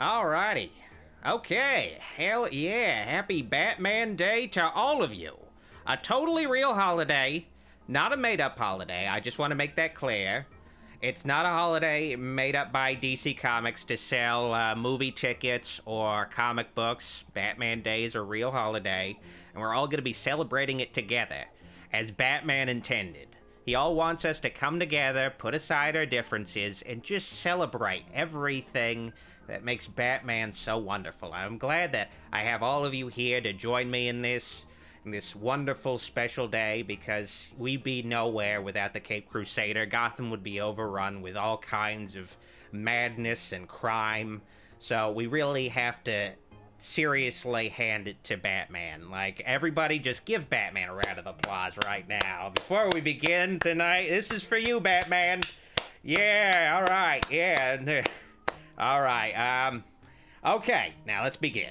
Alrighty. Okay. Hell yeah. Happy Batman Day to all of you. A totally real holiday, not a made up holiday. I just want to make that clear. It's not a holiday made up by DC Comics to sell uh, movie tickets or comic books. Batman Day is a real holiday, and we're all going to be celebrating it together, as Batman intended. He all wants us to come together, put aside our differences, and just celebrate everything that makes Batman so wonderful. I'm glad that I have all of you here to join me in this in this wonderful special day because we'd be nowhere without the Cape Crusader. Gotham would be overrun with all kinds of madness and crime. So we really have to seriously hand it to Batman. Like, everybody just give Batman a round of applause right now. Before we begin tonight, this is for you, Batman. Yeah, all right, yeah. All right, um, okay, now let's begin.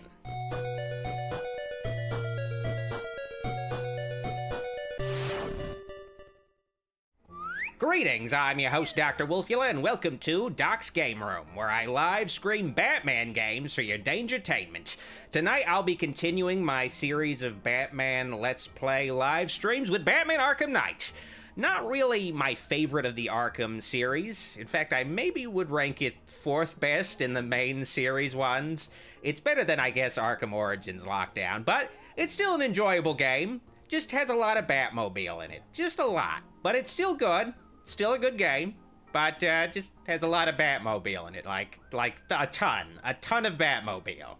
Greetings, I'm your host, Dr. Wolfula, and welcome to Doc's Game Room, where I live stream Batman games for your dangertainment. Tonight, I'll be continuing my series of Batman Let's Play live streams with Batman Arkham Knight. Not really my favorite of the Arkham series. In fact, I maybe would rank it fourth best in the main series ones. It's better than, I guess, Arkham Origins Lockdown, but it's still an enjoyable game. Just has a lot of Batmobile in it. Just a lot. But it's still good. Still a good game, but uh, just has a lot of Batmobile in it, like like a ton, a ton of Batmobile.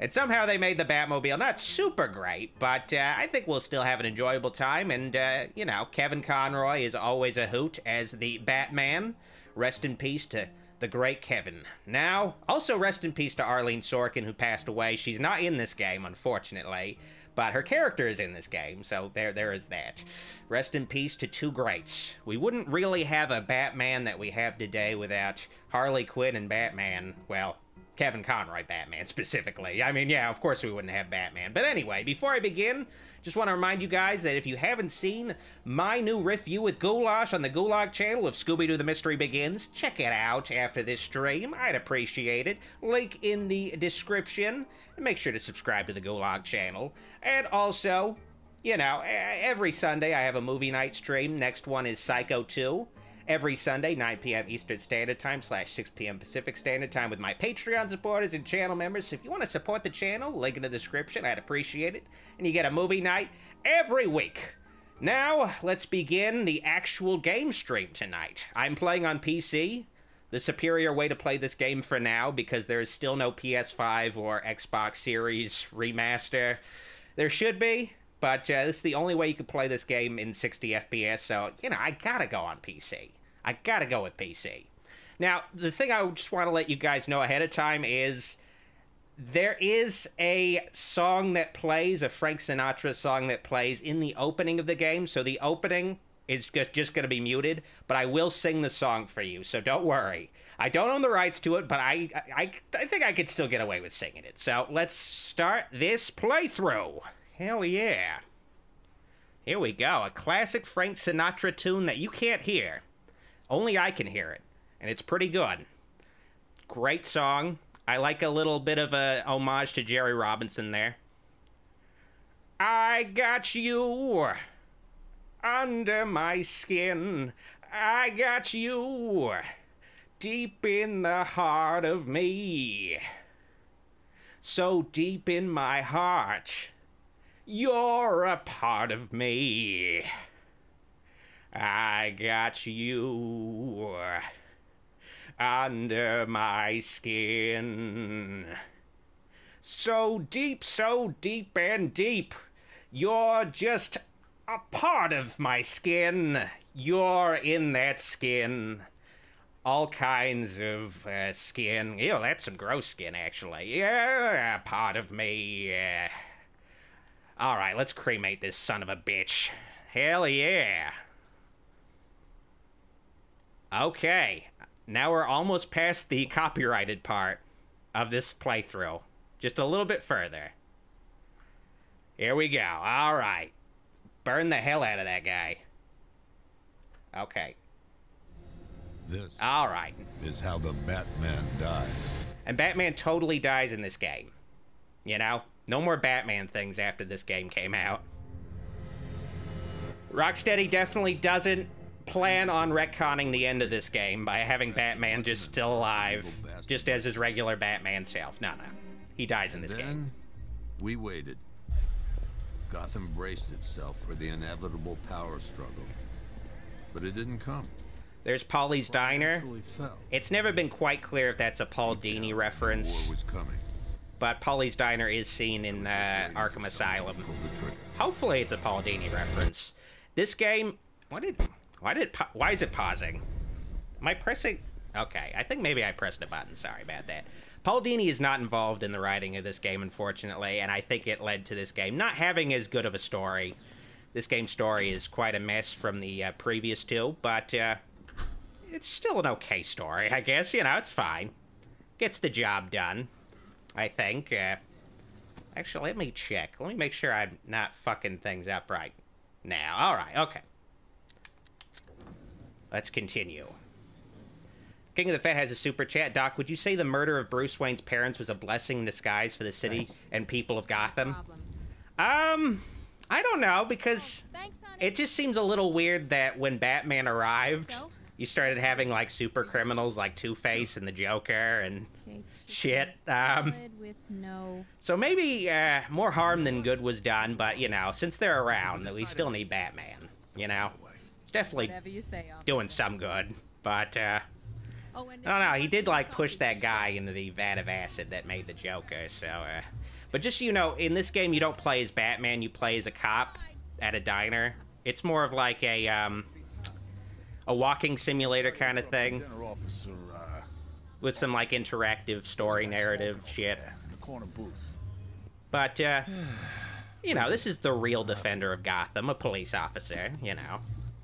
And somehow they made the Batmobile not super great, but uh, I think we'll still have an enjoyable time. And uh, you know, Kevin Conroy is always a hoot as the Batman. Rest in peace to the great Kevin. Now, also rest in peace to Arlene Sorkin, who passed away. She's not in this game, unfortunately but her character is in this game, so there there is that. Rest in peace to two greats. We wouldn't really have a Batman that we have today without Harley Quinn and Batman. Well, Kevin Conroy Batman specifically. I mean, yeah, of course we wouldn't have Batman. But anyway, before I begin, just want to remind you guys that if you haven't seen my new review with Goulash on the Ghoulog channel of Scooby-Doo The Mystery Begins, check it out after this stream. I'd appreciate it. Link in the description. And make sure to subscribe to the Ghoulog channel. And also, you know, every Sunday I have a movie night stream. Next one is Psycho 2 every Sunday, 9 p.m. Eastern Standard Time slash 6 p.m. Pacific Standard Time with my Patreon supporters and channel members. If you want to support the channel, link in the description. I'd appreciate it. And you get a movie night every week. Now, let's begin the actual game stream tonight. I'm playing on PC. The superior way to play this game for now because there is still no PS5 or Xbox Series remaster. There should be, but uh, this is the only way you can play this game in 60 FPS, so, you know, I gotta go on PC. I gotta go with PC. Now, the thing I just want to let you guys know ahead of time is there is a song that plays, a Frank Sinatra song that plays in the opening of the game. So the opening is just, just going to be muted, but I will sing the song for you, so don't worry. I don't own the rights to it, but I, I, I think I could still get away with singing it. So let's start this playthrough. Hell yeah. Here we go, a classic Frank Sinatra tune that you can't hear. Only I can hear it, and it's pretty good. Great song. I like a little bit of a homage to Jerry Robinson there. I got you under my skin. I got you deep in the heart of me. So deep in my heart, you're a part of me. I got you under my skin. So deep, so deep and deep. You're just a part of my skin. You're in that skin. All kinds of uh, skin. Ew, that's some gross skin, actually. Yeah, part of me. Uh... All right, let's cremate this son of a bitch. Hell yeah. Okay, now we're almost past the copyrighted part of this playthrough. Just a little bit further. Here we go. All right. Burn the hell out of that guy. Okay. This All right. is how the Batman dies. And Batman totally dies in this game. You know? No more Batman things after this game came out. Rocksteady definitely doesn't plan on retconning the end of this game by having Batman just still alive, just as his regular Batman self. No, no. He dies in this then, game. We waited. Gotham braced itself for the inevitable power struggle. But it didn't come. There's Pauli's Diner. It's never been quite clear if that's a Paul Dini reference, War was coming. But Pauli's Diner is seen in uh, Arkham Asylum. The. Hopefully, it's a Paul Dini reference. This game, what did, why did, why is it pausing? Am I pressing? Okay, I think maybe I pressed a button. Sorry about that. Paul Dini is not involved in the writing of this game, unfortunately, and I think it led to this game not having as good of a story. This game's story is quite a mess from the uh, previous two, but uh, it's still an okay story, I guess. You know, it's fine. Gets the job done, I think. Uh, actually, let me check. Let me make sure I'm not fucking things up right now. All right, okay. Let's continue. King of the Fat has a super chat. Doc, would you say the murder of Bruce Wayne's parents was a blessing in disguise for the city and people of Gotham? Problem. Um, I don't know because Thanks, it just seems a little weird that when Batman arrived, So? You started having like super criminals like Two Face and the Joker and Okay, shit. Um, with no. so maybe uh, more harm than good was done, but you know, since they're around, we still need Batman. You know, it's definitely you say. Doing some good, but uh, Oh, and I don't know. He did like push that guy into the vat of acid that made the Joker. So, uh, but just so you know, in this game, you don't play as Batman. You play as a cop at a diner. It's more of like a um, a walking simulator kind of thing uh, with some like interactive story narrative shit. in the corner booth. But uh, you know, this is the real defender of Gotham, a police officer. You know,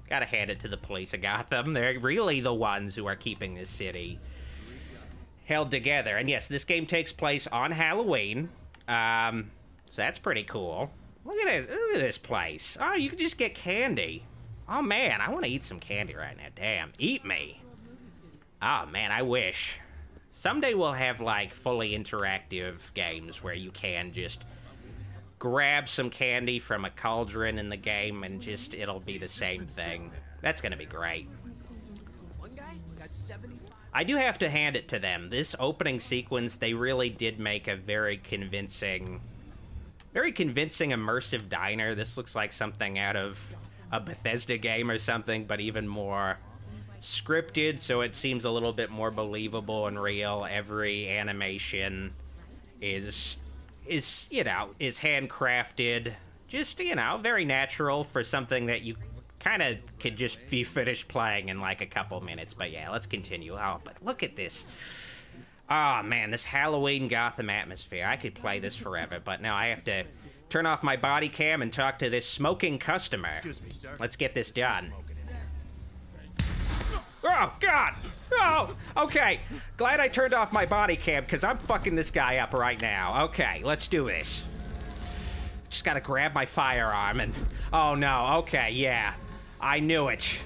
gotta hand it to the police of Gotham. They're really the ones who are keeping this city held together. And yes, this game takes place on Halloween. Um, so that's pretty cool. Look at it. Look at this place. Oh, you can just get candy. Oh man, I want to eat some candy right now. Damn, eat me. Oh man, I wish. Someday we'll have like fully interactive games where you can just grab some candy from a cauldron in the game and just it'll be the same thing. That's gonna be great. I do have to hand it to them. This opening sequence, they really did make a very convincing, very convincing immersive diner. This looks like something out of a Bethesda game or something, but even more scripted, so it seems a little bit more believable and real. Every animation is is you know is handcrafted, just you know very natural for something that you kind of could just be finished playing in like a couple minutes. But yeah, let's continue. Oh, but look at this. Oh man, this Halloween Gotham atmosphere. I could play this forever, but now I have to turn off my body cam and talk to this smoking customer. Let's get this done. Oh, God! Oh, okay. Glad I turned off my body cam, because I'm fucking this guy up right now. Okay, let's do this. Just gotta grab my firearm and... Oh, no. Okay, yeah. I knew it.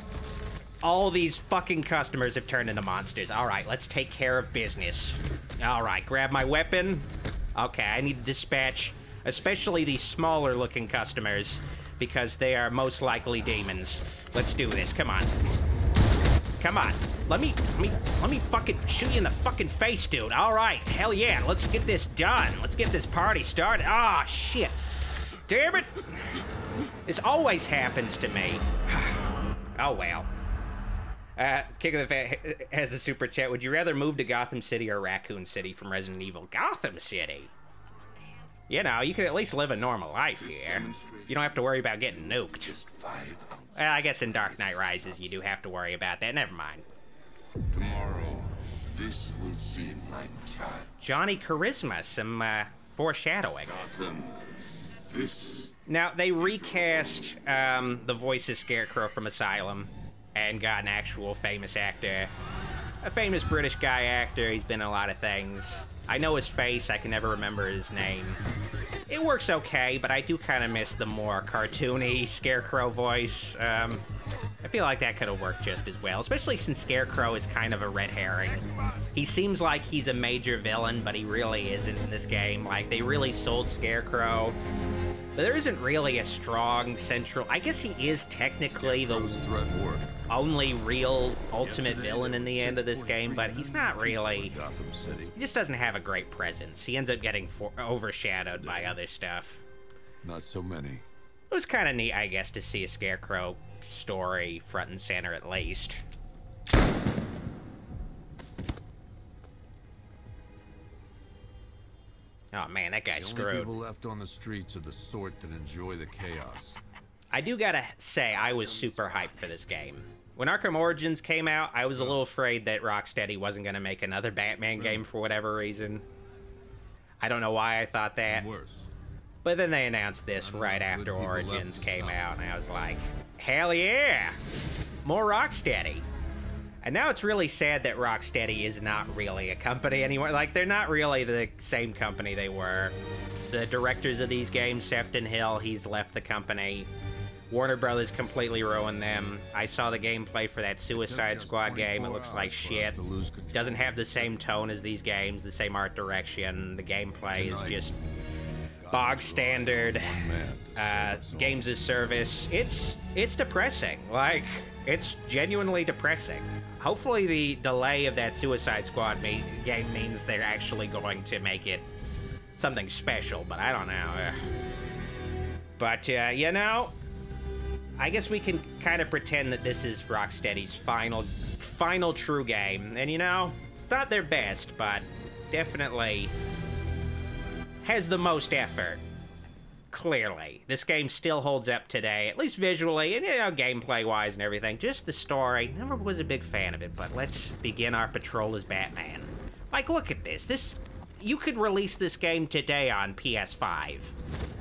All these fucking customers have turned into monsters. All right, let's take care of business. All right, grab my weapon. Okay, I need to dispatch especially these smaller looking customers because they are most likely demons. Let's do this. Come on. Come on. Let me, let me, let me fucking shoot you in the fucking face, dude. All right. Hell yeah. Let's get this done. Let's get this party started. Ah, shit. Damn it. This always happens to me. oh, well. Uh, King of the Fat has the super chat. Would you rather move to Gotham City or Raccoon City from Resident Evil? Gotham City. You know, you could at least live a normal life here. You don't have to worry about getting nuked. Well, I guess in Dark Knight Rises you do have to worry about that. Never mind. Tomorrow, this will seem like child. Johnny Charisma, some uh, foreshadowing. Gotham. This Now, they recast um, the voice of Scarecrow from Asylum and got an actual famous actor. A famous British guy actor. He's been in a lot of things. I know his face, I can never remember his name. It works okay, but I do kind of miss the more cartoony Scarecrow voice. Um, I feel like that could have worked just as well, especially since Scarecrow is kind of a red herring. He seems like he's a major villain, but he really isn't in this game. Like, they really sold Scarecrow. But there isn't really a strong central... I guess he is technically the only real ultimate villain in the end of this game, but he's not really... Gotham City. He just doesn't have a great presence. He ends up getting for- overshadowed by other stuff. Not so many. It was kind of neat, I guess, to see a Scarecrow story front and center at least. Oh man, that guy's screwed. people left on the streets are the sort that enjoy the chaos. I do gotta say, I was super hyped for this game. When Arkham Origins came out, I was a little afraid that Rocksteady wasn't gonna make another Batman game for whatever reason. I don't know why I thought that. Worse. But then they announced this right after good people left Origins came out, and I was like, hell yeah! More Rocksteady. And now it's really sad that Rocksteady is not really a company anymore. Like, they're not really the same company they were. The directors of these games, Sefton Hill, he's left the company. Warner Brothers completely ruined them. I saw the gameplay for that Suicide Squad game. It looks like hours for us shit. to lose control. Doesn't have the same tone as these games, the same art direction. The gameplay is just bog standard to uh, save us all. games as service. It's it's depressing. Like it's genuinely depressing. Hopefully, the delay of that Suicide Squad me- game means they're actually going to make it something special. But I don't know. Uh, but uh, you know, I guess we can kind of pretend that this is Rocksteady's final, final true game. And you know, it's not their best, but definitely has the most effort. Clearly, this game still holds up today, at least visually and you know, gameplay-wise and everything. Just the story, never was a big fan of it. But let's begin our patrol as Batman. Like, look at this. This you could release this game today on PS5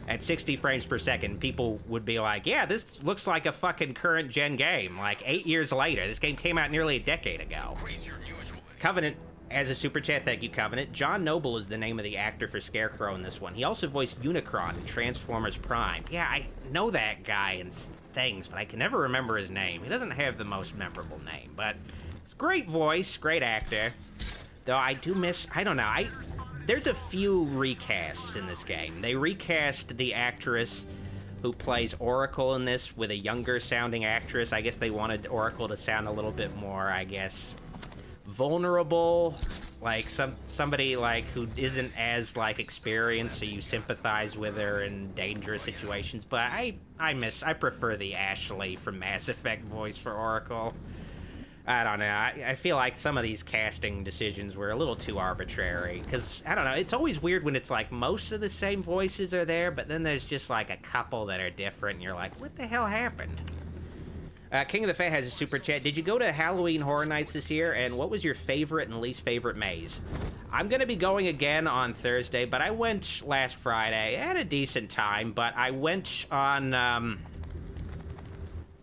at 60 frames per second. People would be like, "Yeah, this looks like a fucking current gen game." Like eight years later, this game came out nearly a decade ago. Covenant as a super chat, thank you, Covenant. John Noble is the name of the actor for Scarecrow in this one. He also voiced Unicron in Transformers Prime. Yeah, I know that guy and things, but I can never remember his name. He doesn't have the most memorable name, but it's great voice, great actor. Though I do miss, I don't know, I there's a few recasts in this game. They recast the actress who plays Oracle in this with a younger sounding actress. I guess they wanted Oracle to sound a little bit more, I guess, vulnerable like some somebody like who isn't as like experienced so you sympathize with her in dangerous situations. But i i miss i prefer the ashley from mass effect voice for oracle. I don't know. I, I feel like some of these casting decisions were a little too arbitrary because i don't know it's always weird when it's like most of the same voices are there but then there's just like a couple that are different and you're like what the hell happened uh, King of the Fat has a super chat. Did you go to Halloween Horror Nights this year? And what was your favorite and least favorite maze? I'm going to be going again on Thursday, but I went last Friday. I had a decent time, but I went on. Um,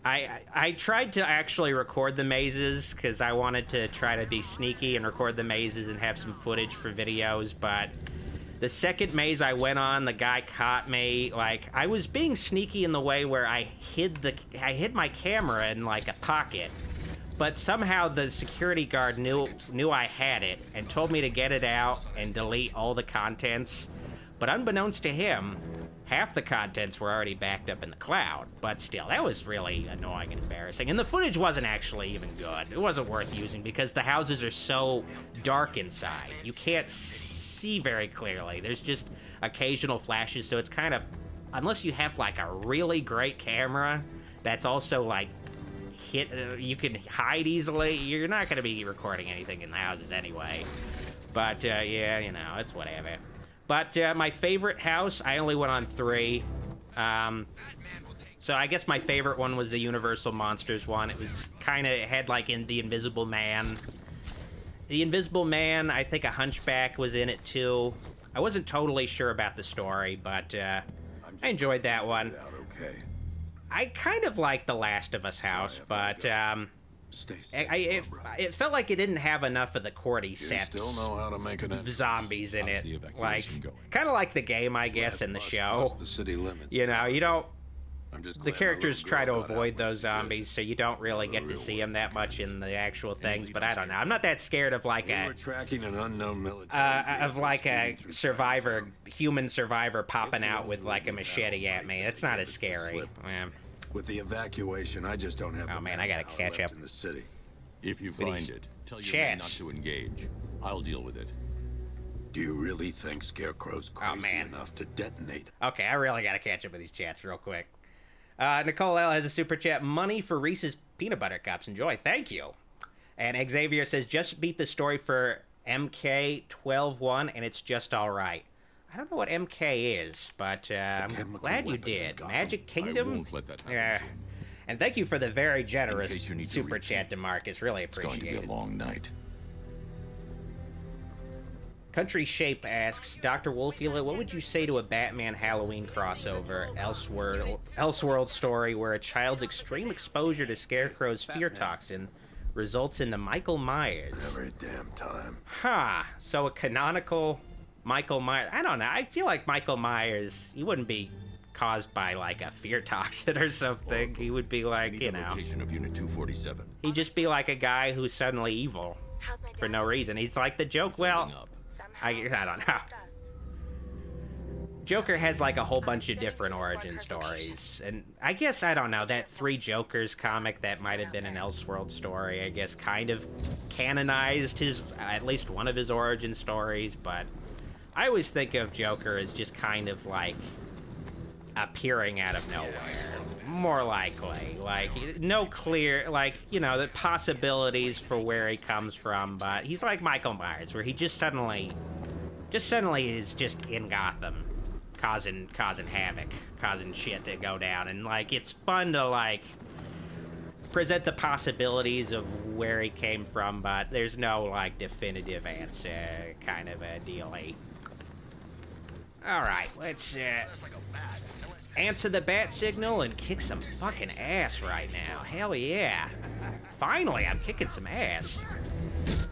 I, I I tried to actually record the mazes because I wanted to try to be sneaky and record the mazes and have some footage for videos, but the second maze I went on, the guy caught me. Like I was being sneaky in the way where I hid the I hid my camera in like a pocket, but somehow the security guard knew knew I had it and told me to get it out and delete all the contents. But unbeknownst to him, half the contents were already backed up in the cloud. But still, that was really annoying and embarrassing. And the footage wasn't actually even good. It wasn't worth using because the houses are so dark inside. You can't see very clearly. There's just occasional flashes, so it's kind of unless you have like a really great camera that's also like hit uh, you can hide easily, you're not going to be recording anything in the houses anyway. But uh, yeah, you know, it's whatever. But uh, my favorite house, I only went on three. Um, so I guess my favorite one was the Universal Monsters one. It was kind of had like in the Invisible Man. The Invisible Man, I think a Hunchback was in it too. I wasn't totally sure about the story, but uh, I enjoyed that one. Okay. I kind of like the Last of Us house, but um, Stay I, I, it, it felt like it didn't have enough of the Cordy You sets still know how to make an entrance. zombies in How's it. Like, kind of like the game, I guess, in the show. the city limits. You know, you don't the glad my characters try to girl got out avoid those zombies, so you don't really get to see them that much in the actual things. But I don't know. I'm not that scared of like We a tracking an unknown military uh, of like a survivor, human survivor popping out with like a machete at me. That's not as scary. Yeah. With the evacuation, I just don't have. Oh, man, I gotta catch up. in the city. If you find it, tell your men not to engage. I'll deal with it. Do you really think Scarecrow's crazy Oh, man. enough to detonate? Okay, I really gotta catch up with these chats real quick. Uh, Nicole L has a super chat. Money for Reese's peanut butter cups. Enjoy. Thank you. And Xavier says just beat the story for MK 12-1 and it's just all right. I don't know what MK is, but uh, I'm glad you did. Magic Kingdom. won't let that happen. Yeah. And thank you for the very generous case you to super chat, Demarcus. Really It's going to be appreciate a it. long night. Country Shape asks, Dr. Wolfula, what would you say to a Batman Halloween crossover, Elseworld, Elseworld story where a child's extreme exposure to Scarecrow's fear toxin results in the Michael Myers? Every damn time. Huh. So a canonical Michael Myers. I don't know. I feel like Michael Myers, he wouldn't be caused by like a fear toxin or something. He would be like, you know, location of Unit 247. he'd just be like a guy who's suddenly evil for no reason. He's like the joke. Well, Lighting up. Somehow, I- I don't know. Joker has like a whole bunch of different origin stories, and I guess I don't know that Three Jokers comic that might have been an Elseworld story. I guess kind of canonized his at least one of his origin stories, but I always think of Joker as just kind of like appearing out of nowhere. More likely, like no clear, like you know, the possibilities for where he comes from, but he's like Michael Myers, where he just suddenly just suddenly is just in Gotham, causing causing havoc, causing shit to go down, and like it's fun to like present the possibilities of where he came from, but there's no like definitive answer, kind of a deal. All right, let's uh, answer the bat signal and kick some fucking ass right now. Hell yeah! Finally, I'm kicking some ass.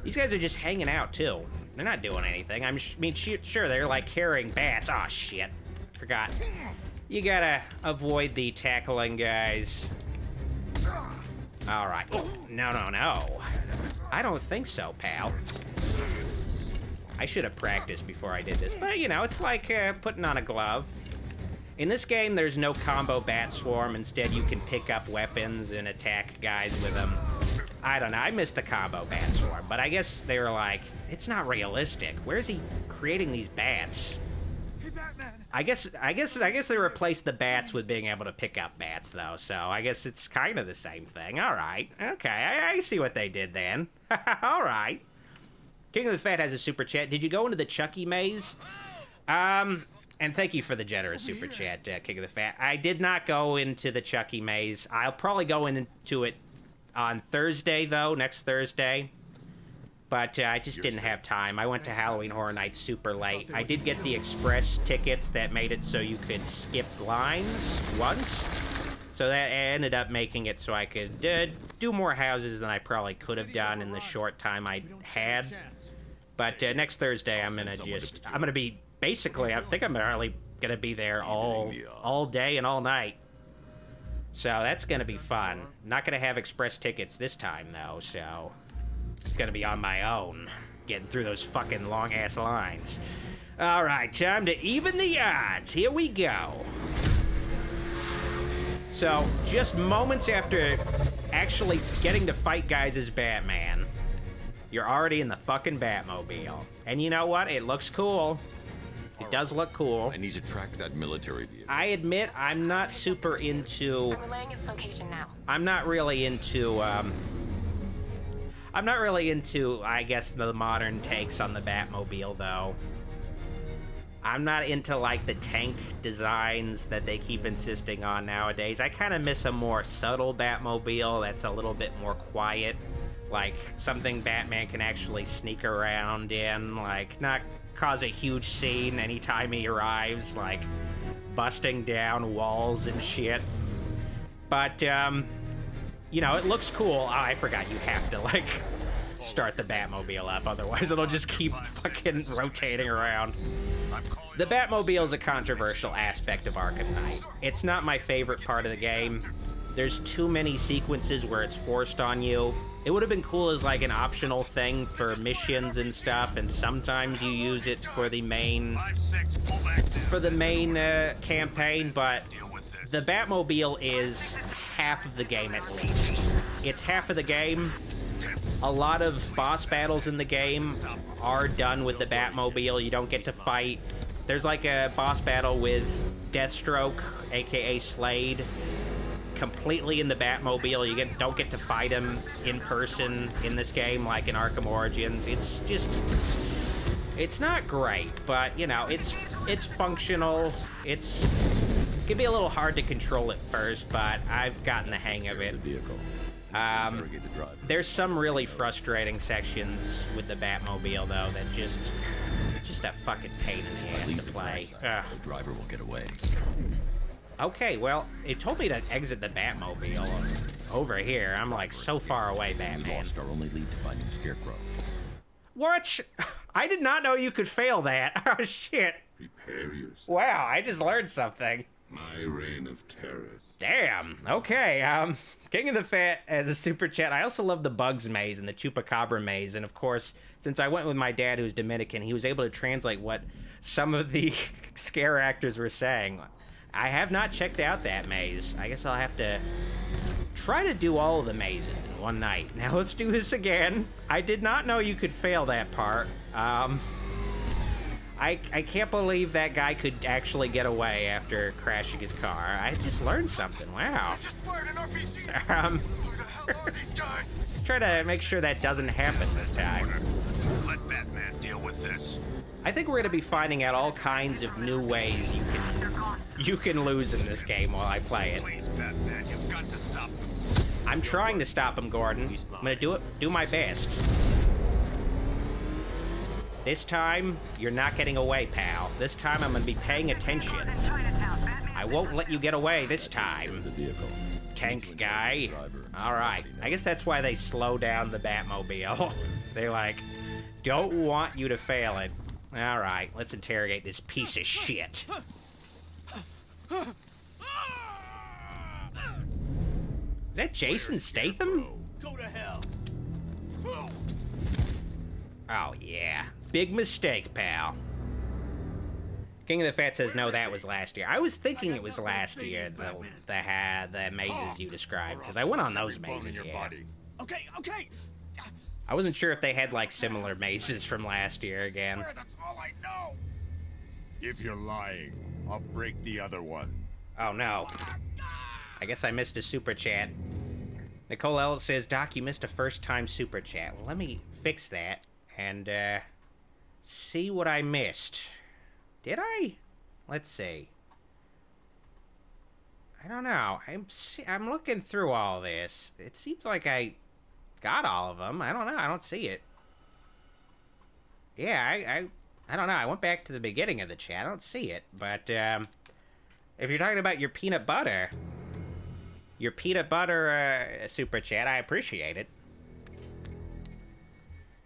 These guys are just hanging out too. They're not doing anything. I'm I mean, sure they're like carrying bats. Oh shit, forgot. You gotta avoid the tackling guys. All right. No, no, no. I don't think so, pal. I should have practiced before I did this, but you know, it's like uh, putting on a glove. In this game, there's no combo bat swarm. Instead, you can pick up weapons and attack guys with them. I don't know. I missed the combo bat swarm, but I guess they were like, it's not realistic. Where's he creating these bats? I guess I guess I guess they replaced the bats with being able to pick up bats though, so I guess it's kind of the same thing. All right, okay, I, I see what they did then. All right. King of the Fat has a super chat. Did you go into the Chucky maze? Um, and thank you for the generous super chat, uh, King of the Fat. I did not go into the Chucky maze. I'll probably go into it on Thursday though, next Thursday. But uh, I just didn't have time. I went to Halloween Horror Nights super late. I did get the express tickets that made it so you could skip lines once. So that ended up making it so I could uh, do more houses than I probably could have done in the short time I had. But uh, next Thursday, I'm gonna just I'm gonna be basically I think I'm really gonna be there all all day and all night. So that's gonna be fun. Not gonna have express tickets this time though, so it's gonna be on my own, getting through those fucking long ass lines. All right, time to even the odds. Here we go. So, just moments after actually getting to fight guys as Batman, you're already in the fucking Batmobile. And you know what? It looks cool. It does look cool. I need to track that military vehicle. I admit I'm not super into I'm relaying its location now. I'm not really into um I'm not really into I guess the modern takes on the Batmobile though. I'm not into like the tank designs that they keep insisting on nowadays. I kind of miss a more subtle Batmobile that's a little bit more quiet. Like something Batman can actually sneak around in, like not cause a huge scene anytime he arrives, like busting down walls and shit. But um you know, it looks cool. Oh, I forgot you have to like start the Batmobile up, otherwise it'll just keep fucking rotating around. The Batmobile is a controversial aspect of Arkham Knight. It's not my favorite part of the game. There's too many sequences where it's forced on you. It would have been cool as like an optional thing for missions and stuff, and sometimes you use it for the main for the main uh, campaign, but the Batmobile is half of the game at least. It's half of the game. A lot of boss battles in the game are done with the Batmobile. You don't get to fight. There's like a boss battle with Deathstroke, aka Slade, completely in the Batmobile. You get don't get to fight him in person in this game like in Arkham Origins. It's just it's not great, but you know, it's it's functional. It's it can be a little hard to control at first, but I've gotten the hang of it. Um, driver. there's some really frustrating sections with the Batmobile though that just just a fucking pain in the ass to play. The driver will get away. Okay, well, it told me to exit the Batmobile over here. I'm like so far away, Batman. We lost our only lead to finding Scarecrow. What? I did not know you could fail that. Oh shit. Prepare yourself. Wow, I just learned something. My reign of terror. Damn. Okay. Um, King of the Fat as a super chat. I also love the Bugs maze and the Chupacabra maze, and of course, since I went with my dad who's Dominican, he was able to translate what some of the scare actors were saying. I have not checked out that maze. I guess I'll have to try to do all of the mazes in one night. Now let's do this again. I did not know you could fail that part. Um, I, I can't believe that guy could actually get away after crashing his car. I just learned something. Wow. Um, Who the hell are these guys? let's try to make sure that doesn't happen this time. Let Batman deal with this. I think we're gonna be finding out all kinds of new ways you can you can lose in this game while I play it. To. I'm trying to stop him, Gordon. I'm gonna do it, do my best. This time, you're not getting away, pal. This time, I'm gonna be paying attention. I won't let you get away this time. Tank guy. All right. I guess that's why they slow down the Batmobile. they like don't want you to fail it. All right, let's interrogate this piece of shit. Is that Jason Statham? Go to hell! Oh yeah, big mistake, pal. King of the Fat says no, that was last year. I was thinking it was last year. The the ha- the mazes you described because I went on those mazes. Yeah. Okay, okay! I wasn't sure if they had like similar mazes from last year again. That's all I know! If you're lying, I'll break the other one. Oh no. I guess I missed a super chat. Nicole Ellis says, Doc, you missed a first time super chat. Well, let me fix that and uh, see what I missed. Did I? Let's see. I don't know. I'm I'm looking through all this. It seems like I got all of them. I don't know. I don't see it. Yeah, I I, I don't know. I went back to the beginning of the chat. I don't see it. But um, if you're talking about your peanut butter, your peanut butter uh, super chat, I appreciate it.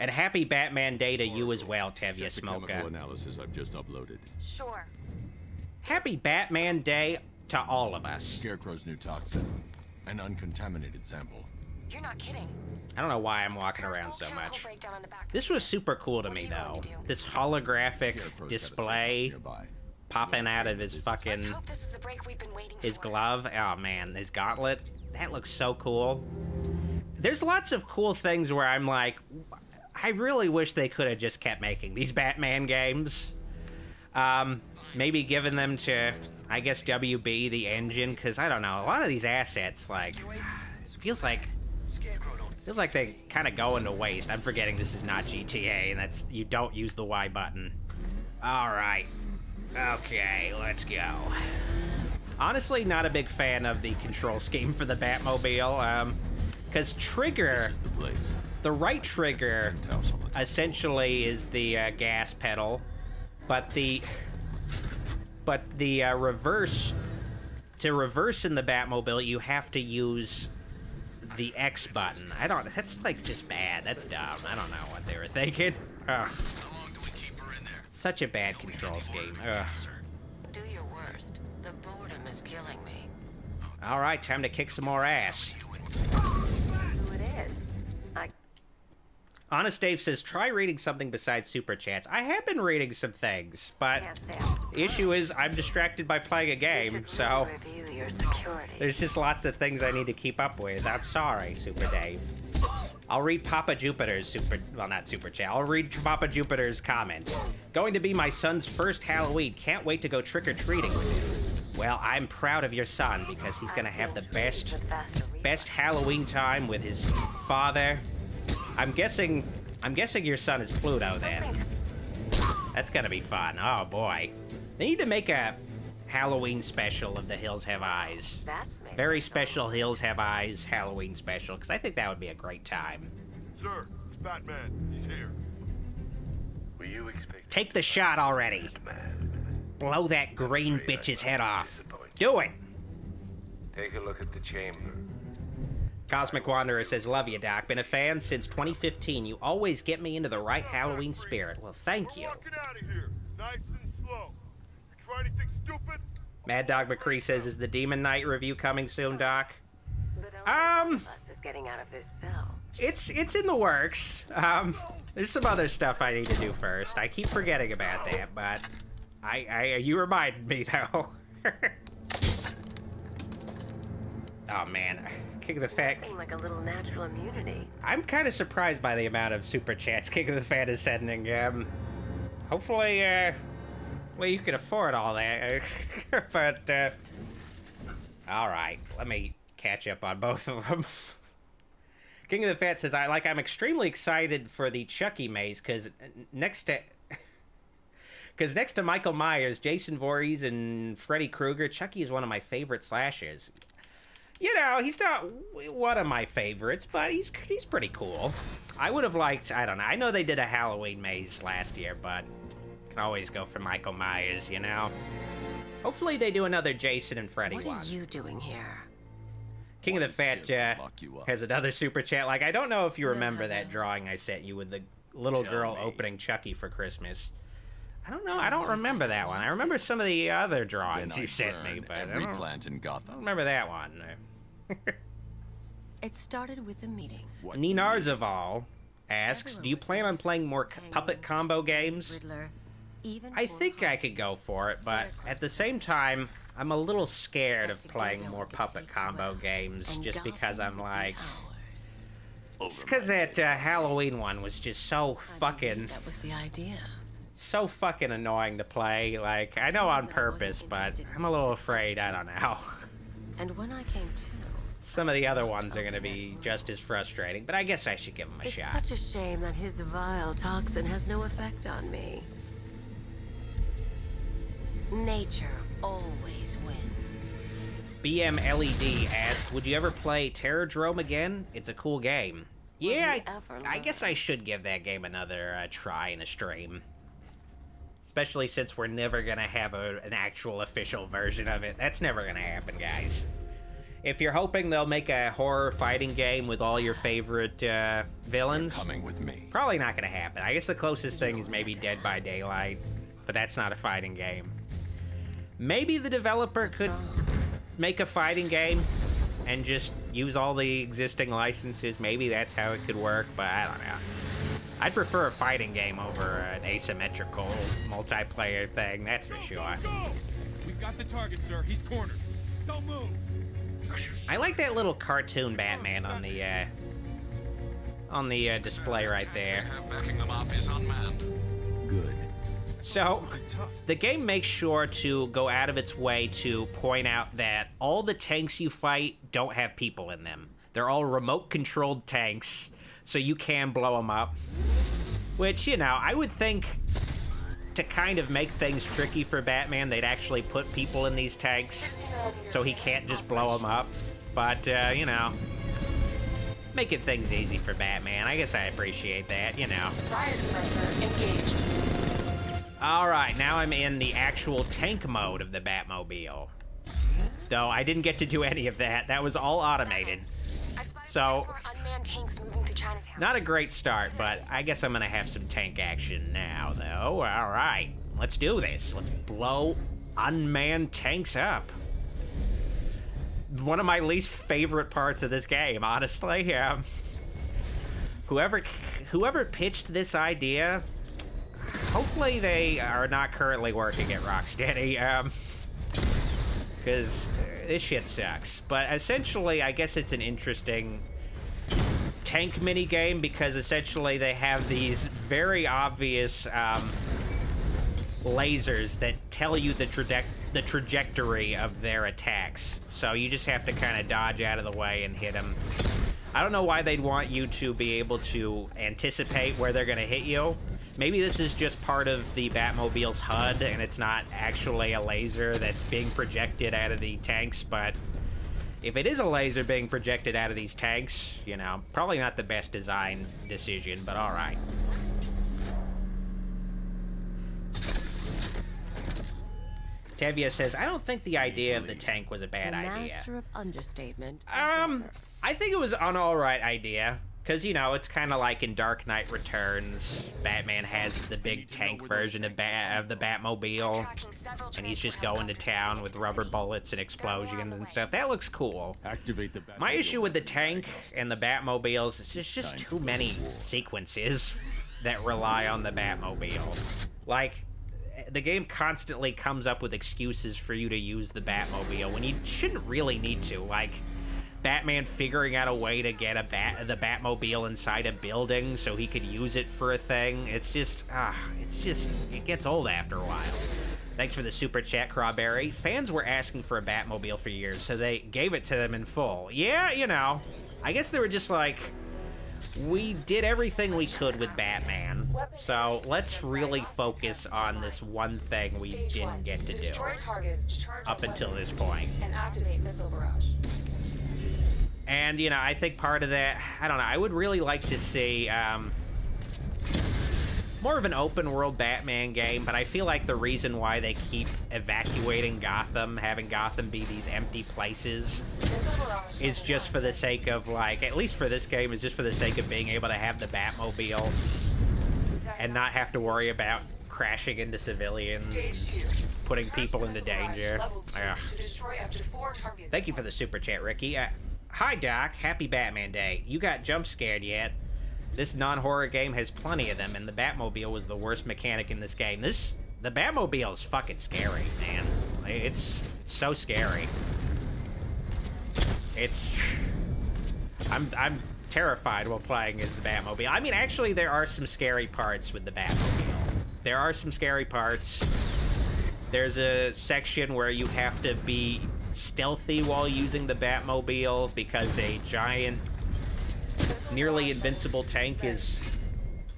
And happy Batman Day to you as well, Tevya Check the Smoka. chemical analysis I've just uploaded. Sure. Happy Batman Day to all of us. Scarecrow's new toxin. An uncontaminated sample. You're not kidding. I don't know why I'm walking around so much. breakdown on the back. This was super cool to me, though. This holographic Scarecrow's got a display safe house nearby. popping out of his fucking Let's hope this is the break we've been waiting his glove. Oh man, his gauntlet. That looks so cool. There's lots of cool things where I'm like, I really wish they could have just kept making these Batman games. Um, maybe given them to, I guess WB the engine, because I don't know. A lot of these assets, like, feels like feels like they kind of go into waste. I'm forgetting this is not GTA, and that's you don't use the Y button. All right. Okay, let's go. Honestly, not a big fan of the control scheme for the Batmobile, um, because trigger, This is the place. the right trigger, Penthouse on the top essentially is the uh, gas pedal, but the but the uh, reverse to reverse in the Batmobile, you have to use the X button. I don't. That's like just bad. That's dumb. I don't know what they were thinking. Ugh. Such a bad control scheme. Ugh. Do your worst. The boredom is killing me. All right, time to kick some more ass. Honest Dave says, try reading something besides super chats. I have been reading some things, but can't say I'm the issue is I'm distracted by playing a game, so review your security. there's just lots of things I need to keep up with. I'm sorry, Super Dave. I'll read Papa Jupiter's super, well, not super chat. I'll read Papa Jupiter's comment. Going to be my son's first Halloween. Can't wait to go trick or treating. Well, I'm proud of your son because he's gonna have the best But faster read. best Halloween time with his father. I'm guessing I'm guessing your son is Pluto then. That's gonna be fun. Oh boy. They need to make a Halloween special of the Hills Have Eyes. Very special Hills Have Eyes Halloween special, because I think that would be a great time. Sir, it's Batman. He's here. Were you expecting Take the shot already. Blow that green bitch's head off. Do it! Take a look at the chamber. Cosmic Wanderer says, Love you, Doc. Been a fan since 2015. You always get me into the right Halloween spirit. Well, thank We're you. walking out of here. Nice and slow. You try anything stupid? Mad Dog McCree says, Is the Demon Knight review coming soon, Doc? Um, one of us is getting out of this cell. It's it's in the works. Um, there's some other stuff I need to do first. I keep forgetting about that, but I, I you reminded me though. oh man, King of the Fat. Like a little natural immunity. I'm kind of surprised by the amount of super chats King of the Fat is sending. Um, hopefully, uh, well, you can afford all that. but uh, all right, let me catch up on both of them. King of the Fat says, "I like. I'm extremely excited for the Chucky maze because next to." Because next to Michael Myers, Jason Voorhees, and Freddy Krueger, Chucky is one of my favorite slashers you know, he's not one of my favorites, but he's he's pretty cool. I would have liked, I don't know. I know they did a Halloween maze last year, but can always go for Michael Myers, you know. Hopefully they do another Jason and Freddy What one. are you doing here? King of the Fat Shit, lock you up. has another super chat. Like I don't know if you No, remember I that don't. drawing I sent you with the little Tell girl me. opening Chucky for Christmas. I don't know. I don't remember that one. I remember some of the other drawings you sent me, but I don't, plant in I don't remember that one. It started with a meeting. What Ninarzaval asks, Everyone "Do you plan on playing more Penguin, puppet combo games?" Riddler, even I think I could go for it, but at the same time, I'm a little scared of playing more puppet combo games And just because I'm Gotham would be like, ours. it's because that uh, Halloween one was just so fucking, That was the idea. so fucking annoying to play. Like I know on that I wasn't purpose, but I'm a little afraid. I don't know. And when I came to, Some of the other ones are gonna be just as frustrating, but I guess I should give them a it's shot. such a shame that his vile toxin has no effect on me. Nature always wins. BMLED asked, "Would you ever play Terrordrome again? It's a cool game." Will Yeah, I, I guess? I should give that game another uh, try in a stream. Especially since we're never gonna have a, an actual official version of it. That's never gonna happen, guys. If you're hoping they'll make a horror fighting game with all your favorite uh, villains, coming with me? probably not gonna happen. I guess the closest thing is maybe Dead by Daylight, but that's not a fighting game. Maybe the developer could make a fighting game and just use all the existing licenses. Maybe that's how it could work, but I don't know. I'd prefer a fighting game over an asymmetrical multiplayer thing, that's for sure. Go! We've got the target, sir. He's cornered. Don't move. I like that little cartoon Batman on the uh, on the uh, display right there. Backing them up is unmanned. Good. So, the game makes sure to go out of its way to point out that all the tanks you fight don't have people in them. They're all remote controlled tanks, so you can blow them up. Which, you know, I would think to kind of make things tricky for Batman, they'd actually put people in these tanks so he can't just blow them up. But, uh, you know, making things easy for Batman. I guess I appreciate that, you know. Suppressor engaged. All right, now I'm in the actual tank mode of the Batmobile. Though I didn't get to do any of that. That was all automated. So, unmanned tanks moving through Chinatown. not a great start, but I guess I'm gonna have some tank action now, though. All right, let's do this. Let's blow unmanned tanks up. One of my least favorite parts of this game, honestly. Yeah. Whoever, whoever pitched this idea, hopefully they are not currently working at Rocksteady. Um, because this shit sucks. But essentially, I guess it's an interesting tank mini game because essentially they have these very obvious um, lasers that tell you the, the trajectory of their attacks. So you just have to kind of dodge out of the way and hit them. I don't know why they'd want you to be able to anticipate where they're going to hit you. Maybe this is just part of the Batmobile's HUD, and it's not actually a laser that's being projected out of the tanks, but if it is a laser being projected out of these tanks, you know, probably not the best design decision, but alright. Tevia says, I don't think the idea of the tank was a bad idea. Master of understatement. Um, I think it was an alright idea. Because, you know, it's kind of like in Dark Knight Returns, Batman has the big tank version of, ba of the Batmobile, and he's just going to town with rubber bullets and explosions and stuff. That looks cool. Activate the My issue with the tank and the Batmobiles is there's just too many sequences that rely on the Batmobile. Like, the game constantly comes up with excuses for you to use the Batmobile when you shouldn't really need to. Like, Batman figuring out a way to get a bat the Batmobile inside a building so he could use it for a thing. It's just ah, it's just it gets old after a while. Thanks for the super chat, Crawberry. Fans were asking for a Batmobile for years, so they gave it to them in full. Yeah, you know, I guess they were just like, we did everything we could with Batman, so let's really focus on this one thing we didn't get to do Destroy targets to charge up until this point. and activate missile barrage. And, you know, I think part of that, I don't know, I would really like to see um, more of an open world Batman game, but I feel like the reason why they keep evacuating Gotham, having Gotham be these empty places, is just for the sake of, like, at least for this game, is just for the sake of being able to have the Batmobile and not have to worry about crashing into civilians, putting people into danger. Ugh. To destroy up to four targets. Thank you for the super chat, Ricky. Uh, hi, Doc. Happy Batman Day. You got jump scared yet? This non-horror game has plenty of them, and the Batmobile was the worst mechanic in this game. This, the Batmobile is fucking scary, man. It's, it's so scary. It's, I'm, I'm terrified while playing as the Batmobile. I mean, actually, there are some scary parts with the Batmobile. There are some scary parts. There's a section where you have to be stealthy while using the Batmobile because a giant, nearly invincible tank is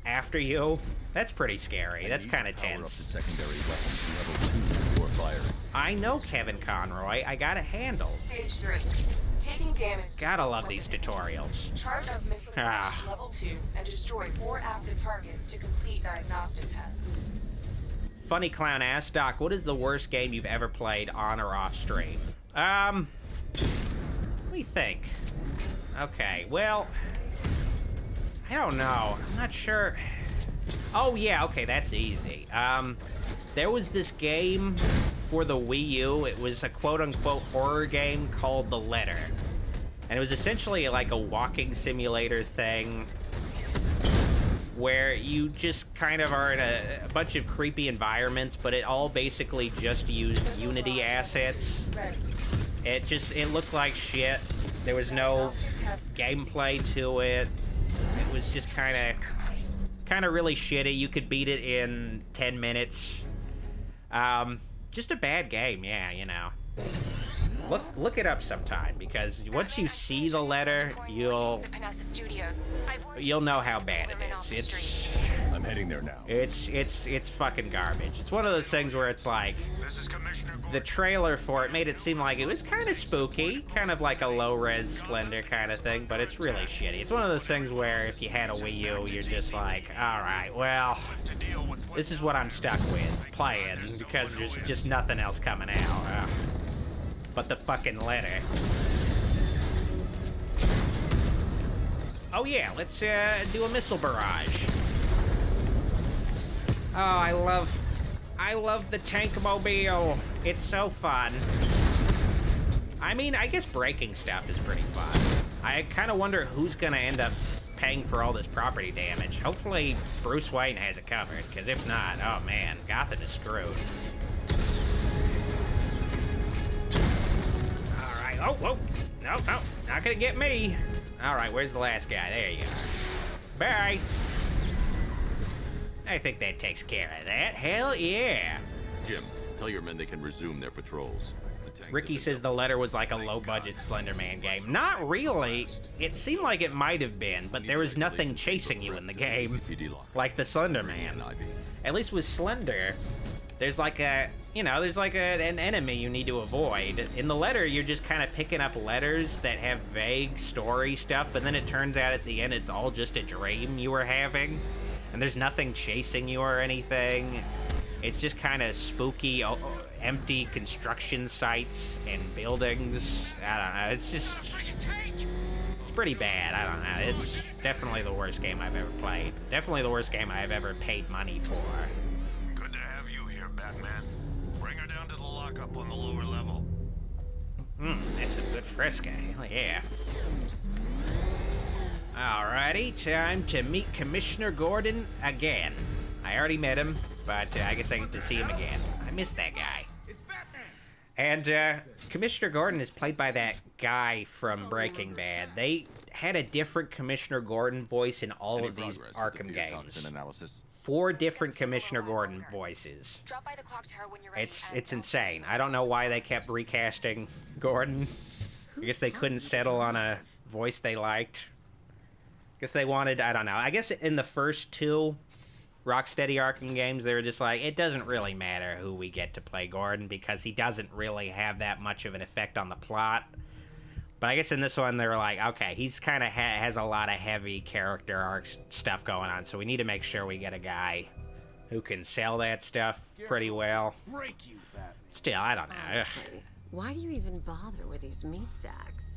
after you. That's pretty scary. That's kind of tense. the secondary weapon to level two before firing. I know Kevin Conroy. I got a handle. Stage three. Taking damage. Gotta love these tutorials. Charge up missile Ah. level two and destroy four active targets to complete diagnostic test. Funny Clown ass Doc, what is the worst game you've ever played on or off stream? Um, let me think. Okay, well, I don't know. I'm not sure. Oh, yeah, okay, that's easy. Um, there was this game for the Wii U. It was a quote-unquote horror game called The Letter. And it was essentially like a walking simulator thing where you just kind of are in a, a bunch of creepy environments, but it all basically just used Unity assets. It just, it looked like shit. There was no gameplay to it. It was just kind of, kind of really shitty. You could beat it in 10 minutes. Um, just a bad game, yeah, you know. Look, look it up sometime because once you see the letter, you'll Panessa Studios. I've worked you'll know how bad it is. It's I'm heading there now. it's it's it's fucking garbage. It's one of those things where it's like the trailer for it made it seem like it was kind of spooky, kind of like a low-res Slender kind of thing, but it's really shitty. It's one of those things where if you had a Wii U, you're just like, all right, well, this is what I'm stuck with playing because there's just nothing else coming out. Ugh. But the fucking letter. Oh yeah, let's uh, do a missile barrage. Oh, I love, I love the tank mobile. It's so fun. I mean, I guess breaking stuff is pretty fun. I kind of wonder who's gonna end up paying for all this property damage. Hopefully, Bruce Wayne has it covered, because if not, oh man, Gotham is screwed. Oh, whoa. No, no, not gonna get me. All right, where's the last guy? There you are. Bye. I think that takes care of that. Hell yeah. Jim, tell your men they can resume their patrols. The Ricky says the letter was like a low-budget Slender Man game. Not really. It seemed like it might have been, but there was nothing chasing you in the game, like the Slender Man. At least with Slender, there's like a, you know, there's like a, an enemy you need to avoid. In the letter, you're just kind of picking up letters that have vague story stuff, but then it turns out at the end it's all just a dream you were having, and there's nothing chasing you or anything. It's just kind of spooky, empty construction sites and buildings. I don't know. It's just. It's pretty bad. I don't know. It's definitely the worst game I've ever played. Definitely the worst game I've ever paid money for. Down to the lockup on the lower level. Hmm, that's a good fresca. Hell yeah. Alrighty, time to meet Commissioner Gordon again. I already met him, but uh, I guess I get to see him again. I miss that guy. And uh, Commissioner Gordon is played by that guy from Breaking Bad. They had a different Commissioner Gordon voice in all Any of these progress with the Arkham games. toxin analysis? Four different Commissioner Gordon voices. Drop by the clock tower when you're ready. It's it's insane. I don't know why they kept recasting Gordon. I guess they couldn't settle on a voice they liked. I guess they wanted. I don't know. I guess in the first two Rocksteady Arkham games, they were just like, it doesn't really matter who we get to play Gordon because he doesn't really have that much of an effect on the plot. But I guess in this one, they were like, okay, he's kind of ha- has a lot of heavy character arc stuff going on, so we need to make sure we get a guy who can sell that stuff pretty well. Break you, Still, I don't know. Honestly, why do you even bother with these meat sacks?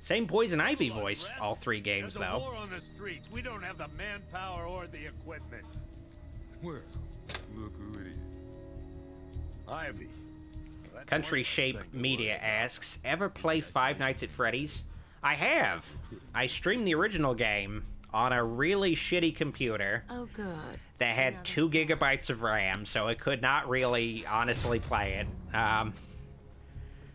Same Poison Ivy voice, all three games, There's a though. war on the streets. We don't have the manpower or the equipment. Well, look who it is. Ivy. Country Shape Media asks, ever play Five Nights at Freddy's? I have. I streamed the original game on a really shitty computer Oh, good. that had Another two gigabytes of RAM, so it could not really honestly play it. Um,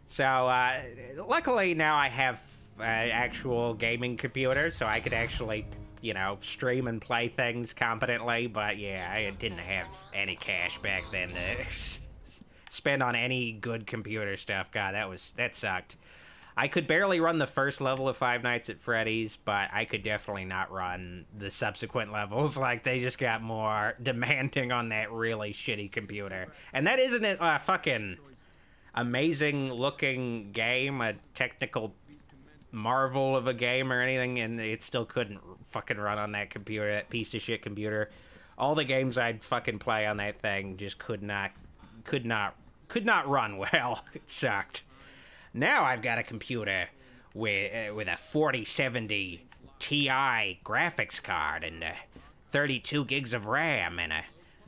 so uh, luckily now I have an actual gaming computer, so I could actually, you know, stream and play things competently. But yeah, I didn't have any cash back then to spend on any good computer stuff. God, that was that sucked. I could barely run the first level of Five Nights at Freddy's, but I could definitely not run the subsequent levels. Like they just got more demanding on that really shitty computer. And that isn't a uh, fucking amazing looking game, a technical marvel of a game or anything, and it still couldn't fucking run on that computer, that piece of shit computer. All the games I'd fucking play on that thing just could not, could not, could not run well. It sucked. Now I've got a computer with uh, with a 4070 Ti graphics card and uh, 32 gigs of RAM and a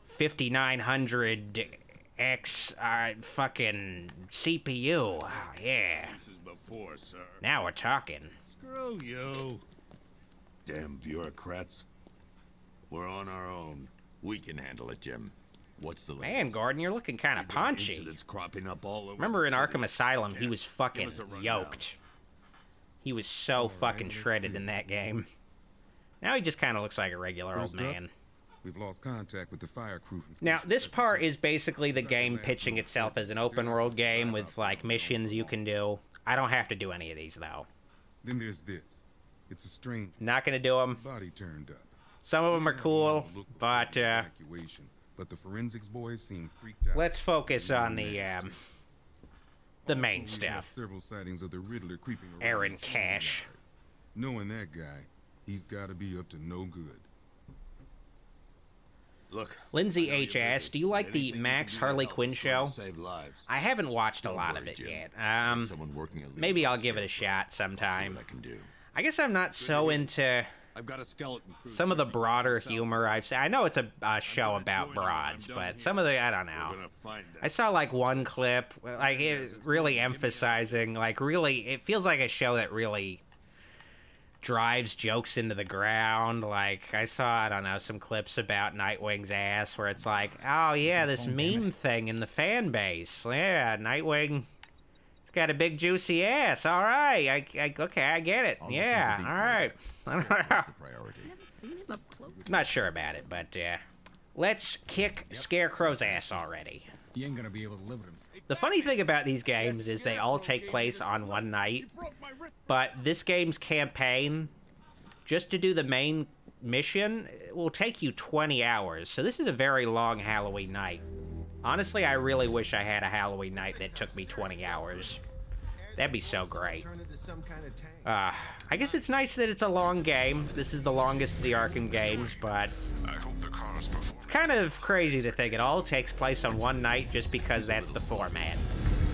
5900 X uh, fucking CPU. Oh, yeah. This is before, sir. Now we're talking. Screw you. Damn bureaucrats. We're on our own. We can handle it, Jim. What's the latest? Man, Gordon, you're looking kind of paunchy. Cropping up all over Remember in. Arkham Asylum, he was fucking us a rundown. yoked. He was so fucking shredded in that game. Now he just kind of looks like a regular old First up, man. We've lost contact with the fire crew Now, this part is basically the game pitching itself as an open world game with like missions you can do. I don't have to do any of these though. Then there's this. It's a strange Not gonna do them. body turned up. Some of them are cool, but uh, but the forensics boys seem freaked out. let's focus on the um, the main we have stuff. Several sightings of the Riddler creeping around. Aaron Cash. Knowing that guy, he's got to be up to no good. Look. Lindsay H. you're asked, "Do you like the Max can do to Harley Quinn show?" Save lives. I haven't watched a Don't lot of it Jim. yet. Um, someone working maybe I'll give it a shot sometime. I can do. I guess I'm not so into I've got a skeleton some of the broader humor I've seen. I know it's a, a show about broads, but some of the I don't know. I saw like one clip, like it really emphasizing, like really, it feels like a show that really drives jokes into the ground. Like I saw, I don't know, some clips about Nightwing's ass where it's like, oh yeah, this meme thing in the fan base. Yeah, Nightwing. It's got a big juicy ass. All right, I, I okay, I get it. Yeah, all right. I don't know. Priority. Not sure about it, but uh, let's kick Scarecrow's ass already. You ain't gonna be able to live with him. The funny thing about these games is they all take place on one night, but this game's campaign, just to do the main mission, will take you 20 hours. So this is a very long Halloween night. Honestly, I really wish I had a Halloween night that took me 20 hours. That'd be so great. Uh, I guess it's nice that it's a long game. This is the longest of the Arkham games, but it's kind of crazy to think it all takes place on one night just because that's the format.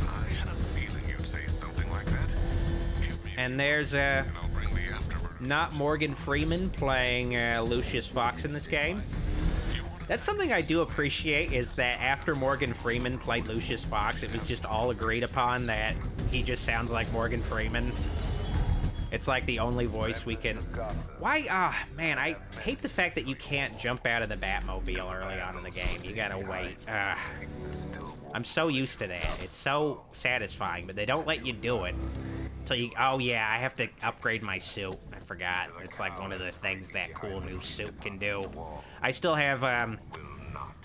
I had a feeling you'd say something like that. Give me And there's uh, I'll bring the afterburner. not Morgan Freeman playing uh, Lucius Fox in this game. That's something I do appreciate is that after Morgan Freeman played Lucius Fox, it was just all agreed upon that he just sounds like Morgan Freeman. It's like the only voice we can. Why? Ah, man, I hate the fact that you can't jump out of the Batmobile early on in the game. You gotta wait. Ah. I'm so used to that. It's so satisfying, but they don't let you do it. So you, oh yeah, I have to upgrade my suit. Forgot. It's like one of the things that cool new suit can do. I still have um,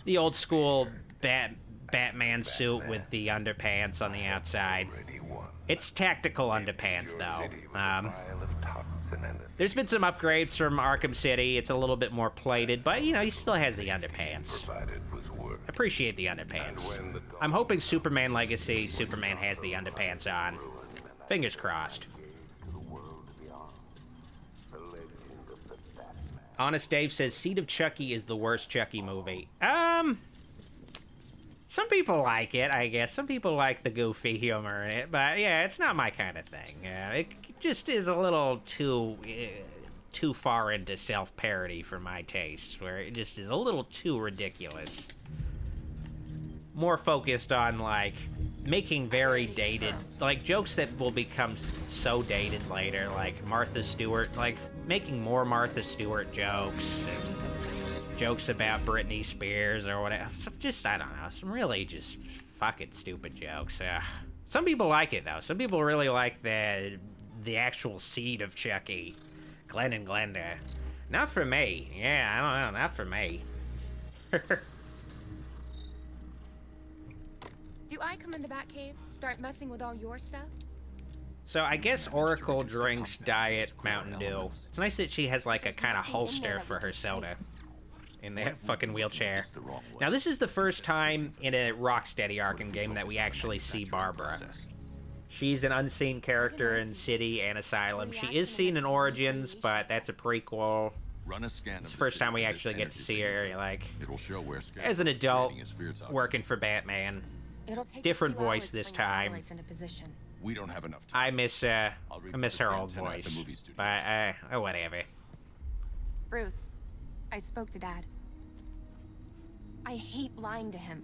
the old school Bat Batman suit with the underpants on the outside. It's tactical underpants though. Um, there's been some upgrades from Arkham City. It's a little bit more plated, but you know he still has the underpants. Appreciate the underpants. I'm hoping Superman Legacy, Superman has the underpants on. Fingers crossed. Honest Dave says Seed of Chucky is the worst Chucky movie. Um, some people like it, I guess. Some people like the goofy humor in it, but yeah, it's not my kind of thing. Uh, it just is a little too uh, too far into self-parody for my taste, where it just is a little too ridiculous. More focused on like making very dated, like jokes that will become so dated later, like Martha Stewart, like making more Martha Stewart jokes jokes about Britney Spears or whatever. Just I don't know, some really just fucking stupid jokes. Uh, some people like it though. Some people really like the the actual seed of Chucky, Glen and Glenda. Not for me. Yeah, I don't know. Not for me. Do I come in the Batcave, start messing with all your stuff? So I guess Oracle drinks Diet Mountain Dew. It's nice that she has like a kind of holster for her soda in that fucking wheelchair. Now this is the first time in a Rocksteady Arkham game that we actually see Barbara. She's an unseen character in City and Asylum. She is seen in Origins, but that's a prequel. Run a scan It's the first time we actually get to see her, like, It will show where as an adult, creating his fear toxin. working for Batman. It'll take Different a voice this to bring the time. satellites into position. We don't have enough time. I miss, uh, I'll miss her old antenna the voice. movie. But, uh, oh, whatever. Bruce, I spoke to Dad. I hate lying to him.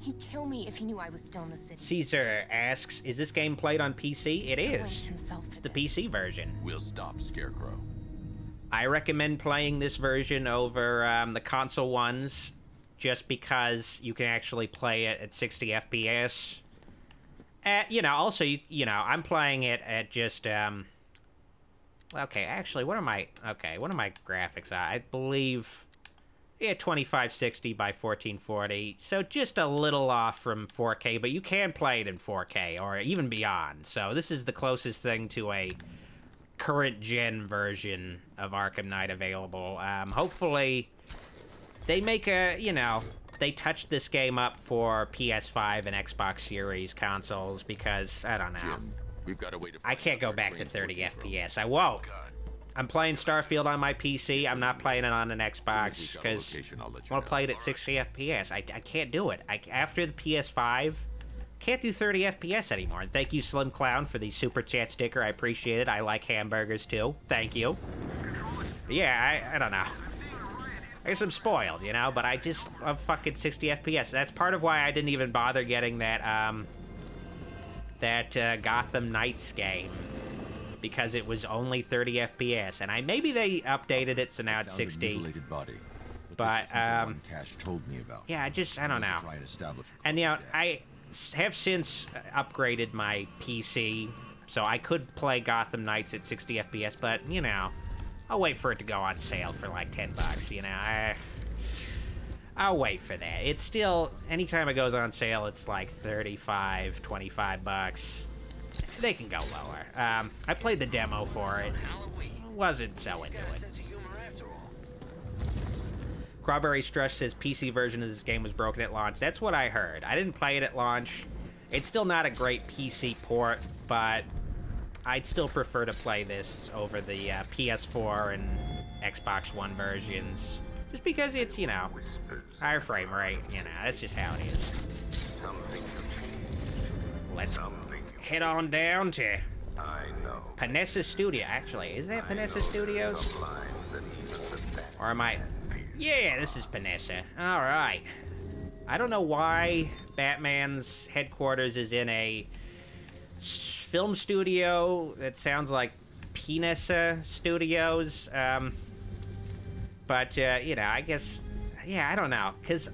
He'd kill me if he knew I was still in the city. Caesar asks, is this game played on PC? It He's to himself It's the. PC version. We'll stop Scarecrow. I recommend playing this version over um, the console ones, just because you can actually play it at 60 FPS. Uh, you know, also, you, you know, I'm playing it at just, um... Okay, actually, what are my... Okay, what are my graphics? I believe... Yeah, 2560 by 1440. So just a little off from 4K, but you can play it in 4K or even beyond. So this is the closest thing to a current gen version of Arkham Knight available. Um, hopefully, they make a you know they touch this game up for PS5 and Xbox Series consoles because I don't know. Jim, we've got a way to. I can't go back to 30 Forge is from. FPS. I won't. I'm playing Starfield on my PC. I'm not playing it on an As soon as Xbox we've got a because I want to play it at 60 FPS. I, I can't do it. I, after the PS5 can't do 30 FPS anymore. And thank you, Slim Clown, for the super chat sticker. I appreciate it. I like hamburgers too. Thank you. Yeah, I, I don't know. I guess I'm spoiled, you know, but I just love fucking 60 FPS. That's part of why I didn't even bother getting that, um, that uh, Gotham Knights game. Because it was only 30 FPS. And I maybe they updated it, so now it's 60. mutilated body. But, um, Cash told me about. Yeah, I just, I don't know. And. And, you know, I have since upgraded my PC, so I could play Gotham Knights at 60 FPS, but, you know, I'll wait for it to go on sale for like 10 bucks, you know. I, I'll wait for that. It's still, anytime it goes on sale, it's like 35, 25 bucks. They can go lower. Um, I played the demo for it. Wasn't so into it. Crawberry Strush says PC version of this game was broken at launch. That's what I heard. I didn't play it at launch. It's still not a great PC port, but I'd still prefer to play this over the uh, PS4 and Xbox One versions. Just because it's, you know, higher frame rate. You know, that's just how it is. Let's head on down to Panessa Studio. Actually, is that Panessa Studios? Or am I... Yeah, this is Panessa. All right. I don't know why Batman's headquarters is in a film studio that sounds like Pinessa Studios. Um, but, uh, you know, I guess... Yeah, I don't know. Because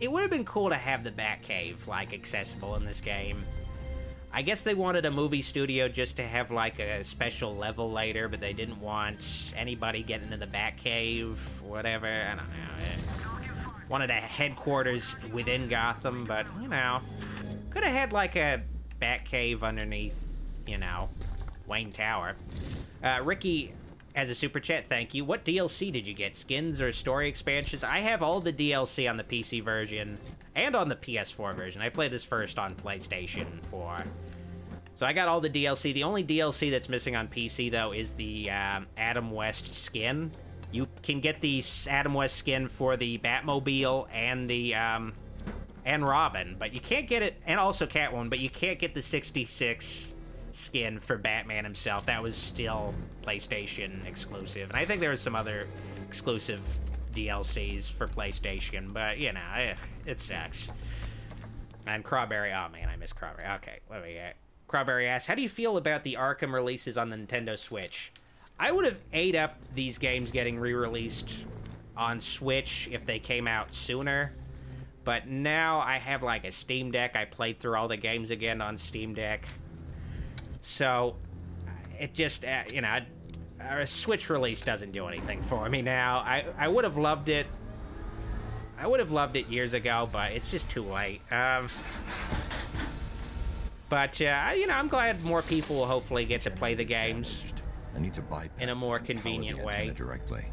it would have been cool to have the Batcave, like, accessible in this game. I guess they wanted a movie studio just to have like a special level later, but they didn't want anybody getting into the Batcave, whatever. I don't know. Eh. Wanted a headquarters within Gotham, but you know, could have had like a Batcave underneath, you know, Wayne Tower. Uh, Ricky has a super chat. Thank you. What DLC did you get? Skins or story expansions? I have all the DLC on the PC version and on the PS4 version. I played this first on PlayStation 4. So I got all the DLC. The only DLC that's missing on PC, though, is the um, Adam West skin. You can get the Adam West skin for the Batmobile and the um, and Robin, but you can't get it, and also Catwoman, but you can't get the 66 skin for Batman himself. That was still PlayStation exclusive, and I think there was some other exclusive DLCs for PlayStation, but you know, eh, it sucks. And Crawberry, oh man, I miss Crawberry. Okay, let me get. Crawberry asks, how do you feel about the Arkham releases on the Nintendo Switch? I would have ate up these games getting re-released on Switch if they came out sooner. But now I have like a Steam Deck. I played through all the games again on Steam Deck. So it just, uh, you know, a Switch release doesn't do anything for me now. I, I would have loved it. I would have loved it years ago, but it's just too late. Um, but, uh, you know, I'm glad more people will hopefully get to play the games I need to bypass in a more and power the convenient way. directly.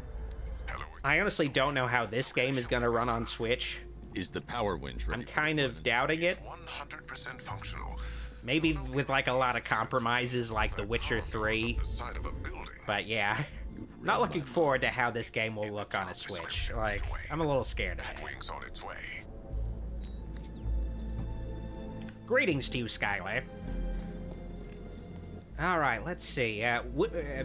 I honestly don't know how this game is going to run on Switch. Is the power winch ready? I'm kind of doubting it. 100% functional. Maybe with like a lot of compromises like The Witcher 3. Side of a building. But yeah, not looking forward to how this game will look on a Switch. Like, I'm a little scared of that. Wings on its way. Greetings to you, Skylar. All right, let's see. Uh, w- uh,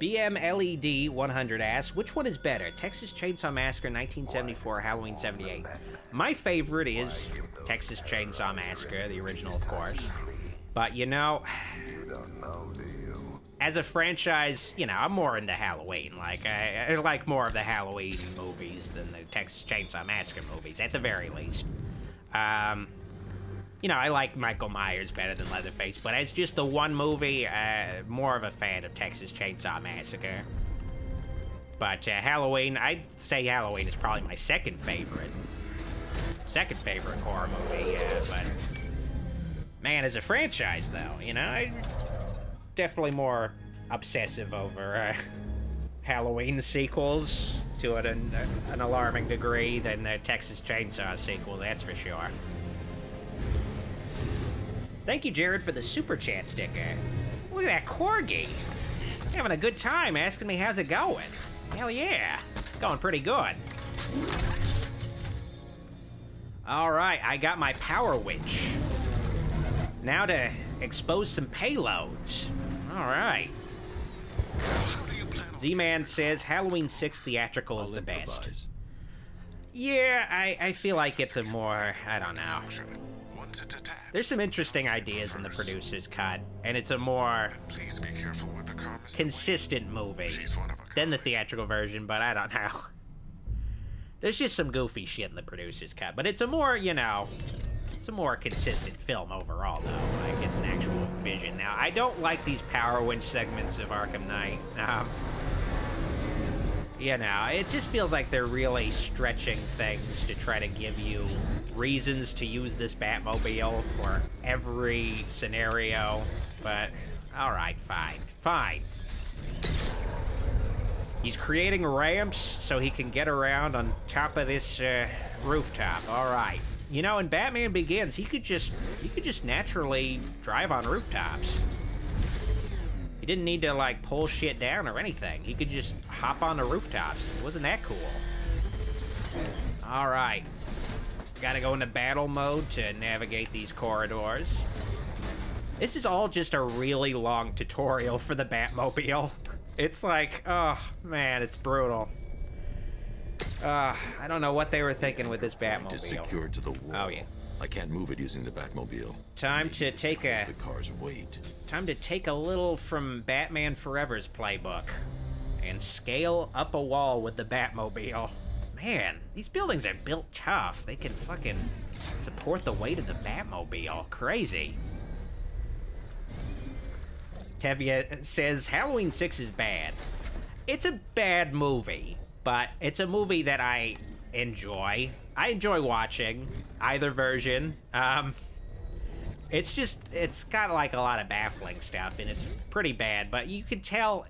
BMLED 100 asks, which one is better, Texas Chainsaw Massacre 1974 or Halloween 78? My favorite is Texas Chainsaw Massacre, the original, of course. But you know, as a franchise, you know, I'm more into Halloween. Like, I, I like more of the Halloween movies than the Texas Chainsaw Massacre movies, at the very least. Um, you know, I like Michael Myers better than Leatherface, but as just the one movie, uh, more of a fan of Texas Chainsaw Massacre. But uh, Halloween, I'd say Halloween is probably my second favorite. Second favorite horror movie, uh, but man, as a franchise, though, you know, I definitely more obsessive over uh, Halloween sequels to an, an alarming degree than the Texas Chainsaw sequels, that's for sure. Thank you, Jared, for the super chat sticker. Look at that corgi. Having a good time asking me how's it going. Hell yeah. It's going pretty good. All right, I got my power winch. Now to expose some payloads. All right. Z-Man says Halloween 6 theatrical is the best. Yeah, I, I feel like it's a more, I don't know. There's some interesting ideas in the producer's cut, and it's a more consistent movie than the theatrical version, but I don't know. There's just some goofy shit in the producer's cut, but it's a more, you know, it's a more consistent film overall, though. Like, it's an actual vision. Now, I don't like these Power Winch segments of Arkham Knight. Um, you know, it just feels like they're really stretching things to try to give you reasons to use this Batmobile for every scenario. But, alright, fine. Fine. He's creating ramps so he can get around on top of this uh, rooftop. Alright. You know, in Batman Begins, he could just he could just naturally drive on rooftops. He didn't need to like pull shit down or anything. He could just hop on the rooftops. Wasn't that cool? All right. Gotta go into battle mode to navigate these corridors. This is all just a really long tutorial for the Batmobile. It's like, oh man, it's brutal. Uh, I don't know what they were thinking with this Batmobile. Secured to the wall. Oh yeah. I can't move it using the Batmobile. Time to take a the car's weight. Time to take a little from Batman Forever's playbook and scale up a wall with the Batmobile. Man, these buildings are built tough. They can fucking support the weight of the Batmobile. Crazy. Tevia says Halloween 6 is bad. It's a bad movie, but it's a movie that I enjoy. I enjoy watching either version. Um, it's just, it's got like a lot of baffling stuff, and it's pretty bad, but you could tell,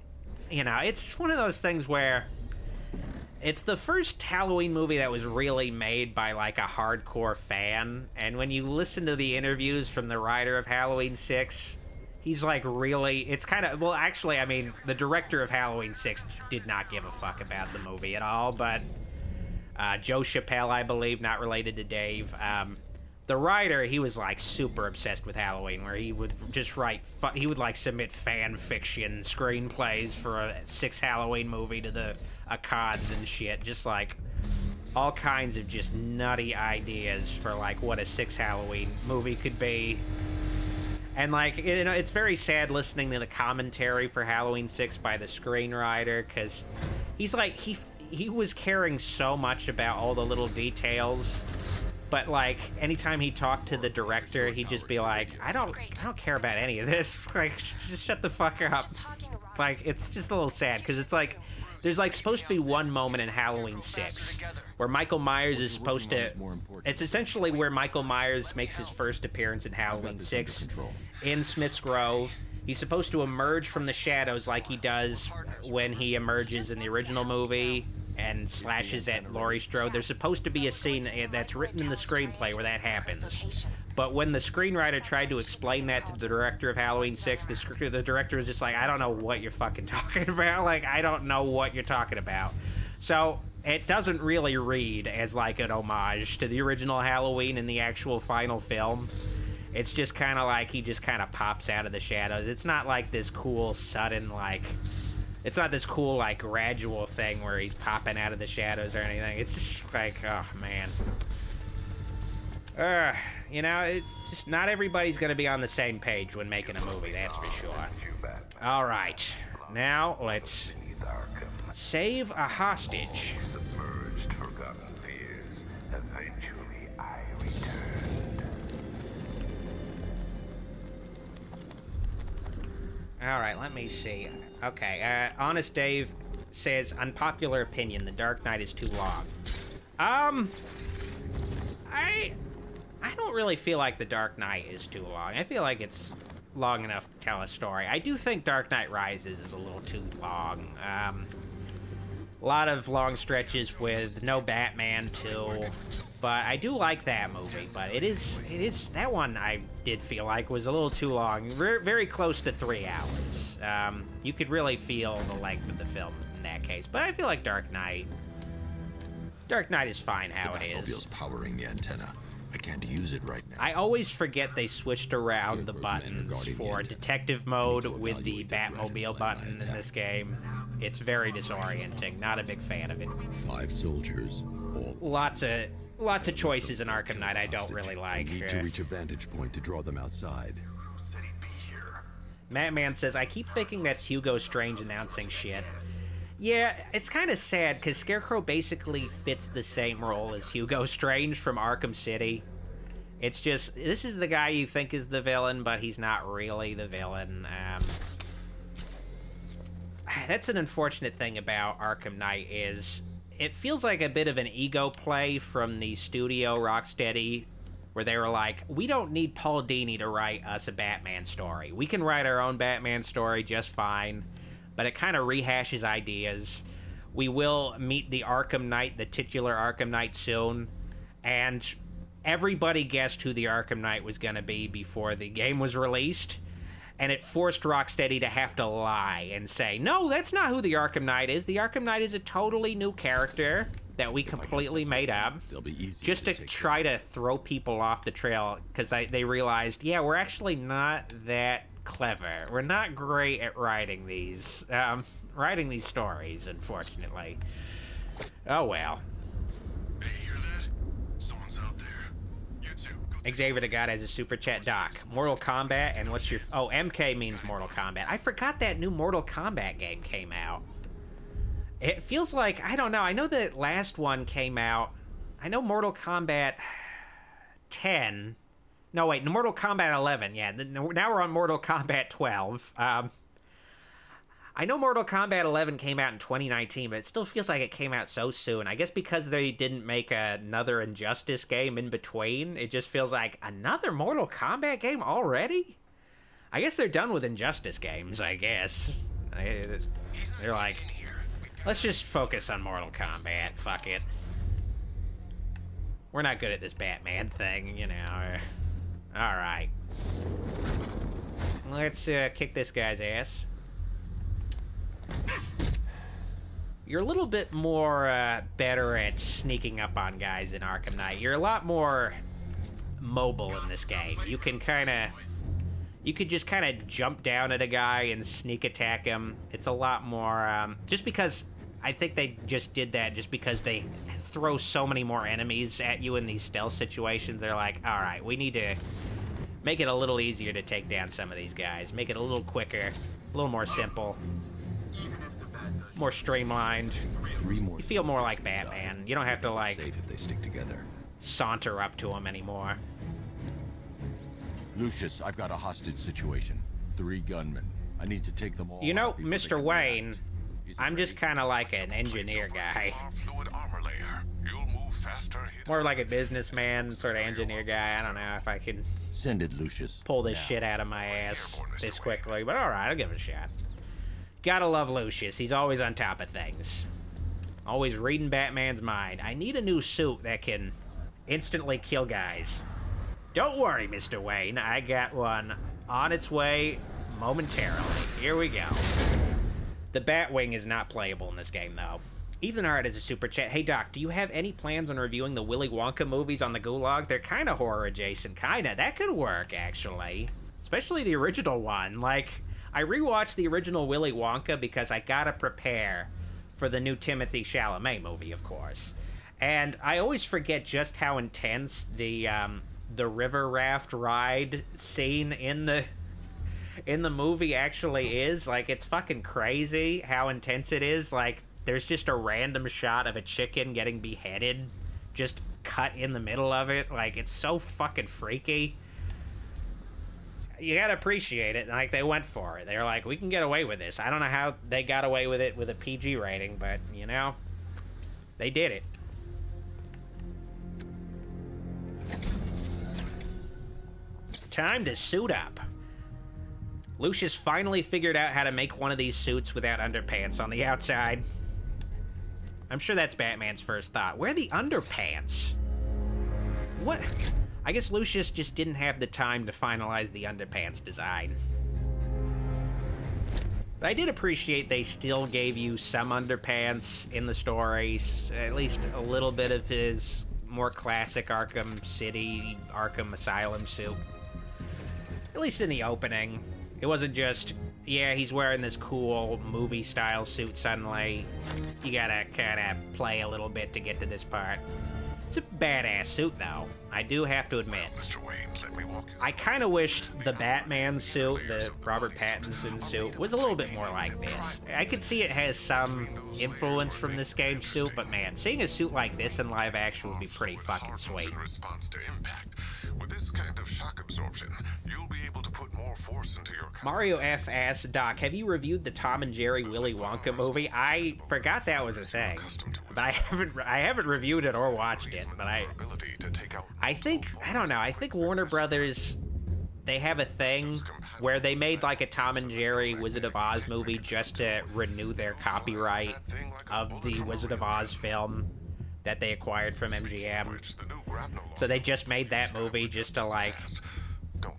you know, it's one of those things where it's the first Halloween movie that was really made by like a hardcore fan, and when you listen to the interviews from the writer of Halloween 6, he's like really it's kind of well actually i mean the director of halloween 6 did not give a fuck about the movie at all but uh, joe chappelle i believe not related to dave. Um, the writer he was like super obsessed with halloween where he would just write he would like submit fan fiction screenplays for a six halloween movie to the Akkads and shit. Just like all kinds of just nutty ideas for like what a six halloween movie could be. And like you know, it's very sad listening to the commentary for Halloween Six by the screenwriter because he's like he he was caring so much about all the little details, but like anytime he talked to the director, he'd just be like, I don't I don't care about any of this. Like just shut the fuck up. Like it's just a little sad because it's like there's like supposed to be one moment in Halloween 6 where Michael Myers is supposed to it's essentially where Michael Myers makes his first appearance in Halloween 6 in Smith's Grove. He's supposed to emerge from the shadows like he does when he emerges in the original movie and slashes at Laurie Strode. There's supposed to be a scene uh, that's written in the screenplay where that happens. But when the screenwriter tried to explain that to the director of Halloween 6, the, the director was just like, I don't know what you're fucking talking about. Like, I don't know what you're talking about. So it doesn't really read as like an homage to the original Halloween in the actual final film. It's just kind of like he just kind of pops out of the shadows. It's not like this cool, sudden, like. It's not this cool, like, gradual thing where he's popping out of the shadows or anything. It's just like, oh, man. You know, it, just not everybody's going to be on the same page when making a movie, that's for sure. All right. Now, let's save a hostage. All right, let me see. Okay, uh, Honest Dave says, unpopular opinion, The Dark Knight is too long. Um, I, I don't really feel like The Dark Knight is too long. I feel like it's long enough to tell a story. I do think Dark Knight Rises is a little too long. Um, a lot of long stretches with no Batman too. But I do like that movie. But it is, it is that one I did feel like was a little too long. Very, very close to three hours. Um, you could really feel the length of the film in that case. But I feel like Dark Knight. Dark Knight is fine how the it is. Powering the antenna. I can't use it right now. I always forget they switched around the buttons for detective mode with the Batmobile button in this game. It's very disorienting. Not a big fan of it. Five soldiers, all Lots of lots of choices in Arkham Knight I don't really like. need Uh, to reach a vantage point to draw them outside. Madman says, I keep thinking that's Hugo Strange announcing shit. Yeah, it's kind of sad because Scarecrow basically fits the same role as Hugo Strange from Arkham City. It's just, this is the guy you think is the villain, but he's not really the villain. Um, that's an unfortunate thing about Arkham Knight is it feels like a bit of an ego play from the studio Rocksteady where they were like, we don't need Paul Dini to write us a Batman story. We can write our own Batman story just fine, but it kind of rehashes ideas. We will meet the Arkham Knight, the titular Arkham Knight soon, and everybody guessed who the Arkham Knight was going to be before the game was released. And it forced Rocksteady to have to lie and say, no, that's not who the Arkham Knight is. The Arkham Knight is a totally new character that we completely made up They'll be easy. just to try to throw people off the trail because they realized, yeah, we're actually not that clever. We're not great at writing these, um, writing these stories, unfortunately. Oh well. Xavier the God has a super chat doc. Mortal Kombat and what's your oh MK means Mortal Kombat. I forgot that new Mortal Kombat game came out. It feels like I don't know. I know the last one came out. I know Mortal Kombat 10. No wait, Mortal Kombat 11. Yeah, now we're on Mortal Kombat 12. Um, I know Mortal Kombat 11 came out in 2019, but it still feels like it came out so soon. I guess because they didn't make another Injustice game in between, it just feels like another Mortal Kombat game already? I guess they're done with Injustice games, I guess. They're like, let's just focus on Mortal Kombat. Fuck it. We're not good at this Batman thing, you know. Alright. Let's uh, kick this guy's ass. You're a little bit more uh, better at sneaking up on guys in Arkham Knight. You're a lot more mobile in this game. You can kind of... You could just kind of jump down at a guy and sneak attack him. It's a lot more... Um, just because... I think they just did that just because they throw so many more enemies at you in these stealth situations. They're like, alright, we need to make it a little easier to take down some of these guys. Make it a little quicker, a little more simple more streamlined. More You feel more like Batman. You don't have to like safe if they stick together. saunter up to him anymore. Lucius, I've got a hostage situation. Three gunmen. I need to take them all. You know, out before they Mr. Wayne, react. Is it I'm just kind of like an engineer guy. Fluid armor layer. You'll move faster. Hit More like a businessman, sort of engineer guy. I don't know if I can Send it, Lucius. pull this shit out of my ass this quickly, but alright, I'll give it a shot. Gotta love Lucius. He's always on top of things. Always reading Batman's mind. I need a new suit that can instantly kill guys. Don't worry, Mr. Wayne. I got one on its way momentarily. Here we go. The Batwing is not playable in this game, though. Ethan Hart is a super chat. Hey, Doc, do you have any plans on reviewing the Willy Wonka movies on the Ghoulog? They're kind of horror adjacent, kind of. That could work, actually. Especially the original one. Like, I rewatched the original Willy Wonka because I gotta prepare for the new Timothée Chalamet movie, of course. And I always forget just how intense the um, the river raft ride scene in the in the movie actually is. Like it's fucking crazy how intense it is. Like there's just a random shot of a chicken getting beheaded just cut in the middle of it. Like it's so fucking freaky. You gotta appreciate it. Like they went for it. They're like, we can get away with this. I don't know how they got away with it with a PG rating, but you know, they did it. Time to suit up. Lucius finally figured out how to make one of these suits without underpants on the outside. I'm sure that's Batman's first thought. Where are the underpants? What? I guess Lucius just didn't have the time to finalize the underpants design. But I did appreciate they still gave you some underpants in the stories. At least a little bit of his more classic Arkham City, Arkham Asylum suit. At least in the opening. It wasn't just, yeah, he's wearing this cool movie style suit suddenly. You gotta kinda play a little bit to get to this part. It's a badass suit, though. I do have to admit. Mr. Wayne, let me walk I kind of wished the Batman suit, the Robert Pattinson suit, was a little bit more like this. I could see it has some influence from this game suit, but man, seeing a suit like this in live action would be pretty fucking sweet. response to impact. With this kind of shock absorption, you'll be able to put more force into your Mario F asked Doc, "Have you reviewed the Tom and Jerry Willy Wonka movie?" I forgot that was a thing, but I haven't. I haven't reviewed it or watched it. But I, I think I don't know. I think Warner Brothers, they have a thing where they made like a Tom and Jerry Wizard of Oz movie just to renew their copyright of the Wizard of Oz film that they acquired from MGM. So they just made that movie just to like,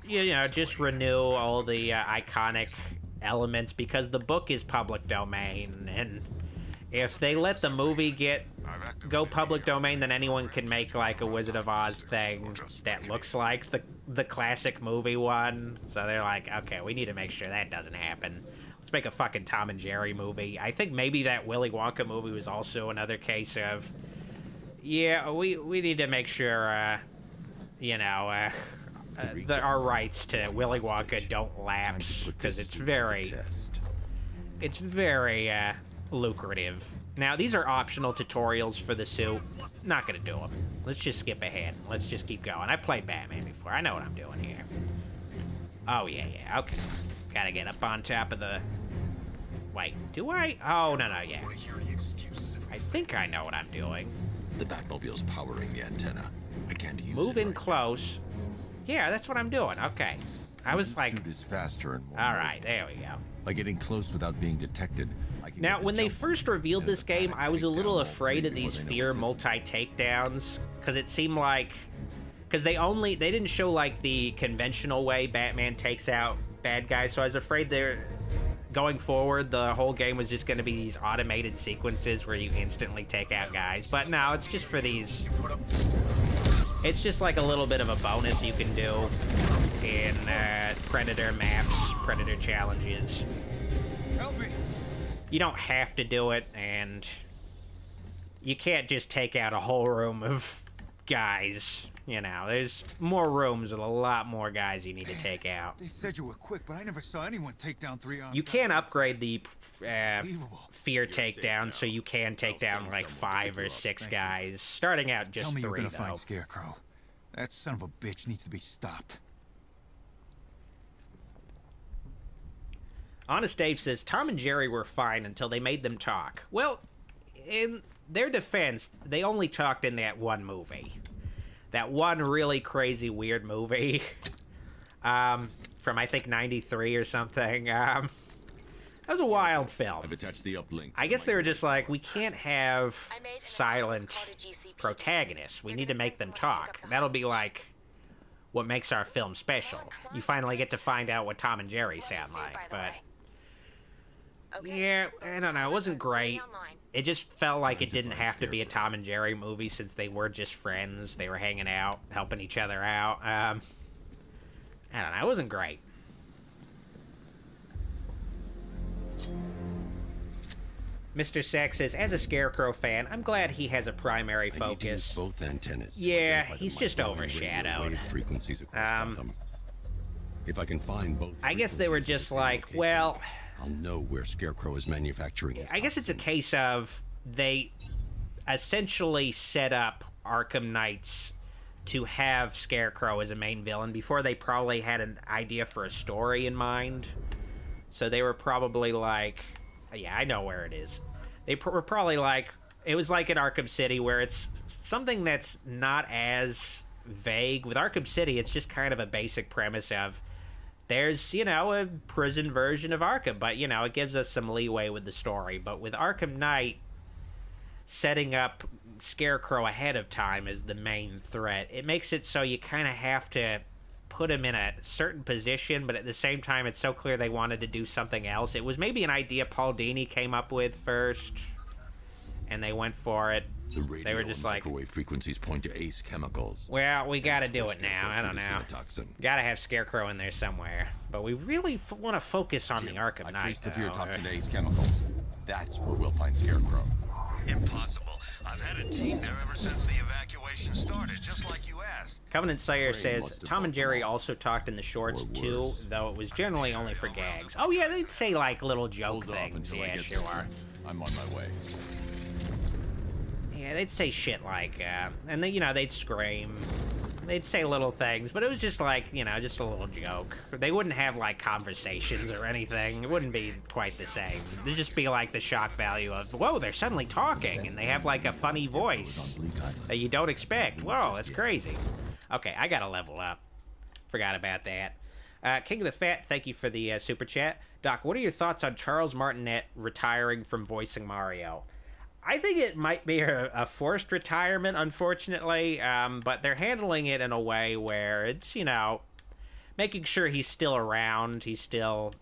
you know, just renew all the uh, iconic elements because the book is public domain and if they let the movie get go public domain then anyone can make like a Wizard of Oz thing that looks like the the classic movie one. So they're like, okay, we need to make sure that doesn't happen. Let's make a fucking Tom and Jerry movie. I think maybe that Willy Wonka movie was also another case of yeah, we we need to make sure uh you know, uh, uh, that our rights to Willy Wonka don't lapse because it's very it's very uh, lucrative. Now, these are optional tutorials for the suit. Not gonna do them. Let's just skip ahead. Let's just keep going. I played Batman before. I know what I'm doing here. Oh, yeah, yeah, okay. Gotta get up on top of the... Wait, do I? Oh, no, no, yeah. I think I know what I'm doing. The Batmobile's powering the antenna. I can't use Move in right close. Yeah, that's what I'm doing. Okay. I was like... Is faster and more All right, there we go. By getting close without being detected, Now, the when they first revealed this game, I was a little afraid of these fear multi-takedowns, because it seemed like... Because they only... They didn't show, like, the conventional way Batman takes out bad guys, so I was afraid they're... Going forward, the whole game was just going to be these automated sequences where you instantly take out guys. But no, it's just for these... It's just like a little bit of a bonus you can do in uh, Predator maps, Predator challenges. Help me. You don't have to do it, and you can't just take out a whole room of guys. You know, there's more rooms with a lot more guys you need to take out. They said you were quick, but I never saw anyone take down three armed You can upgrade the uh, fear takedown, so you can take down like five or six guys, starting out just Tell me you're gonna though. find Scarecrow. That son of a bitch needs to be stopped. Honest Dave says Tom and Jerry were fine until they made them talk. Well, in their defense, they only talked in that one movie. That one really crazy, weird movie. um, from I think 93 or something. Um, that was a wild film. I've attached the uplink. I guess they were just like, we can't have silent protagonists. We need to make them talk. That'll be like what makes our film special. You finally get to find out what Tom and Jerry sound like. But yeah, I don't know. It wasn't great. It just felt like it didn't have to be a Tom and Jerry movie since they were just friends. They were hanging out, helping each other out. Um, I don't know. It wasn't great. Mr. Sex says, as a Scarecrow fan, I'm glad he has a primary I need to use focus. both antennas. Yeah, he's just overshadowed. frequencies across Um, Gotham. If I can find both, I guess they were just like, well, I'll know where Scarecrow is manufacturing. I guess it's a case of they essentially set up Arkham Knights to have Scarecrow as a main villain before they probably had an idea for a story in mind. So they were probably like, yeah, I know where it is. They pr- were probably like, it was like in Arkham City where it's something that's not as vague. With Arkham City, it's just kind of a basic premise of there's, you know, a prison version of Arkham, but, you know, it gives us some leeway with the story. But with Arkham Knight, setting up Scarecrow ahead of time as the main threat, it makes it so you kind of have to put him in a certain position, but at the same time, it's so clear they wanted to do something else. It was maybe an idea Paul Dini came up with first, and they went for it. The radio They were just and like, microwave frequencies point to ace chemicals. well, we gotta do it now. I don't know. Toxin. Gotta have Scarecrow in there somewhere. But we really f- want to focus on the Arkham I traced the fear toxin to ace chemicals. That's where we'll find Scarecrow. Impossible. I've had a team there ever since the evacuation started, just like you asked. Covenant Slayer says Tom and Jerry also talked in the shorts too, though it was generally only for gags. Oh yeah, they'd say like little joke Hold things. until I Yeah, sure. I'm on my way. Yeah, they'd say shit like, uh, and then you know they'd scream. They'd say little things, but it was just like you know just a little joke. They wouldn't have like conversations or anything. It wouldn't be quite the same. It'd just be like the shock value of whoa, they're suddenly talking and they have like a funny voice that you don't expect. Whoa, that's crazy. Okay, I gotta level up. Forgot about that. Uh, King of the Fat, thank you for the uh, super chat. Doc, what are your thoughts on Charles Martinet retiring from voicing Mario? I think it might be a, a forced retirement, unfortunately, um, but they're handling it in a way where it's, you know, making sure he's still around. He's still,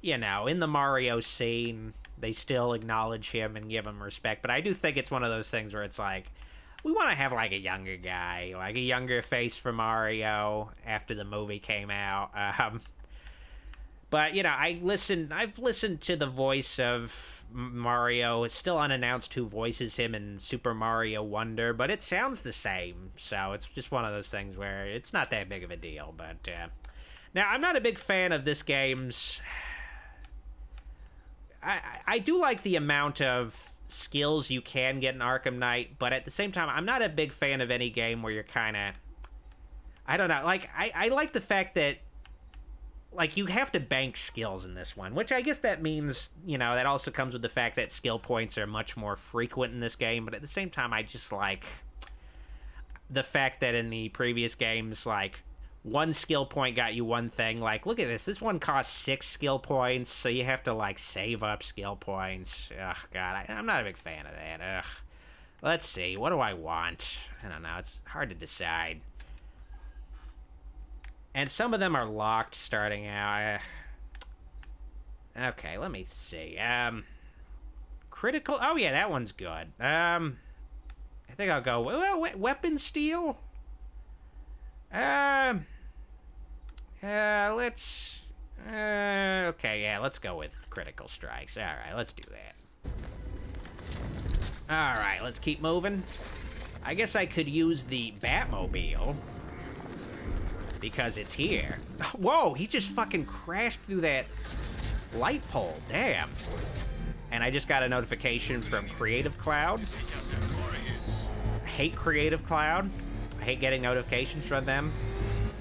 you know, in the Mario scene. They still acknowledge him and give him respect. But I do think it's one of those things where it's like, we want to have like a younger guy, like a younger face for Mario after the movie came out. Um, but you know, I listened. I've listened to the voice of Mario. It's still unannounced who voices him in Super Mario Wonder, but it sounds the same. So it's just one of those things where it's not that big of a deal. But uh, now, I'm not a big fan of this game's. I I- I do like the amount of skills you can get in Arkham Knight, but at the same time, I'm not a big fan of any game where you're kind of. I don't know. Like I, I like the fact that like you have to bank skills in this one, which I guess that means, you know, that also comes with the fact that skill points are much more frequent in this game, but at the same time I just like the fact that in the previous games like one skill point got you one thing. Like, look at this. This one costs six skill points, so you have to like save up skill points. Ugh, God, I, I'm not a big fan of that. Ugh. Let's see. What do I want? I don't know. It's hard to decide and some of them are locked starting out. Uh, Okay, let me see. Um, critical. Oh yeah, that one's good. Um, I think I'll go. Well, we- weapon steal. Um. Uh, let's. Uh, okay, yeah, let's go with critical strikes. All right, let's do that. All right, let's keep moving. I guess I could use the Batmobile because it's here. Whoa, he just fucking crashed through that light pole. Damn. And I just got a notification from Creative Cloud. I hate Creative Cloud. I hate getting notifications from them.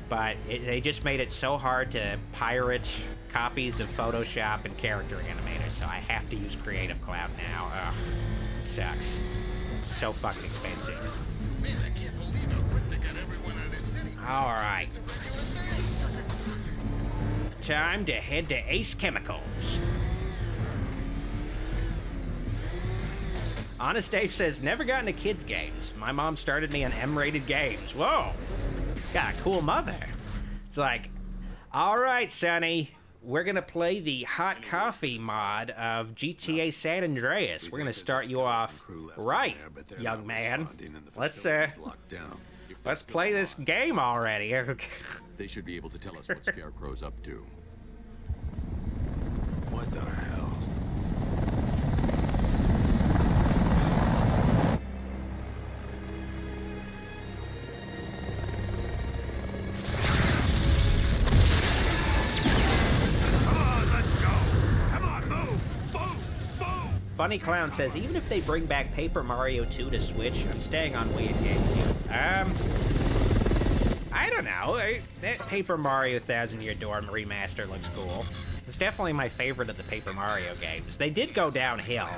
But it, they just made it so hard to pirate copies of Photoshop and Character Animator, so I have to use Creative Cloud now. Ugh, it sucks. It's so fucking expensive. All right. Time to head to Ace Chemicals. Honest Dave says, never got into kids' games. My mom started me on M-rated games. Whoa. Got a cool mother. It's like, all right, Sonny, we're going to play the hot coffee mod of GTA San Andreas. We're going to start you off right, young man. Let's, uh, let's play this game already. They should be able to tell us what Scarecrow's up to. What the hell? Funny Clown says, even if they bring back Paper Mario 2 to Switch, I'm staying on Wii and GameCube. Um, I don't know. That Paper Mario Thousand Year Door remaster looks cool. It's definitely my favorite of the Paper Mario games. They did go downhill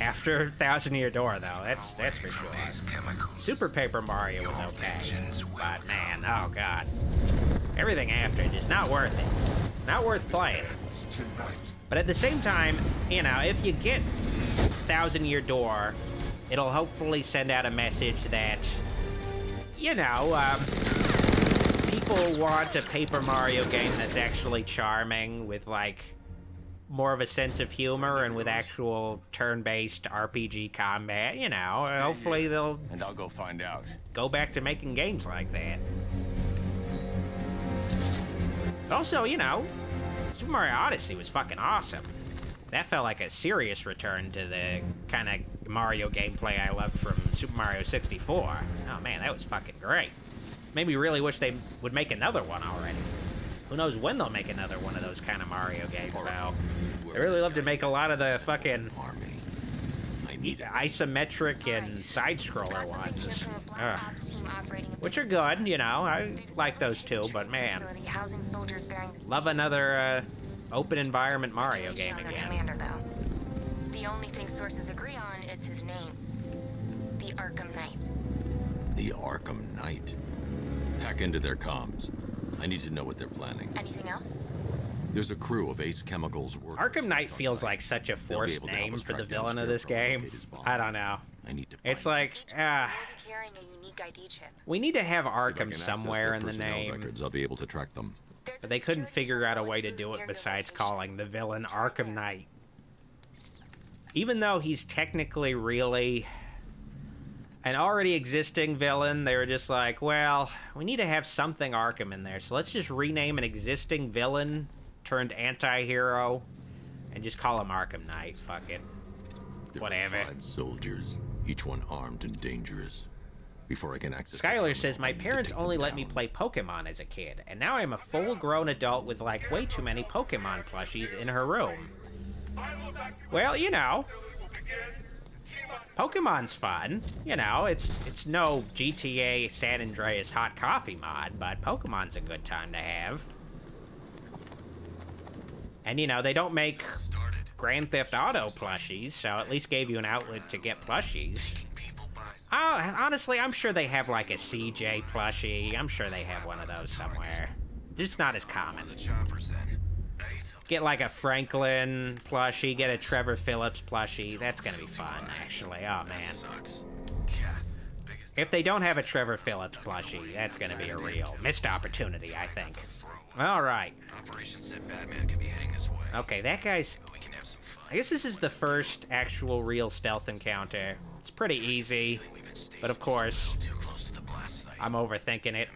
after Thousand Year Door, though. That's that's for sure. Super Paper Mario was okay, but man, oh god, everything after just not worth it. Not worth playing. But at the same time, you know, if you get Thousand Year Door, it'll hopefully send out a message that, you know, um, people want a Paper Mario game that's actually charming with, like, more of a sense of humor and with actual turn-based RPG combat, you know, hopefully they'll And I'll go find out. go back to making games like that. Also, you know, Super Mario Odyssey was fucking awesome. That felt like a serious return to the kind of Mario gameplay I loved from Super Mario 64. Oh man, that was fucking great. Made me really wish they would make another one already. Who knows when they'll make another one of those kind of Mario games, though. I really love to make a lot of the fucking isometric and side-scroller ones. Ugh. Which are good, you know. I like those too, but man, Housing soldiers bearing love another uh, open environment Mario game again. commander, though. The only thing sources agree on is his name. The Arkham Knight. The Arkham Knight. Hack into their comms. I need to know what they're planning. Anything else? There's a crew of Ace Chemicals workers. Arkham Knight feels like such a forced able to help name for the villain of this game. locate his bomb. I don't know. I need to It's like, ah, Will be carrying a unique ID chip. we need to have Arkham somewhere in the name. Records, I'll be able to track them. But they couldn't figure out a way to do it besides calling the villain Arkham Knight. Even though he's technically really an already existing villain, they were just like, well, we need to have something Arkham in there, so let's just rename an existing villain turned anti-hero and just call him Arkham Knight. Fuck it. There Whatever. Five soldiers, each one armed and dangerous. Before I can access. Skylar says, My parents only let me play Pokemon as a kid, and now I'm a full grown adult with like way too many Pokemon plushies in her room. Well, you know. Pokemon's fun. You know, it's it's no GTA San Andreas hot coffee mod, but Pokemon's a good time to have. And you know, they don't make Grand Theft Auto plushies, so at least gave you an outlet to get plushies. Oh, honestly, I'm sure they have like a CJ plushie. I'm sure they have one of those somewhere. Just not as common. Get like a Franklin plushie, get a Trevor Phillips plushie. That's gonna be fun, actually. Oh man. If they don't have a Trevor Phillips plushie, that's gonna be a real missed opportunity, I think. All right. Okay, that guy's. I guess this is the first actual real stealth encounter. It's pretty easy, but of course. I'm overthinking it.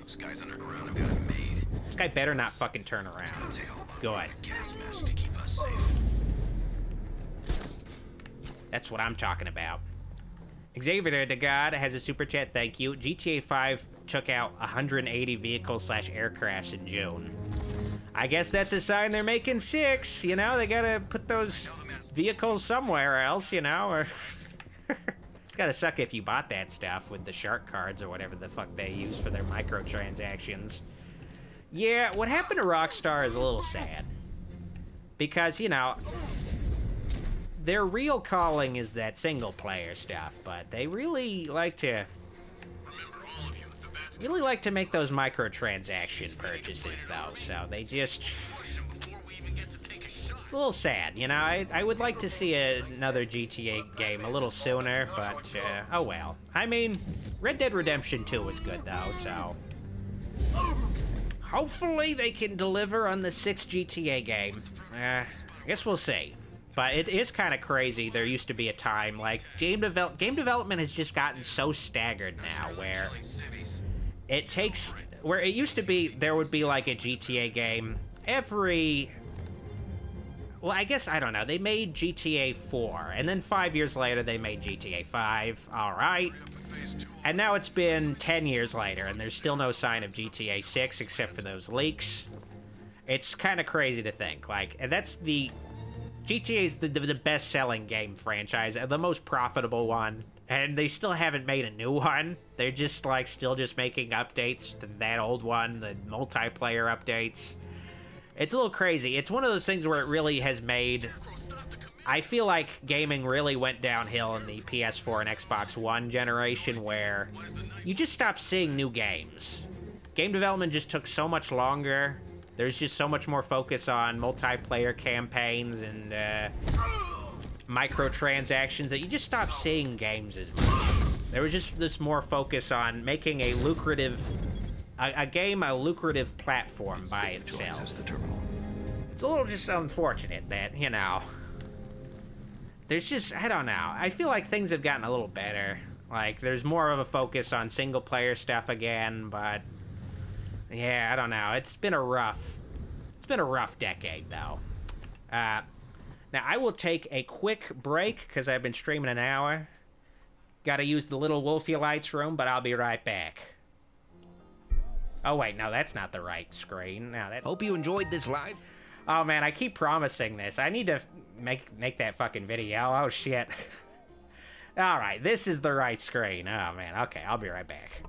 Those guys underground got it made. This guy better not fucking turn around. Good. That's what I'm talking about. Xavier de God has a super chat. Thank you. GTA 5 took out 180 vehicles slash aircrafts in June. I guess that's a sign they're making six. You know, they gotta put those vehicles somewhere else. You know, or it's gotta suck if you bought that stuff with the shark cards or whatever the fuck they use for their microtransactions. Yeah, what happened to Rockstar is a little sad because you know their real calling is that single player stuff, but they really like to really like to make those microtransaction purchases though, so they just it's a little sad, you know. I, I would like to see a, another GTA game a little sooner, but uh, oh well. I mean, Red Dead Redemption 2 was good though, so hopefully they can deliver on the sixth GTA game. Uh, I guess we'll see. But it is kind of crazy. There used to be a time like game develop game development has just gotten so staggered now, where it takes where it used to be there would be like a GTA game every. Well, I guess I don't know. They made GTA 4, and then five years later they made GTA 5. All right. And now it's been 10 years later, and there's still no sign of GTA 6 except for those leaks. It's kind of crazy to think. Like, and that's the. GTA is the, the, the best selling game franchise, and the most profitable one. And they still haven't made a new one. They're just, like, still just making updates to that old one, the multiplayer updates. It's a little crazy. It's one of those things where it really has made I feel like gaming really went downhill in the PS4 and Xbox One generation where you just stopped seeing new games. Game development just took so much longer. There's just so much more focus on multiplayer campaigns and uh, microtransactions that you just stopped seeing games as much. There was just this more focus on making a lucrative, a, a game a lucrative platform by itself. It's a little just unfortunate that, you know, there's just, I don't know. I feel like things have gotten a little better. Like, there's more of a focus on single player stuff again, but yeah, I don't know. It's been a rough, it's been a rough decade, though. Uh, now, I will take a quick break because I've been streaming an hour. Gotta use the little Wolfie Lights room, but I'll be right back. Oh, wait, no, that's not the right screen. No, that... Hope you enjoyed this live. Oh, man, I keep promising this. I need to make make that fucking video. Oh, shit. All right, this is the right screen. Oh, man. Okay, I'll be right back.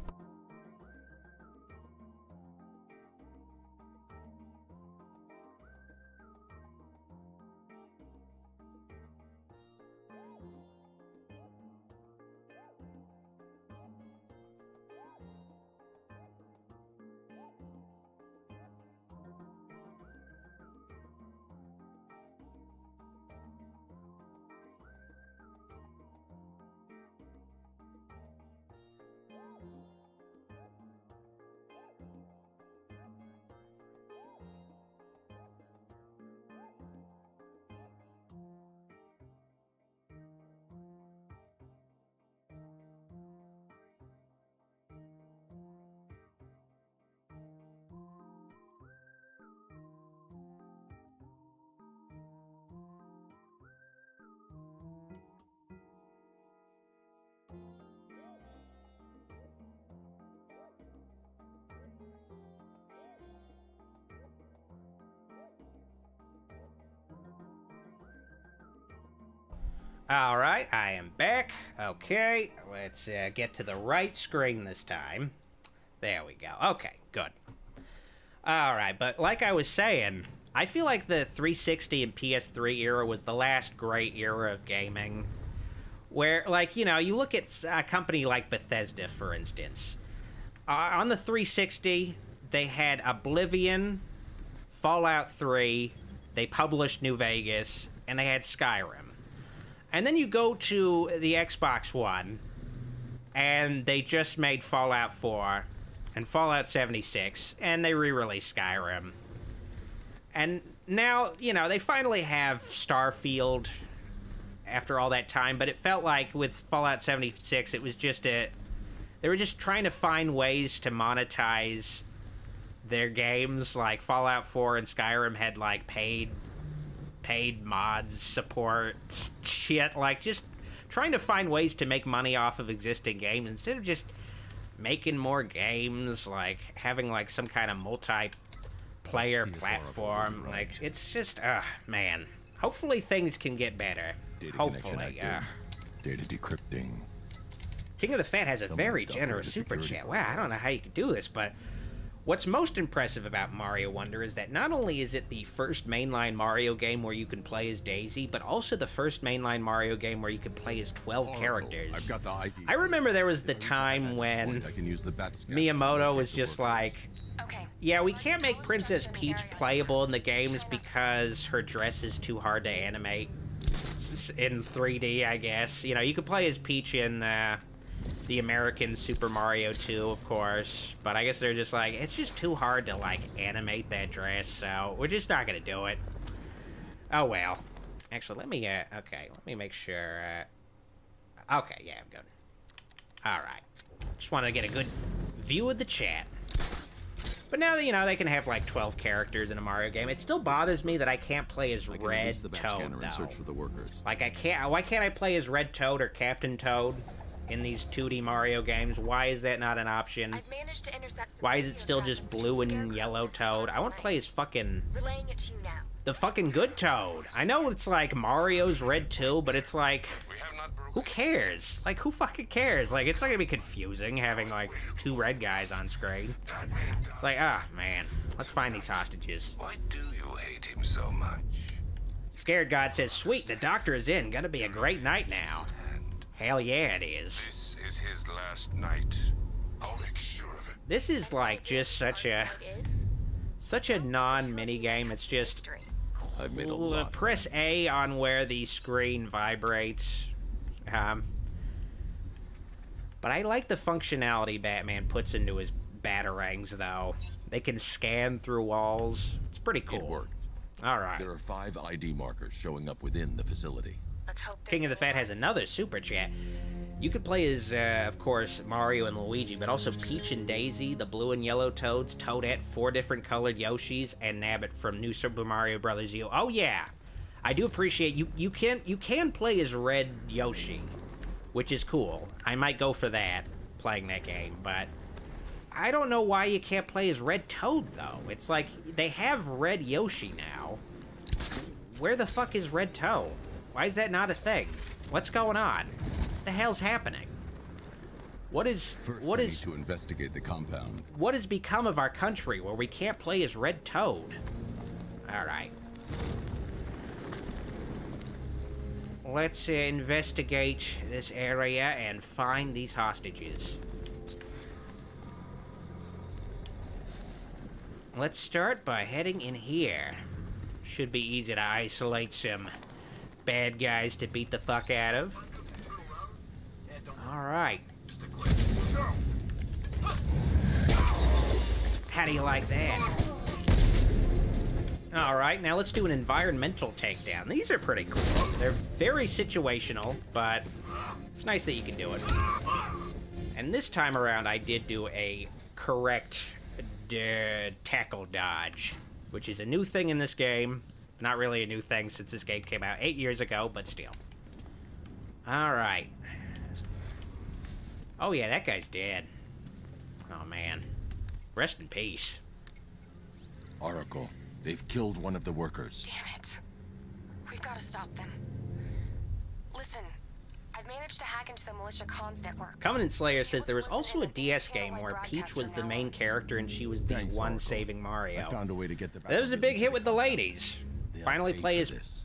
All right, I am back. Okay, let's uh, get to the right screen this time. There we go. Okay, good. All right, but like I was saying, I feel like the 360 and PS3 era was the last great era of gaming. Where, like, you know, you look at a company like Bethesda, for instance. Uh, on the 360, they had Oblivion, Fallout 3, they published New Vegas, and they had Skyrim. And then you go to the Xbox One, and they just made Fallout 4 and Fallout 76, and they re released Skyrim. And now, you know, they finally have Starfield after all that time, but it felt like with Fallout 76, it was just a. They were just trying to find ways to monetize their games. Like Fallout 4 and Skyrim had, like, paid paid mods, support, shit. Like, just trying to find ways to make money off of existing games instead of just making more games, like having like some kind of multi-player platform. Like, it's just, uh, man. Hopefully things can get better. Data Hopefully, uh. Data decrypting. King of the Fat has a Someone's very generous super chat. Wow, I don't know how you could do this, but what's most impressive about Mario Wonder is that not only is it the first mainline Mario game where you can play as Daisy, but also the first mainline Mario game where you can play as 12 characters. I've got the ID. I remember there was the time when I can use the bat. Miyamoto was just like, okay. yeah, we can't make Princess Peach playable in the games because her dress is too hard to animate in 3D, I guess. You know, you could play as Peach in uh, the American Super Mario 2, of course, but I guess they're just like, it's just too hard to, like, animate that dress, so we're just not gonna do it. Oh, well. Actually, let me, uh, okay, let me make sure, uh, okay, yeah, I'm good. Alright. Just wanted to get a good view of the chat. But now that, you know, they can have like 12 characters in a Mario game, it still bothers me that I can't play as I Red release the bat Toad, though. search for the workers. Like, I can't, why can't I play as Red Toad or Captain Toad in these 2D Mario games? Why is that not an option? I've managed to intercept Why is it still just blue and yellow Toad? I want to play as fucking relaying it to you now. the fucking good Toad. I know it's like Mario's red too, but it's like, who cares? Like, who fucking cares? Like, it's not gonna be confusing having like two red guys on screen. It's like, ah, man, let's find these hostages. Why do you hate him so much? Scared God says, sweet, the doctor is in. Gonna be a great night now. Hell yeah, it is. This is his last night. I'll make sure of it. This is like just such a such a non-mini game. It's just I've made a l- lot. press A on where the screen vibrates. Um, but I like the functionality Batman puts into his batarangs, though. They can scan through walls. It's pretty cool. It worked. All right. There are five ID markers showing up within the facility. Let's hope King of the Fat has another super chat. You could play as, uh, of course, Mario and Luigi, but also Peach and Daisy, the blue and yellow Toads, Toadette, four different colored Yoshis, and Nabbit from New Super Mario Bros. U. Oh yeah, I do appreciate you. You can you can play as Red Yoshi, which is cool. I might go for that playing that game, but I don't know why you can't play as Red Toad though. It's like they have Red Yoshi now. Where the fuck is Red Toad? Why is that not a thing? What's going on? What the hell's happening? What is First, what is to investigate the compound. what has become of our country where we can't play as Red Toad? All right. Let's uh, investigate this area and find these hostages. Let's start by heading in here. Should be easy to isolate some bad guys to beat the fuck out of. All right. How do you like that? All right, now let's do an environmental takedown. These are pretty cool. They're very situational, but it's nice that you can do it. And this time around, I did do a correct uh, tackle dodge, which is a new thing in this game. Not really a new thing since this game came out eight years ago, but still. All right. Oh yeah, that guy's dead. Oh man. Rest in peace. Oracle, they've killed one of the workers. Damn it. We've got to stop them. Listen, I've managed to hack into the militia comms network. Covenant Slayer says there was also a DS game where Peach was the main character and she was the Thanks, one Oracle. saving Mario. I found a way to get the. That was a big hit with the ladies. They Finally paid play for as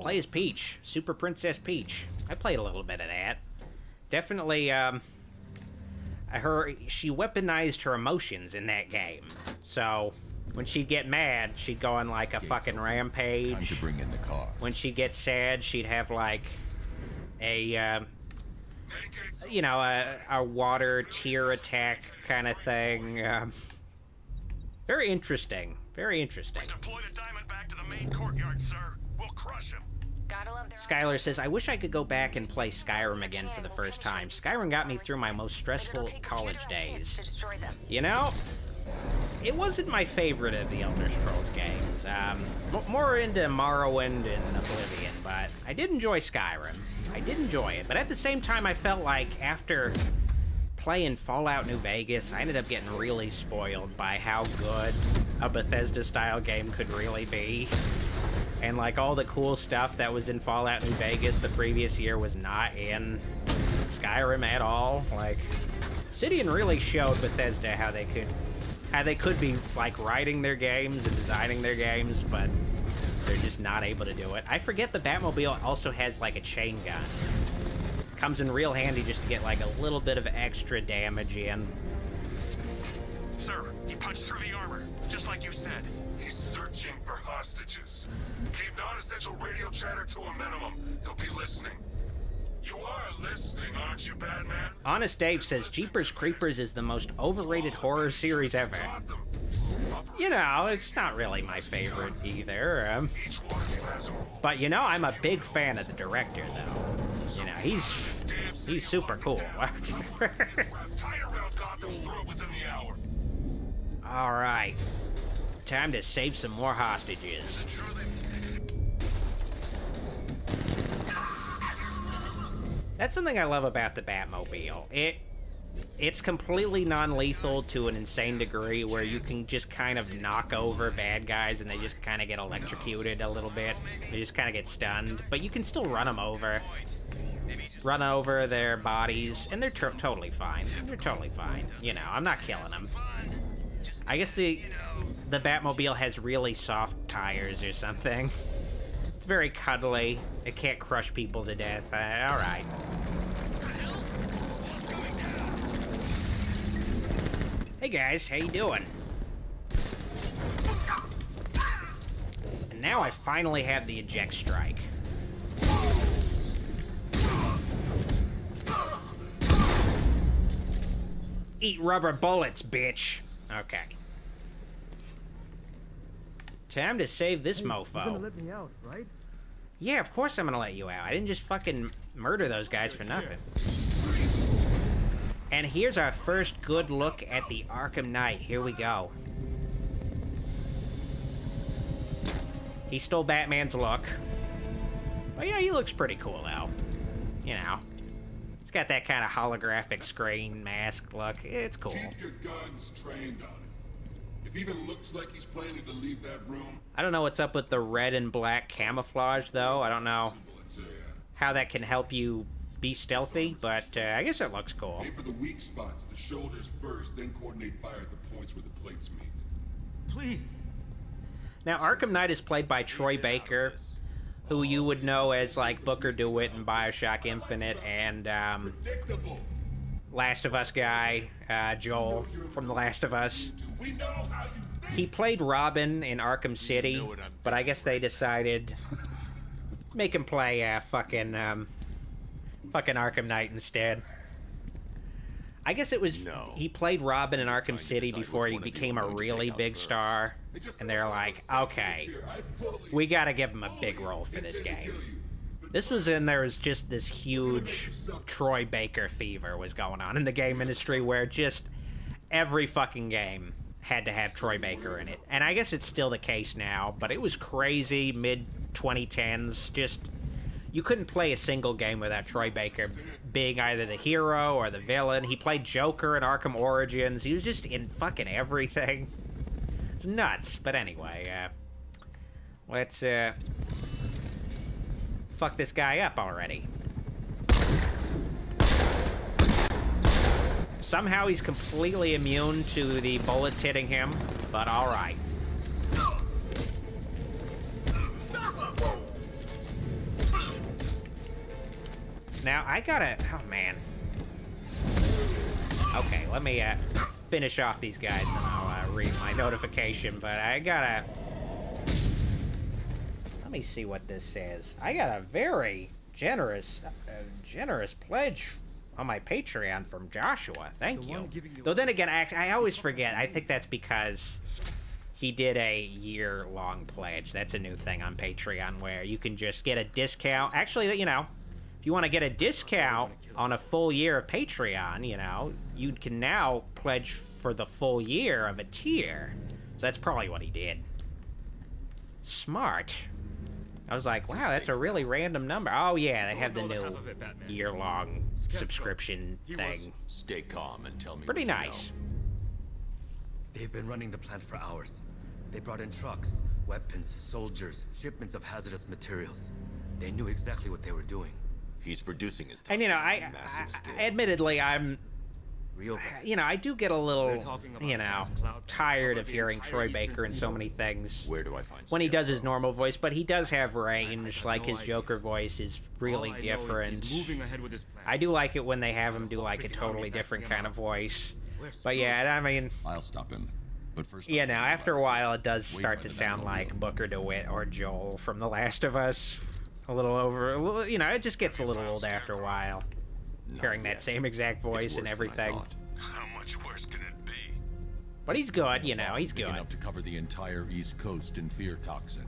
play as Peach, Super Princess Peach. I played a little bit of that. Definitely, um, her she weaponized her emotions in that game. So when she'd get mad, she'd go on like a fucking rampage. Time to rampage. bring in the car. When she'd get sad, she'd have like a, um, you know, a, a water tear attack kind of thing. Um, very interesting. Very interesting. Deploy the diamond back to the main courtyard, sir. We'll crush him. Gotta love their Skylar says, I wish I could go back and play Skyrim again for the first time. Skyrim got me through my most stressful college days. to destroy them. You know, it wasn't my favorite of the Elder Scrolls games. Um, more into Morrowind and Oblivion, but I did enjoy Skyrim. I did enjoy it, but at the same time, I felt like after playing Fallout New Vegas, I ended up getting really spoiled by how good a Bethesda-style game could really be. And like all the cool stuff that was in Fallout New Vegas the previous year was not in Skyrim at all. Like Obsidian really showed Bethesda how they could how they could be like writing their games and designing their games, but they're just not able to do it. I forget the Batmobile also has like a chain gun. Comes in real handy just to get like a little bit of extra damage in. Sir, he punched through the armor, just like you said. He's searching for hostages. Keep non-essential radio chatter to a minimum. He'll be listening. You are listening, aren't you, Batman? Honest Dave says Jeepers Creepers is the most overrated horror series ever. You know, it's not really my favorite either. Um, Each one of you has a role. but you know, I'm a big fan of the director, though. You know, he's he's super cool. All right, time to save some more hostages. That's something I love about the Batmobile. It it's completely non-lethal to an insane degree where you can just kind of knock over bad guys and they just kind of get electrocuted a little bit. They just kind of get stunned, but you can still run them over. Run over their bodies, and they're to- totally fine. They're totally fine. You know, I'm not killing them. I guess the the Batmobile has really soft tires or something. It's very cuddly. It can't crush people to death. Uh, all right. Hey guys, how you doing? And now I finally have the eject strike. Eat rubber bullets, bitch. Okay. Time to save this Hey, You're mofo. gonna let me out, right? Yeah, of course I'm gonna let you out. I didn't just fucking murder those guys for nothing. And here's our first good look at the Arkham Knight. Here we go. He stole Batman's look. But, you know, he looks pretty cool, though. You know. He's got that kind of holographic screen mask look. It's cool. Keep your guns trained on him. If he even looks like he's planning to leave that room, I don't know what's up with the red and black camouflage, though. I don't know it's how that can help you be stealthy, but uh, I guess it looks cool. aim for the weak spots, the shoulders first, then coordinate fire at the points where the plates meet. Please. Now, Arkham Knight is played by Troy Baker, who you would know as like Booker DeWitt in Bioshock Infinite and um, Last of Us guy, uh, Joel from The Last of Us. We know how you think. He played Robin in Arkham City, but I guess they decided make him play uh, fucking um, fucking Arkham Knight instead. I guess it was No. he played Robin in Arkham City before he one of you became a really big first. star, and they're like, okay, we got to give him a big role for this game. This was in there was just this huge Troy Baker fever was going on in the game industry where just every fucking game had to have Troy Baker in it. And I guess it's still the case now, but it was crazy mid 2010s. Just you couldn't play a single game without Troy Baker being either the hero or the villain. He played Joker in Arkham Origins. He was just in fucking everything. It's nuts. But anyway, uh let's uh fuck this guy up already. Somehow he's completely immune to the bullets hitting him, but alright. Now, I gotta... Oh, man. Okay, let me uh, finish off these guys, and I'll uh, read my notification, but I gotta... Let me see what this says. I got a very generous, uh, generous pledge on my Patreon from Joshua. Thank The you. you Though then again, I, I always forget. I think that's because he did a year-long pledge. That's a new thing on Patreon where you can just get a discount. Actually, you know, if you want to get a discount on a full year of Patreon, you know, you can now pledge for the full year of a tier. So that's probably what he did. Smart. I was like, wow, that's a really random number. Oh yeah, they have the new year-long subscription thing. Stay calm and tell me. Pretty nice. They've been running the plant for hours. They brought in trucks, weapons, soldiers, shipments of hazardous materials. They knew exactly what they were doing. He's producing his. And you know, I, on a massive I, admittedly, I'm, Real you know, I do get a little, you know, tired of hearing entire Troy eastern Baker in so many things. Where do I find? When he does his normal voice, but he does have range, have like no his idea. Joker voice is really All I is different. Moving ahead with his plan. I do like it when they have him do like a totally different kind of voice. But yeah, I mean, I'll stop him. But first, yeah, I'll now after a while, it does start to sound like Booker DeWitt or Joel from The Last of Us. A little over, a little, you know, it just gets a little old after a while. Not Hearing that same exact voice and everything. How much worse can it be? But he's good, you know, he's good. enough to cover the entire East Coast in fear toxin.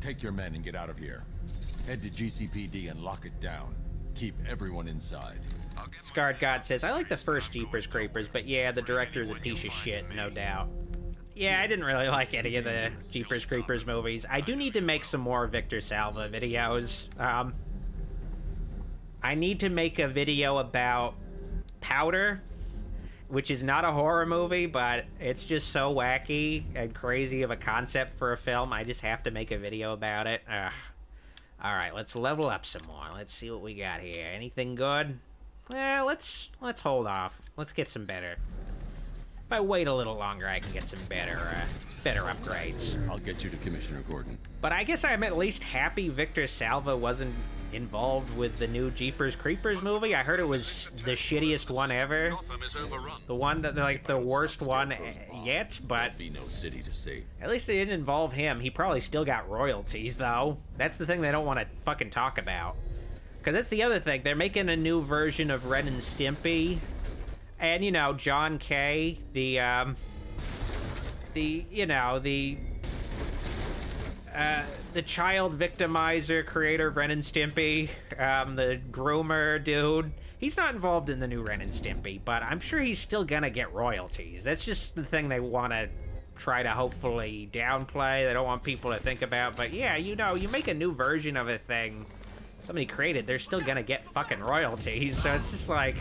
Take your men and get out of here. Head to GCPD and lock it down. Keep everyone inside. I'll get Scarred God says, I like the first not Jeepers. Creepers, but yeah, the Bring director's a piece of shit, no doubt. Yeah, I didn't really like any of the Jeepers Creepers movies. I do need to make some more Victor Salva videos. Um, I need to make a video about Powder, which is not a horror movie, but it's just so wacky and crazy of a concept for a film. I just have to make a video about it. Ugh. All right, let's level up some more. Let's see what we got here. Anything good? Well, let's let's hold off. Let's get some better. If I wait a little longer, I can get some better uh, better upgrades. I'll get you to Commissioner Gordon. But I guess I'm at least happy Victor Salva wasn't involved with the new Jeepers Creepers movie. I heard it was the shittiest one ever. Gotham is overrun. The one that like the worst one yet, but be no city to save. at least they didn't involve him. He probably still got royalties though. That's the thing they don't want to fucking talk about. Cuz that's the other thing. They're making a new version of Ren and Stimpy. And you know, John K., the um the you know, the uh, the child victimizer creator of Ren and Stimpy, um, the groomer dude. He's not involved in the new Ren and Stimpy, but I'm sure he's still gonna get royalties. That's just the thing they want to try to hopefully downplay. They don't want people to think about. But yeah, you know, you make a new version of a thing somebody created, they're still gonna get fucking royalties. So it's just like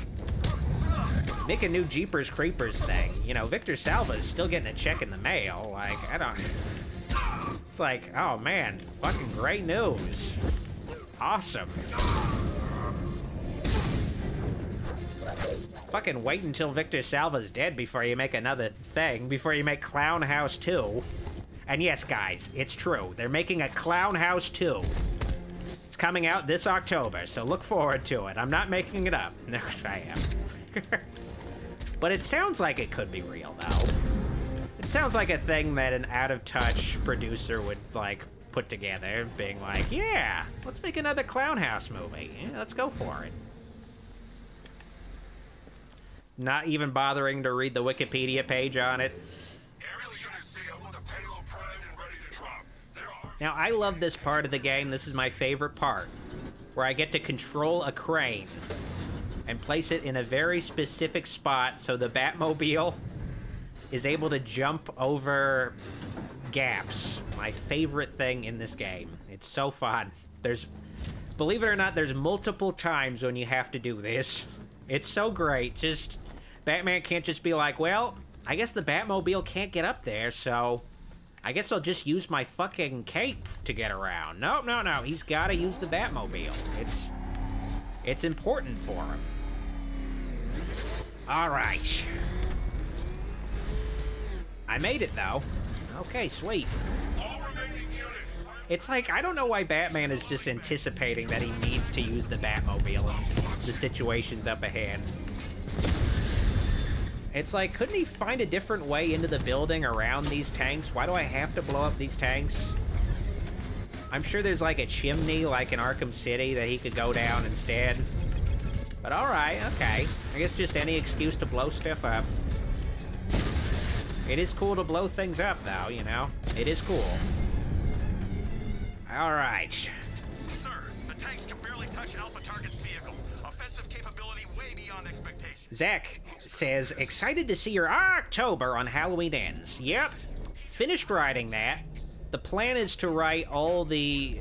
make a new Jeepers Creepers thing. You know, Victor Salva is still getting a check in the mail. Like I don't. It's like, oh man, fucking great news. Awesome. Fucking wait until Victor Salva's dead before you make another thing, before you make Clown House 2. And yes, guys, it's true. They're making a Clown House 2. It's coming out this October, so look forward to it. I'm not making it up. No, I am. but it sounds like it could be real, though. It sounds like a thing that an out-of-touch producer would, like, put together, being like, yeah, let's make another Clown House movie. Yeah, let's go for it. Not even bothering to read the Wikipedia page on it. Now, I love this part of the game. This is my favorite part, where I get to control a crane and place it in a very specific spot so the Batmobile is able to jump over gaps. My favorite thing in this game. It's so fun. There's, believe it or not, there's multiple times when you have to do this. It's so great. Just Batman can't just be like, well, I guess the Batmobile can't get up there, so I guess I'll just use my fucking cape to get around. No, no, no. He's got to use the Batmobile. It's it's important for him. All right. I made it, though. Okay, sweet. It's like, I don't know why Batman is just anticipating that he needs to use the Batmobile in the situations up ahead. It's like, couldn't he find a different way into the building around these tanks? Why do I have to blow up these tanks? I'm sure there's like a chimney like in Arkham City that he could go down instead. But alright, okay. I guess just any excuse to blow stuff up. It is cool to blow things up, though, you know? It is cool. Alright. Sir, the tanks can barely touch Alpha Target's vehicle. Offensive capability way beyond expectations. Zach says, excited to see your October on Halloween Ends. Yep, finished writing that. The plan is to write all the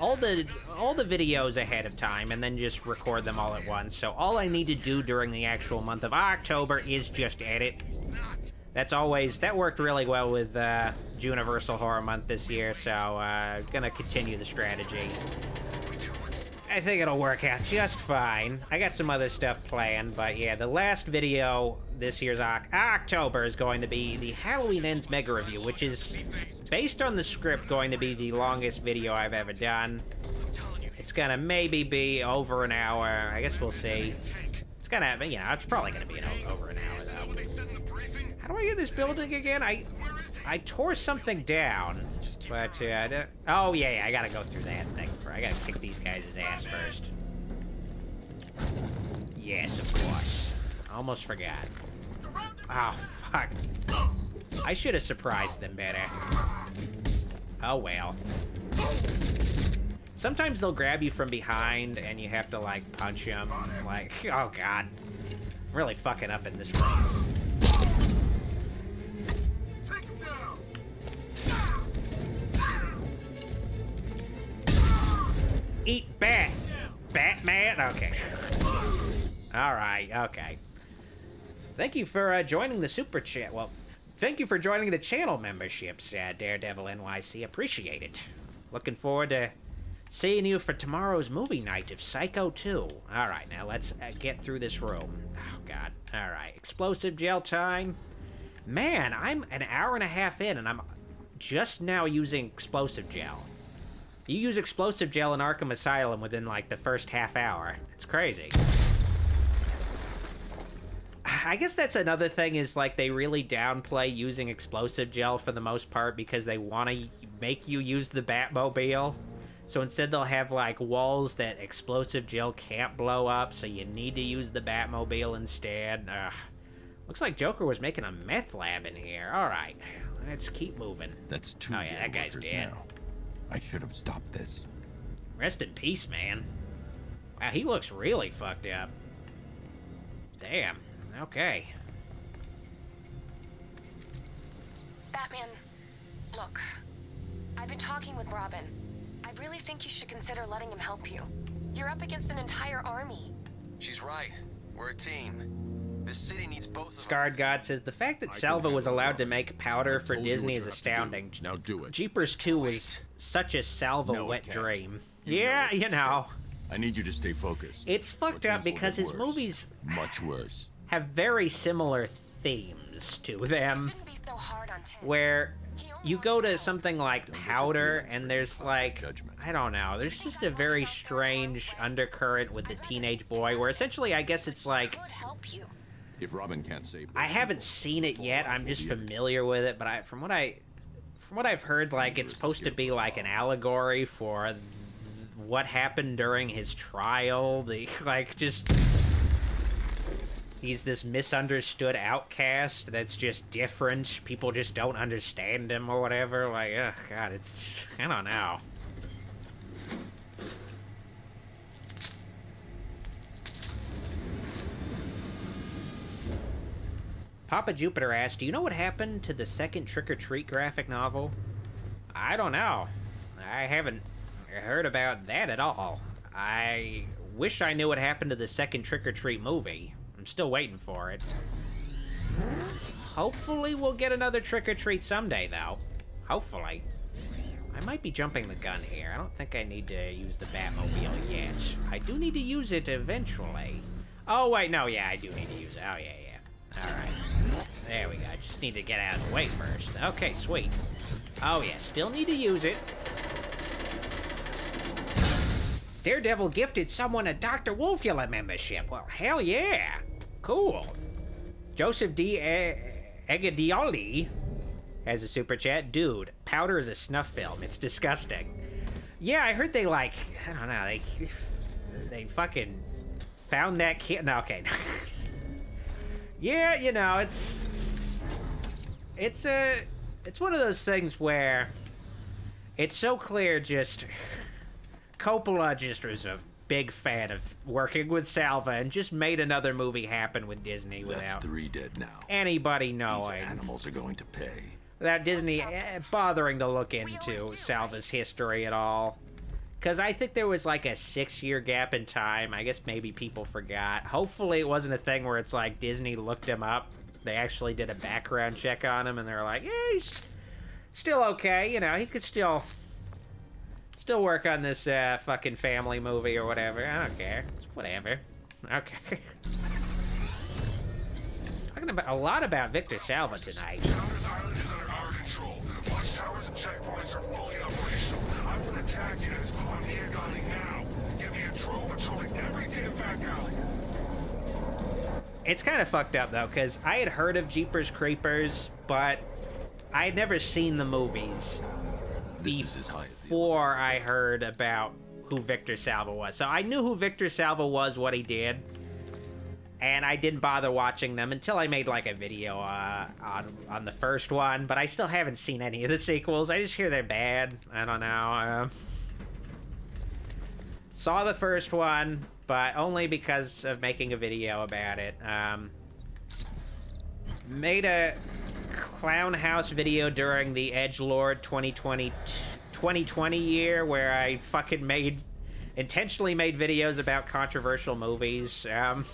all the all the videos ahead of time and then just record them all at once. So all I need to do during the actual month of October is just edit. That's always that worked really well with uh, Universal Horror Month this year. So uh, gonna continue the strategy. I think it'll work out just fine. I got some other stuff planned, but yeah, the last video this year's October is going to be the Halloween Ends Mega Review, which is, based on the script, going to be the longest video I've ever done. It's gonna maybe be over an hour. I guess we'll see. It's gonna, you know, it's probably gonna be an over an hour, though. How do I get this building again? I I tore something down, but uh, oh yeah, yeah, I gotta go through that thing. For, I gotta kick these guys' ass first. Yes, of course. Almost forgot. Oh fuck! I should have surprised them better. Oh well. Sometimes they'll grab you from behind and you have to like punch them. Like, oh god, I'm really fucking up in this room. Eat bat. Batman? Okay. Alright, okay. Thank you for uh, joining the super chat. Well, thank you for joining the channel memberships, uh, Daredevil NYC. Appreciate it. Looking forward to seeing you for tomorrow's movie night of Psycho 2. Alright, now let's uh, get through this room. Oh, God. Alright, explosive gel time. Man, I'm an hour and a half in, and I'm just now using explosive gel. You use explosive gel in Arkham Asylum within, like, the first half hour. It's crazy. I guess that's another thing is, like, they really downplay using explosive gel for the most part because they want to make you use the Batmobile. So instead they'll have, like, walls that explosive gel can't blow up, so you need to use the Batmobile instead. Ugh. Looks like Joker was making a meth lab in here. All right, let's keep moving. That's two. Oh yeah, that guy's dead. Now. I should have stopped this. Rest in peace, man. Wow, he looks really fucked up. Damn. Okay. Batman, look. I've been talking with Robin. I really think you should consider letting him help you. You're up against an entire army. She's right. We're a team. This city needs both Scarred God says the fact that Salva was allowed to make powder for Disney is you have to astounding. Now do it. Jeepers 2 was such a Salva No, wet dream. You yeah, it's you know. I need you to stay focused. It's fucked up because his worse. movies Much worse. have very similar themes to them. Be so hard on Where you go to something like Powder, and there's like, I don't know, there's just a very strange undercurrent with the teenage boy, where essentially, I guess it's like, Could help you. If Robin can't save I haven't seen it yet. I'm just familiar with it, but I, from what I, from what I've heard, like it's supposed to be like an allegory for th- what happened during his trial. The like just he's this misunderstood outcast that's just different. People just don't understand him or whatever. Like, oh god, it's I don't know. Papa Jupiter asked, Do you know what happened to the second Trick or Treat graphic novel? I don't know. I haven't heard about that at all. I wish I knew what happened to the second Trick or Treat movie. I'm still waiting for it. Hopefully, we'll get another Trick or Treat someday, though. Hopefully. I might be jumping the gun here. I don't think I need to use the Batmobile yet. I do need to use it eventually. Oh, wait, no, yeah, I do need to use it. Oh, yeah, yeah. Alright. There we go. Just need to get out of the way first. Okay, sweet. Oh, yeah, still need to use it. Daredevil gifted someone a Dr. Wolfula membership. Well, hell yeah. Cool. Joseph D. Egadioli has a super chat. Dude, powder is a snuff film. It's disgusting. Yeah, I heard they like, I don't know, they they fucking found that kid. No, okay. yeah, you know, it's it's it's a it's one of those things where it's so clear just Coppola just was a big fan of working with Salva and just made another movie happen with Disney That's without three dead now. anybody These animals are going to pay. Without Disney eh, bothering to look into Salva's history at all. Because I think there was like a six year gap in time. I guess maybe people forgot. Hopefully, it wasn't a thing where it's like Disney looked him up. They actually did a background check on him and they're like, yeah, he's still okay. You know, he could still. Still work on this uh, fucking family movie or whatever. I don't care. It's whatever. Okay. Talking about a lot about Victor Salva tonight. Checkpoints are fully operational. I want attack units on Miagani now. Give me a drone patrolling every damn back alley. It's kind of fucked up though, because I had heard of Jeepers Creepers, but I had never seen the movies This is as as before I heard about who Victor Salva was. So I knew who Victor Salva was, what he did, and I didn't bother watching them until I made like a video uh, on on the first one. But I still haven't seen any of the sequels. I just hear they're bad. I don't know. Uh, saw the first one, but only because of making a video about it. Um, made a clown house video during the Edge Lord 2020 2020 year where I fucking made intentionally made videos about controversial movies. Um,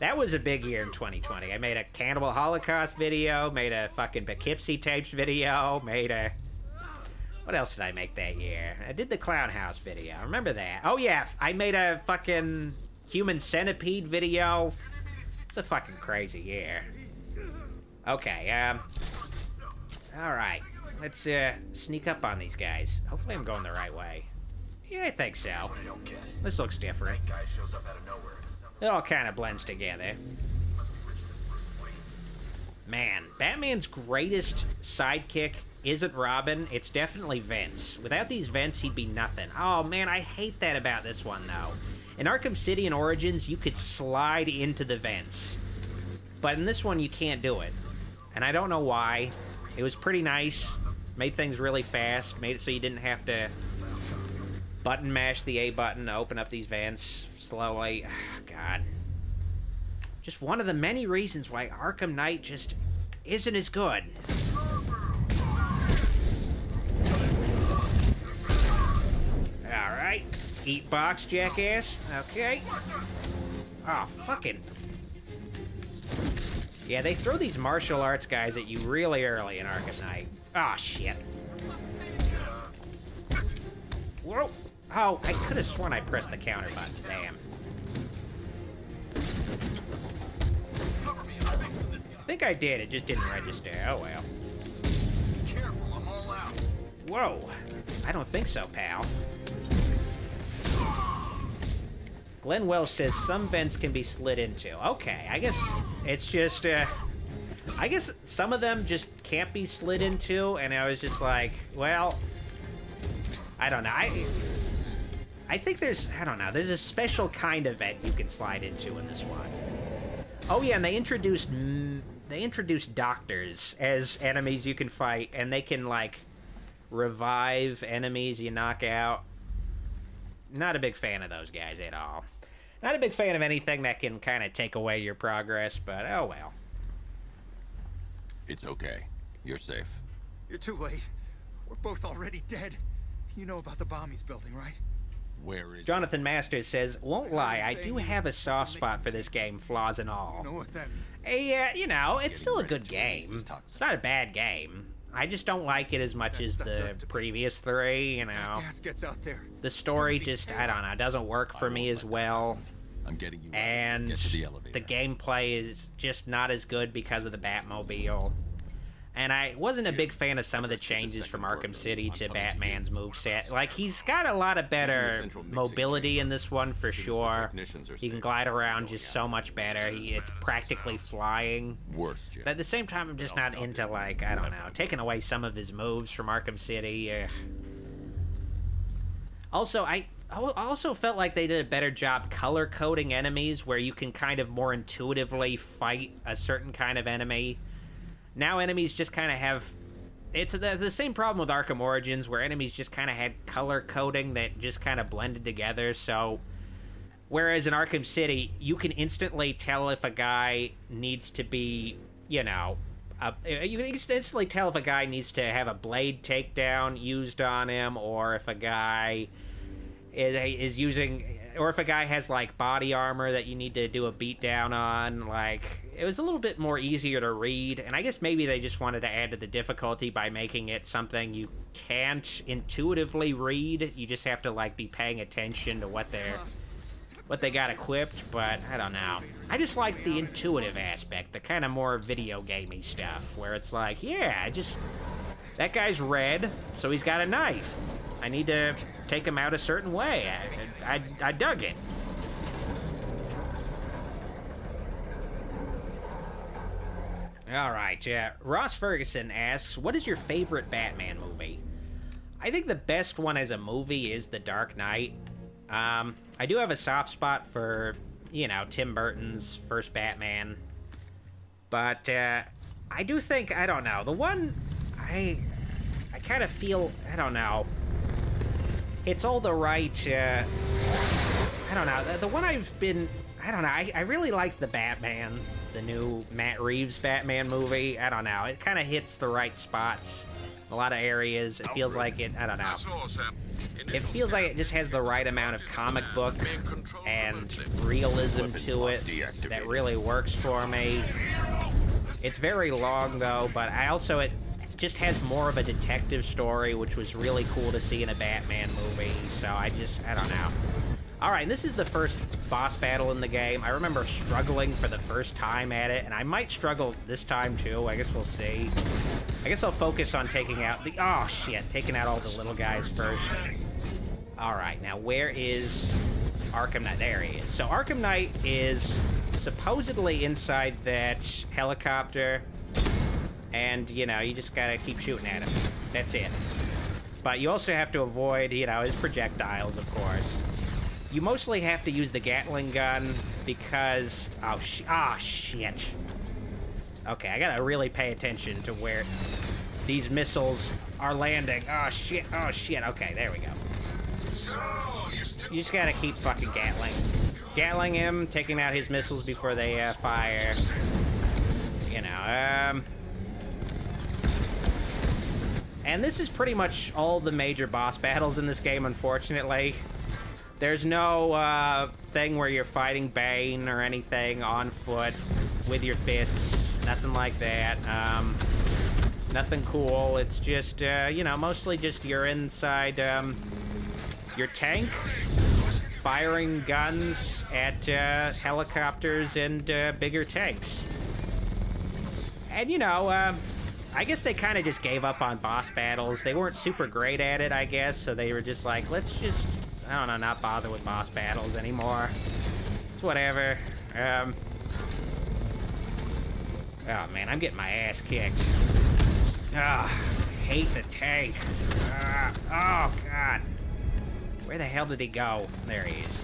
that was a big year in 2020. I made a Cannibal Holocaust video, made a fucking Poughkeepsie tapes video, made a what else did I make that year? I did the Clown House video. Remember that? Oh yeah, I made a fucking Human Centipede video. It's a fucking crazy year. Okay, um... Alright, let's, uh, sneak up on these guys. Hopefully I'm going the right way. Yeah, I think so. This looks different. It all kind of blends together. Man, Batman's greatest sidekick isn't Robin, it's definitely Vince. Without these vents, he'd be nothing. Oh man, I hate that about this one though. In Arkham City and Origins, you could slide into the vents. But in this one, you can't do it. And I don't know why. It was pretty nice. Made things really fast. Made it so you didn't have to button mash the A button to open up these vents slowly. Oh, God. Just one of the many reasons why Arkham Knight just isn't as good. Alright. Eat box, jackass. Okay. Oh, fucking... Yeah, they throw these martial arts guys at you really early in Arkham Knight. Oh, shit. Whoa. Oh, I could have sworn I pressed the counter button. Damn. I think I did. It just didn't register. Oh, well. Whoa. I don't think so, pal. Glenn Welsh says some vents can be slid into. Okay, I guess it's just, uh... I guess some of them just can't be slid into, and I was just like, well... I don't know. I, I think there's, I don't know, there's a special kind of vent you can slide into in this one. Oh yeah, and they introduced, they introduced doctors as enemies you can fight, and they can, like, revive enemies you knock out. Not a big fan of those guys at all. Not a big fan of anything that can kind of take away your progress, but oh well. It's okay. You're safe. You're too late. We're both already dead. You know about the bomb he's building, right? Where is Jonathan Masters says, won't lie, I do have a soft spot for this game, flaws and all. You know what that means? Yeah, you know, it's still a good game. It's not a bad game. I just don't like it as much as the previous three, you know. Gets out there. The story just, I don't know, doesn't work for me as well. I'm getting you. And Get to the elevator. the gameplay is just not as good because of the Batmobile. And I wasn't a big fan of some of the changes from Arkham City to Batman's moveset. Like, he's got a lot of better mobility in this one for sure. He can glide around just so much better. He, it's practically flying. But at the same time, I'm just not into, like, I don't know, taking away some of his moves from Arkham City. Uh... Also, I I also felt like they did a better job color coding enemies where you can kind of more intuitively fight a certain kind of enemy. Now enemies just kind of have... It's the, the same problem with Arkham Origins where enemies just kind of had color coding that just kind of blended together, so... Whereas in Arkham City, you can instantly tell if a guy needs to be, you know... Uh, you can instantly tell if a guy needs to have a blade takedown used on him, or if a guy is using or if a guy has like body armor that you need to do a beat down on like it was a little bit more easier to read and i guess maybe they just wanted to add to the difficulty by making it something you can't intuitively read you just have to like be paying attention to what they're what they got equipped but i don't know i just like the intuitive aspect the kind of more video gamey stuff where it's like yeah i just that guy's red so he's got a knife I need to take him out a certain way. I, I, I dug it. All right, yeah. Ross Ferguson asks, what is your favorite Batman movie? I think the best one as a movie is The Dark Knight. Um, I do have a soft spot for, you know, Tim Burton's first Batman. But, uh, I do think, I don't know, the one I, I kind of feel, I don't know, it's all the right, uh, I don't know, the, the, one I've been, I don't know, I, I really like the Batman, the new Matt Reeves Batman movie, I don't know, it kind of hits the right spots, a lot of areas, it feels like it, I don't know, it feels like it just has the right amount of comic book and realism to it that really works for me. It's very long though, but I also, it just has more of a detective story, which was really cool to see in a Batman movie. So I just, I don't know. All right, this is the first boss battle in the game. I remember struggling for the first time at it, and I might struggle this time too. I guess we'll see. I guess I'll focus on taking out the... Oh, shit. Taking out all the little guys first. All right, now where is Arkham Knight? There he is. So Arkham Knight is supposedly inside that helicopter and, you know, you just gotta keep shooting at him. That's it. But you also have to avoid, you know, his projectiles, of course. You mostly have to use the Gatling gun because... Oh, sh ah, shit. Okay, I gotta really pay attention to where... these missiles are landing. Oh, shit. Oh, shit. Okay, there we go. You just gotta keep fucking Gatling. Gatling him, taking out his missiles before they uh, fire. You know, um... And this is pretty much all the major boss battles in this game, unfortunately. There's no uh, thing where you're fighting Bane or anything on foot with your fists. Nothing like that. Um, nothing cool. It's just, uh, you know, mostly just you're inside um, your tank, firing guns at uh, helicopters and uh, bigger tanks. And, you know, uh, I guess they kind of just gave up on boss battles. They weren't super great at it, I guess, so they were just like, let's just, I don't know, not bother with boss battles anymore. It's whatever. Um, oh, man, I'm getting my ass kicked. Ah, hate the tank. Oh, God. Where the hell did he go? There he is.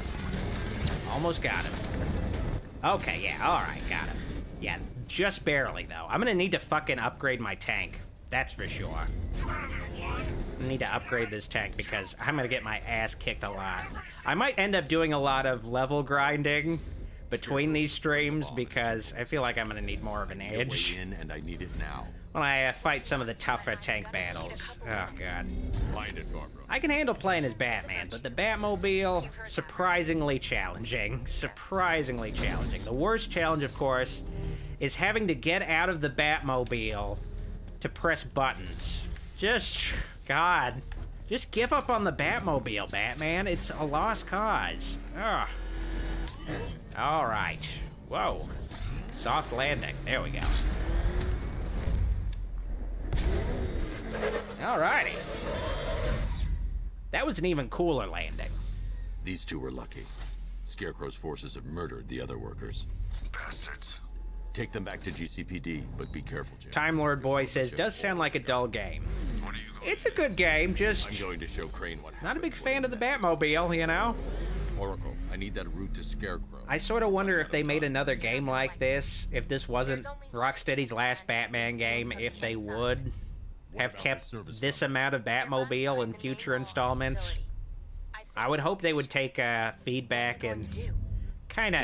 Almost got him. Okay, yeah, alright, got him. Yeah, just barely, though. I'm gonna need to fucking upgrade my tank. That's for sure. Need to upgrade this tank because I'm gonna get my ass kicked a lot. I might end up doing a lot of level grinding between these streams because I feel like I'm gonna need more of an edge. in and I need it now. When I uh, fight some of the tougher tank battles. Oh, God. Find it, Barbara. I can handle playing as Batman, but the Batmobile, surprisingly challenging. Surprisingly challenging. The worst challenge, of course, is having to get out of the Batmobile to press buttons. Just, God, just give up on the Batmobile, Batman. It's a lost cause. Ugh. All right. Whoa. Soft landing. There we go. Alrighty. That was an even cooler landing. These two were lucky. Scarecrow's forces have murdered the other workers. Bastards. Take them back to GCPD, but be careful, Jim. Time Lord Boy says, does sound like a dull game. It's a good game, just I'm going to show Crane what not a big fan of the Batmobile, you know? Oracle, I need that route to Scarecrow. I sort of wonder if they made another game like this, if this wasn't Rocksteady's last Batman game, if they would have kept this amount of Batmobile in future installments. I would hope they would take uh, feedback and kind of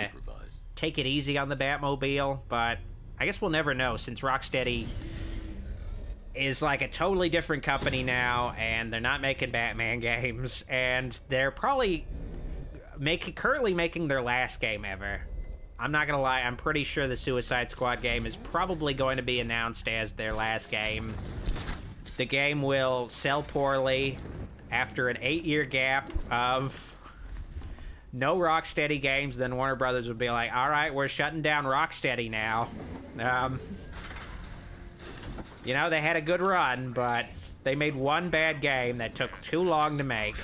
take it easy on the Batmobile, but I guess we'll never know since Rocksteady is like a totally different company now, and they're not making Batman games, and they're probably making currently making their last game ever. I'm not gonna lie, I'm pretty sure the Suicide Squad game is probably going to be announced as their last game. The game will sell poorly after an eight-year gap of no Rocksteady games, then Warner Brothers would be like, all right, we're shutting down Rocksteady now. Um, you know, they had a good run, but they made one bad game that took too long to make.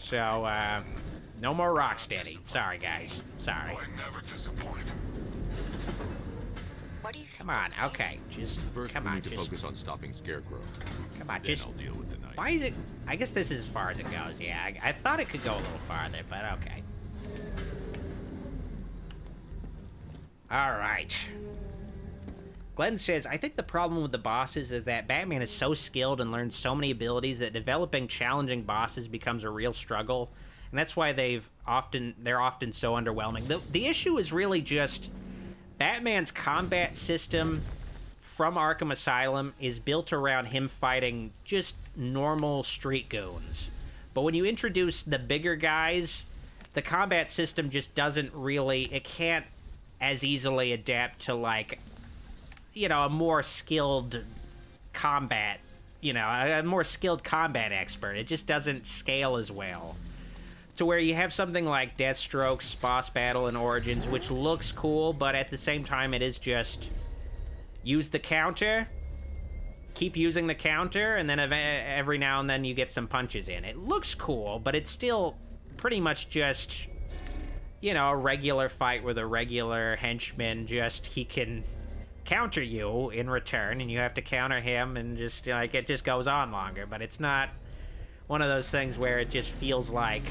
So, uh, no more Rocksteady. Sorry, guys. Sorry. What do you Come on, okay. Just, First, come we on, need to just, focus on stopping Scarecrow. come on, Then just... I'll deal with the night. Why is it... I guess this is as far as it goes, yeah. I, I thought it could go a little farther, but okay. Alright. Glenn says, I think the problem with the bosses is that Batman is so skilled and learns so many abilities that developing challenging bosses becomes a real struggle. And that's why they've often they're often so underwhelming. The the issue is really just Batman's combat system from Arkham Asylum is built around him fighting just normal street goons. But when you introduce the bigger guys, the combat system just doesn't really it can't as easily adapt to like you know, a more skilled combat, you know, a, a more skilled combat expert. It just doesn't scale as well. To where you have something like Deathstroke's boss battle in Origins, which looks cool, but at the same time, it is just use the counter, keep using the counter, and then ev- every now and then you get some punches in. It looks cool, but it's still pretty much just, you know, a regular fight with a regular henchman. Just he can counter you in return, and you have to counter him, and just like it just goes on longer. But it's not one of those things where it just feels like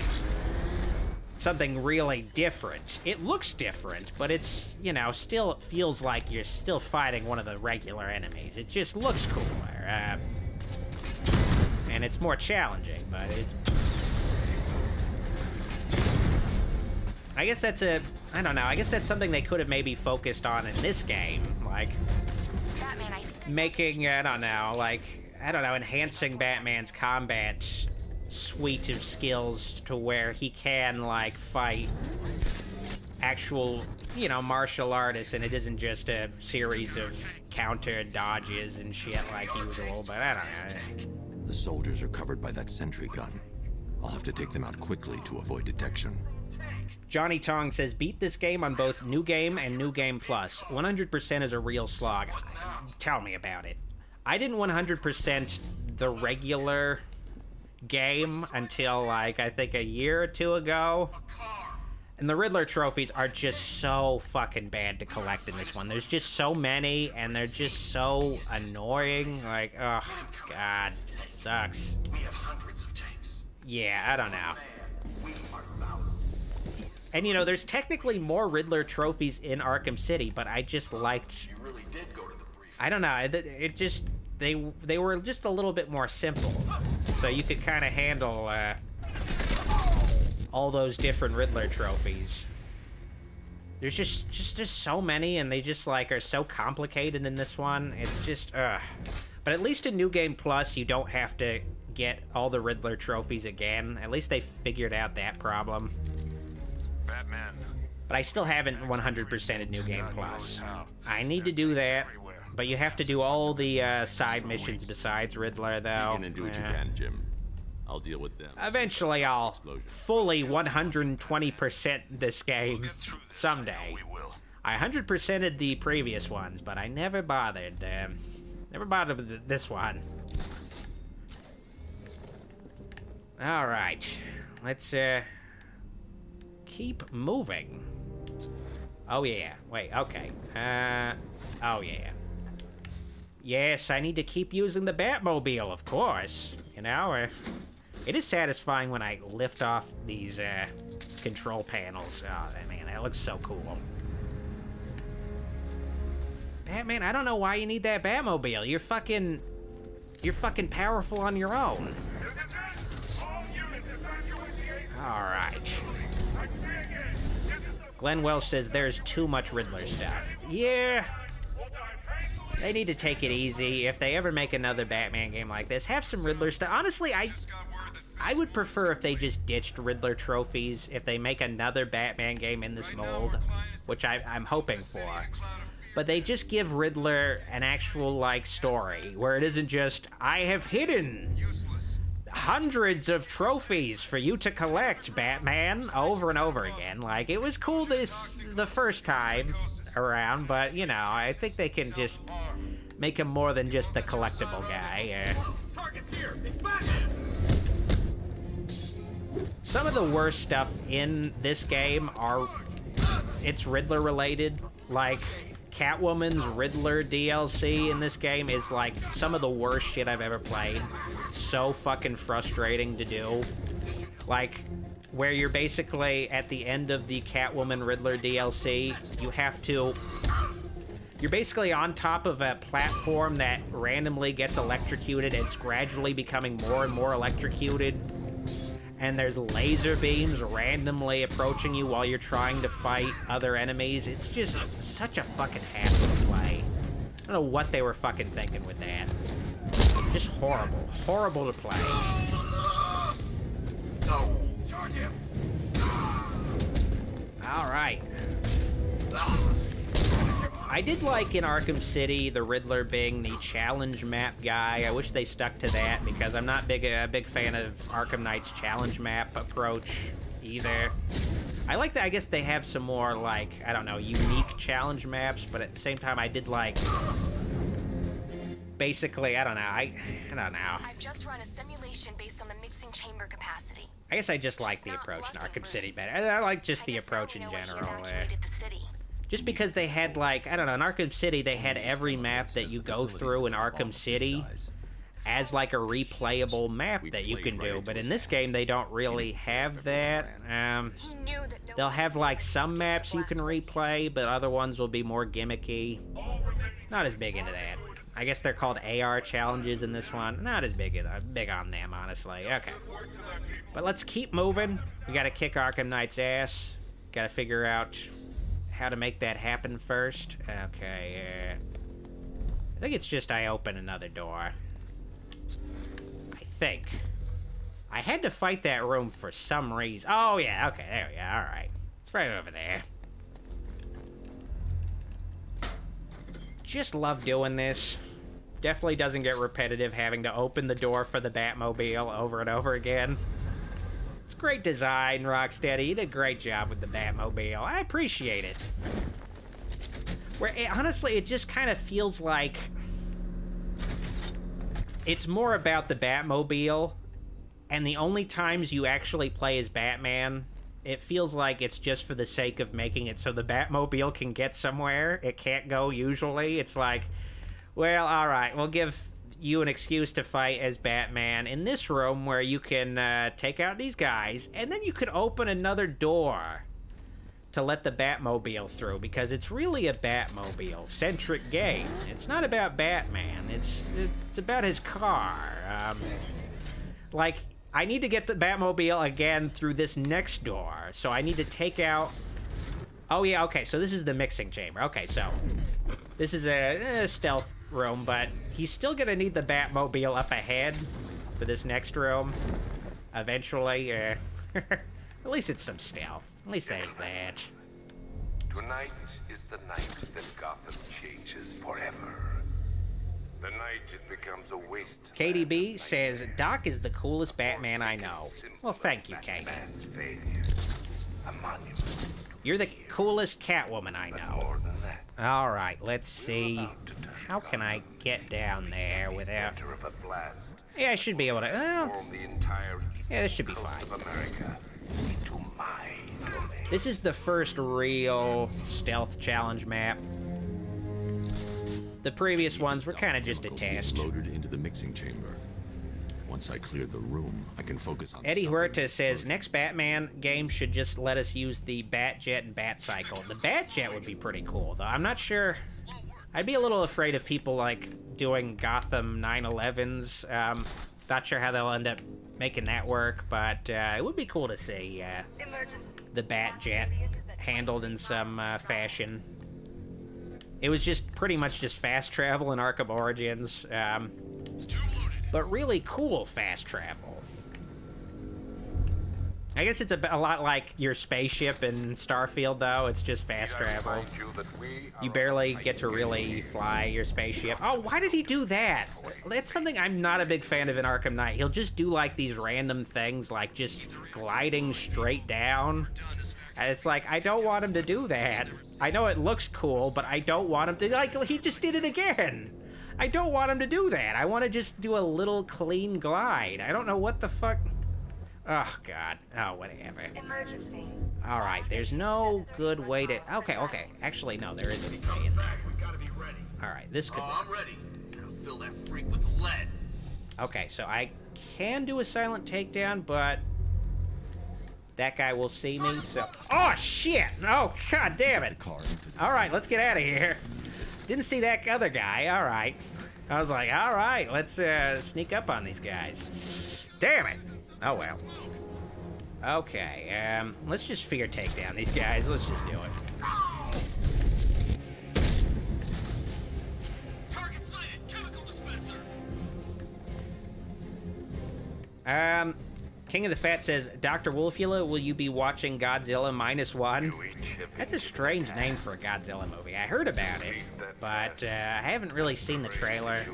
something really different. It looks different, but it's, you know, still feels like you're still fighting one of the regular enemies. It just looks cooler. Uh, and it's more challenging, but it... I guess that's a... I don't know. I guess that's something they could have maybe focused on in this game. Like, Batman, I think making, I don't know, like, I don't know, enhancing Batman's combat suite of skills to where he can, like, fight actual, you know, martial artists and it isn't just a series of counter dodges and shit like usual, but I don't know. The soldiers are covered by that sentry gun. I'll have to take them out quickly to avoid detection. Johnny Tong says, beat this game on both New Game and New Game Plus. 100% is a real slog. Tell me about it. I didn't 100% the regular game until, like, I think a year or two ago. And the Riddler trophies are just so fucking bad to collect in this one. There's just so many, and they're just so annoying. Like, oh, God, it sucks. Yeah, I don't know. And you know, there's technically more Riddler trophies in Arkham City, but I just liked. I don't know. It, it just they they were just a little bit more simple, so you could kind of handle uh, all those different Riddler trophies. There's just just just so many, and they just like are so complicated in this one. It's just uh. But at least in New Game Plus, you don't have to get all the Riddler trophies again. At least they figured out that problem. Batman. But I still haven't 100% in New Game Plus. I need to do that, but you have to do all the uh, side missions besides Riddler, though. Dig in and do what you can, Jim. I'll deal with them. Eventually, I'll fully 120% this game someday. I 100%ed the previous ones, but I never bothered. Um, never bothered with this one. All right, let's uh, keep moving. Oh yeah, wait, okay. Uh, oh yeah. Yes, I need to keep using the Batmobile, of course. You know, uh, it is satisfying when I lift off these uh, control panels. Oh man, that looks so cool. Batman, I don't know why you need that Batmobile. You're fucking, you're fucking powerful on your own. All right. Glenn Welsh says there's too much Riddler stuff. Yeah. They need to take it easy. If they ever make another Batman game like this, have some Riddler stuff. Honestly, I I would prefer if they just ditched Riddler trophies, if they make another Batman game in this mold, which I, I'm hoping for. But they just give Riddler an actual, like, story, where it isn't just, I have hidden hundreds of trophies for you to collect, Batman, over and over again. Like, it was cool this, the first time around, but, you know, I think they can just make him more than just the collectible guy. Some of the worst stuff in this game are it's Riddler related. Like Catwoman's Riddler DLC in this game is like some of the worst shit I've ever played. So fucking frustrating to do. Like where you're basically at the end of the Catwoman Riddler DLC, you have to you're basically on top of a platform that randomly gets electrocuted. It's gradually becoming more and more electrocuted and there's laser beams randomly approaching you while you're trying to fight other enemies. It's just such a fucking hassle to play. I don't know what they were fucking thinking with that. Just horrible. Horrible to play. Alright. I did like in Arkham City the Riddler being the challenge map guy. I wish they stuck to that because I'm not big a big fan of Arkham Knight's challenge map approach either. I like that. I guess they have some more like I don't know unique challenge maps, but at the same time I did like basically I don't know I I don't know. I've just run a simulation based on the mixing chamber capacity. I guess I just like the approach in Arkham City better. I, I like just the approach in general. eh. The city. Just because they had like I don't know in Arkham City they had every map that you go through in Arkham City as like a replayable map that you can do. But in this game, they don't really have that. Um, they'll have like some maps you can replay, but other ones will be more gimmicky. Not as big into that. I guess they're called AR challenges in this one. Not as big, uh, big on them, honestly. Okay. But let's keep moving. We gotta kick Arkham Knight's ass. Gotta figure out how to make that happen first. Okay, uh, I think it's just I open another door. I think. I had to fight that room for some reason. Oh, yeah, okay, there we go, alright. It's right over there. Just love doing this. Definitely doesn't get repetitive having to open the door for the Batmobile over and over again. It's great design, Rocksteady. You did a great job with the Batmobile. I appreciate it. Where it, honestly, it just kind of feels like it's more about the Batmobile, and the only times you actually play as Batman, it feels like it's just for the sake of making it so the Batmobile can get somewhere. It can't go usually. It's like, well, all right, we'll give you an excuse to fight as Batman in this room where you can uh, take out these guys, and then you could open another door to let the Batmobile through because it's really a Batmobile centric game. It's not about Batman. It's it's about his car. Um, like I need to get the Batmobile again through this next door, so I need to take out. Oh yeah, okay. So this is the mixing chamber. Okay, so this is a, a stealth room, but he's still gonna need the Batmobile up ahead for this next room. Eventually, uh, at least it's some stealth. At least there's that. Tonight is the night that Gotham changes forever. The night it becomes a waste. KDB says Doc is the coolest Batman I know. Well, thank you, Katie. A monument. You're the coolest Catwoman I know. All right, let's see. How can I get down there without? Yeah, I should be able to. Well, yeah, this should be fine. This is the first real stealth challenge map. The previous ones were kind of just a test. Loaded into the mixing chamber. Once I clear the room, I can focus on. Eddie Huerta says next Batman game should just let us use the Batjet and Batcycle. The Batjet would be pretty cool, though. I'm not sure. I'd be a little afraid of people like doing Gotham 911s. Um, not sure how they'll end up making that work, but uh, it would be cool to see uh, the Batjet handled in some uh, fashion. It was just pretty much just fast travel in Arkham Origins, um, but really cool fast travel. I guess it's a, a, lot like your spaceship in Starfield, though. It's just fast travel. You barely get to really fly your spaceship. Oh, why did he do that? That's something I'm not a big fan of in Arkham Knight. He'll just do, like, these random things, like just gliding straight down. And it's like, I don't want him to do that. I know it looks cool, but I don't want him to... Like, he just did it again. I don't want him to do that. I want to just do a little clean glide. I don't know what the fuck... Oh, God. Oh, whatever. Emergency. All right, there's no good way to... Okay, okay. Actually, no, there is a way in there. All right, this could... Oh, I'm ready. Gonna fill that freak with lead. Okay, so I can do a silent takedown, but... That guy will see me, so... Oh, shit! Oh, god damn it! All right, let's get out of here. Didn't see that other guy. All right. I was like, all right, let's uh, sneak up on these guys. Damn it! Oh, well. Okay, um, let's just fear take down these guys. Let's just do it. Um, King of the Fat says, Dr. Wolfula, will you be watching Godzilla Minus One? That's a strange name for a Godzilla movie. I heard about it, but uh, I haven't really seen the trailer.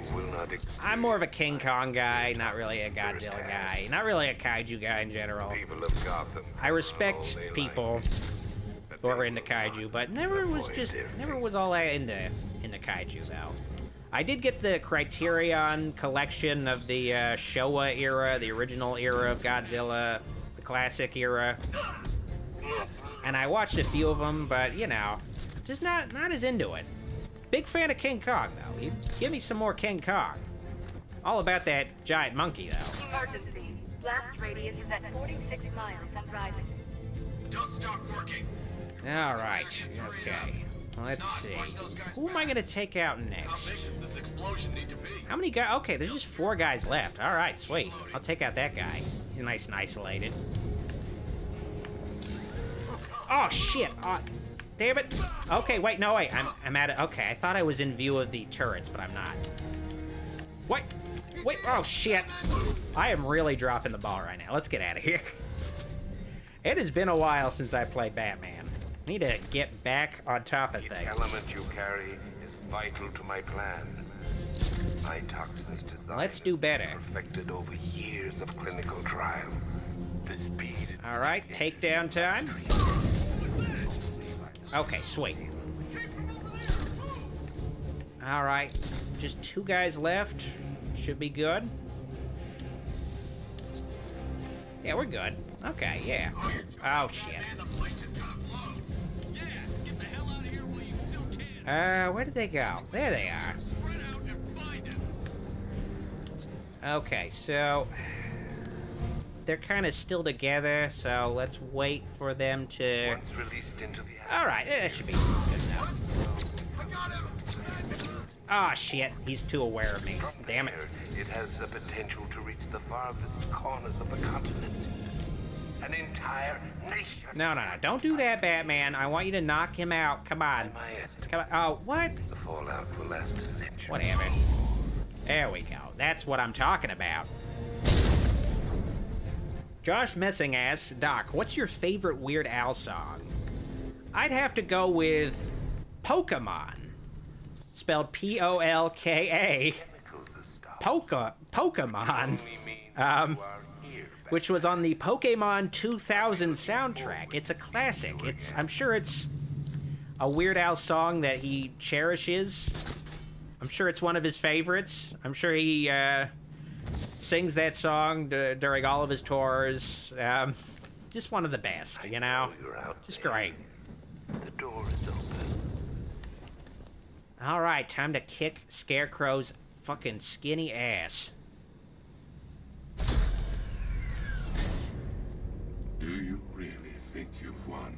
I'm more of a King Kong guy, not really a Godzilla guy. Not really a kaiju guy in general. I respect people who are into kaiju, but never was just, never was all that into, into kaiju, though. I did get the Criterion collection of the uh, Showa era, the original era of Godzilla, the classic era. And I watched a few of them, but, you know, just not not as into it. Big fan of King Kong, though. You give me some more King Kong. All about that giant monkey, though. Emergency. Blast radius is at 46 miles and rising. Don't stop working. All right. Okay. Let's see. Who am I gonna take out next? This explosion need to be. How many guys? Okay, there's just four guys left. All right, sweet. I'll take out that guy. He's nice and isolated. Oh shit! Oh, damn it! Okay, wait, no, wait. I'm I'm at it. Okay, I thought I was in view of the turrets, but I'm not. What? Wait! Oh shit! I am really dropping the ball right now. Let's get out of here. It has been a while since I played Batman. Need to get back on top of Each things. element you carry is vital to my plan. My toxins design Let's do better. perfected over years of clinical trial. The speed All right, takedown time. Okay, sweet. All right, just two guys left. Should be good. Yeah, we're good. Okay, yeah. Oh, shit. Uh, where did they go? There they are. Okay, so... They're kind of still together, so let's wait for them to... once released into the Alright, that should be good enough. Ah, shit. He's too aware of me. Damn it. It has the potential to reach the farthest corners of the continent. An entire nation. No, no, no. Don't do that, Batman. I want you to knock him out. Come on. Come on. Oh, what? The fallout will last a century. Whatever. There we go. That's what I'm talking about. Josh Messing asks, Doc, what's your favorite Weird Al song? I'd have to go with Polkamon. Spelled P-O-L-K-A. Poka Pokemon. Um, which was on the Pokemon 2000 soundtrack. It's a classic. It's I'm sure it's a Weird Al song that he cherishes. I'm sure it's one of his favorites. I'm sure he uh, sings that song d- during all of his tours. Um, just one of the best, you know? Just great. The door is open. All right, time to kick Scarecrow's fucking skinny ass. Do you really think you've won?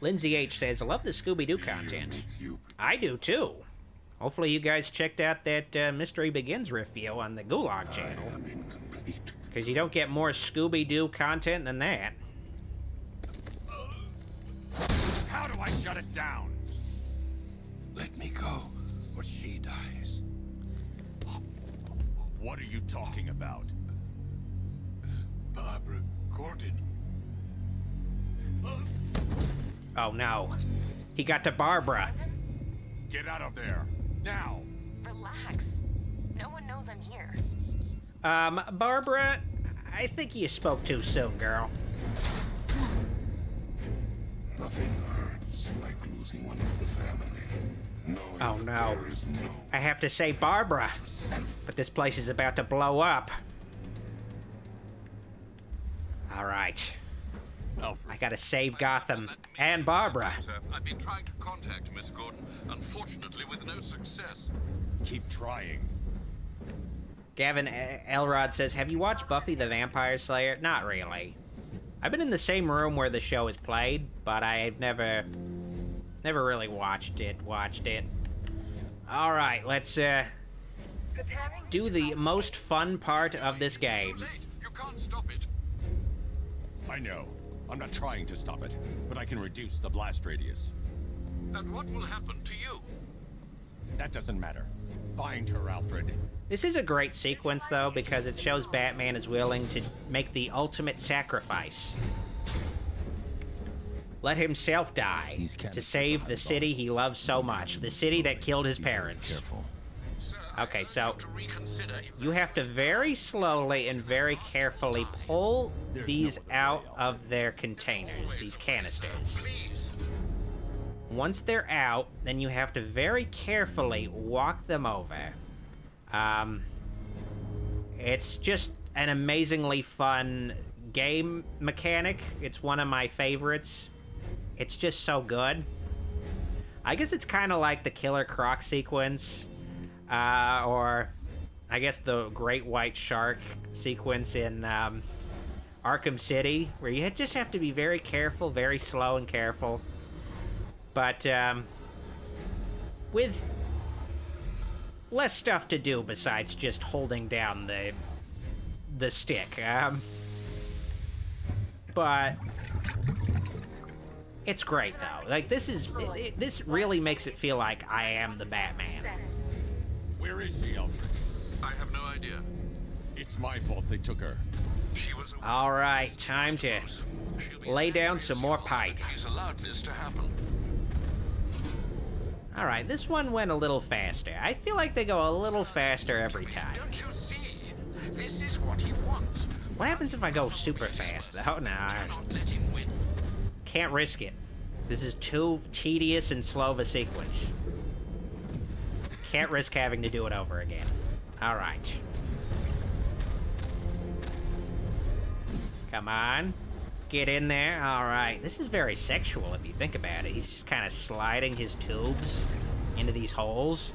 Lindsay H says, I love the Scooby Doo content. I do too. Hopefully, you guys checked out that uh, Mystery Begins review on the Ghoulog channel. Because you don't get more Scooby Doo content than that. How do I shut it down? Let me go, or she dies. What are you talking about? Barbara Gordon. Oh no. He got to Barbara. Get out of there. Now. Relax. No one knows I'm here. Um, Barbara, I think you spoke too soon, girl. Nothing hurts like losing one of the family. Knowing Oh no. there is no I have to say Barbara. But this place is about to blow up. Alright. I gotta save Gotham and Barbara. I've been trying to contact Miss Gordon, unfortunately with no success. Keep trying. Gavin Elrod says, Have you watched Buffy the Vampire Slayer? Not really. I've been in the same room where the show is played, but I've never never really watched it, watched it. Alright, let's uh do the most fun part of this game. You can't stop it. I know. I'm not trying to stop it, but I can reduce the blast radius. And what will happen to you? That doesn't matter. Find her, Alfred. This is a great sequence, though, because it shows Batman is willing to make the ultimate sacrifice. Let himself die to save the city he loves so much, the city that killed his parents. Careful. Okay, so you have to very slowly and very carefully pull these out of their containers, these canisters. Once they're out, then you have to very carefully walk them over. Um, it's just an amazingly fun game mechanic. It's one of my favorites. It's just so good. I guess it's kind of like the Killer Croc sequence, uh, or I guess the Great White Shark sequence in um, Arkham City, where you just have to be very careful, very slow and careful. But um, with less stuff to do besides just holding down the the stick. Um, but it's great though. Like this is it, this really makes it feel like I am the Batman. Where is she, Alfred? I have no idea. It's my fault they took her. She was All right, time to lay down some more pipe. She's allowed this to happen. All right, this one went a little faster. I feel like they go a little faster every time. Don't you see? This is what he wants. What happens if I go super fast, though? No, I Let him win. can't risk it. This is too tedious and slow of a sequence. Can't risk having to do it over again. All right. Come on. Get in there. All right. This is very sexual if you think about it. He's just kind of sliding his tubes into these holes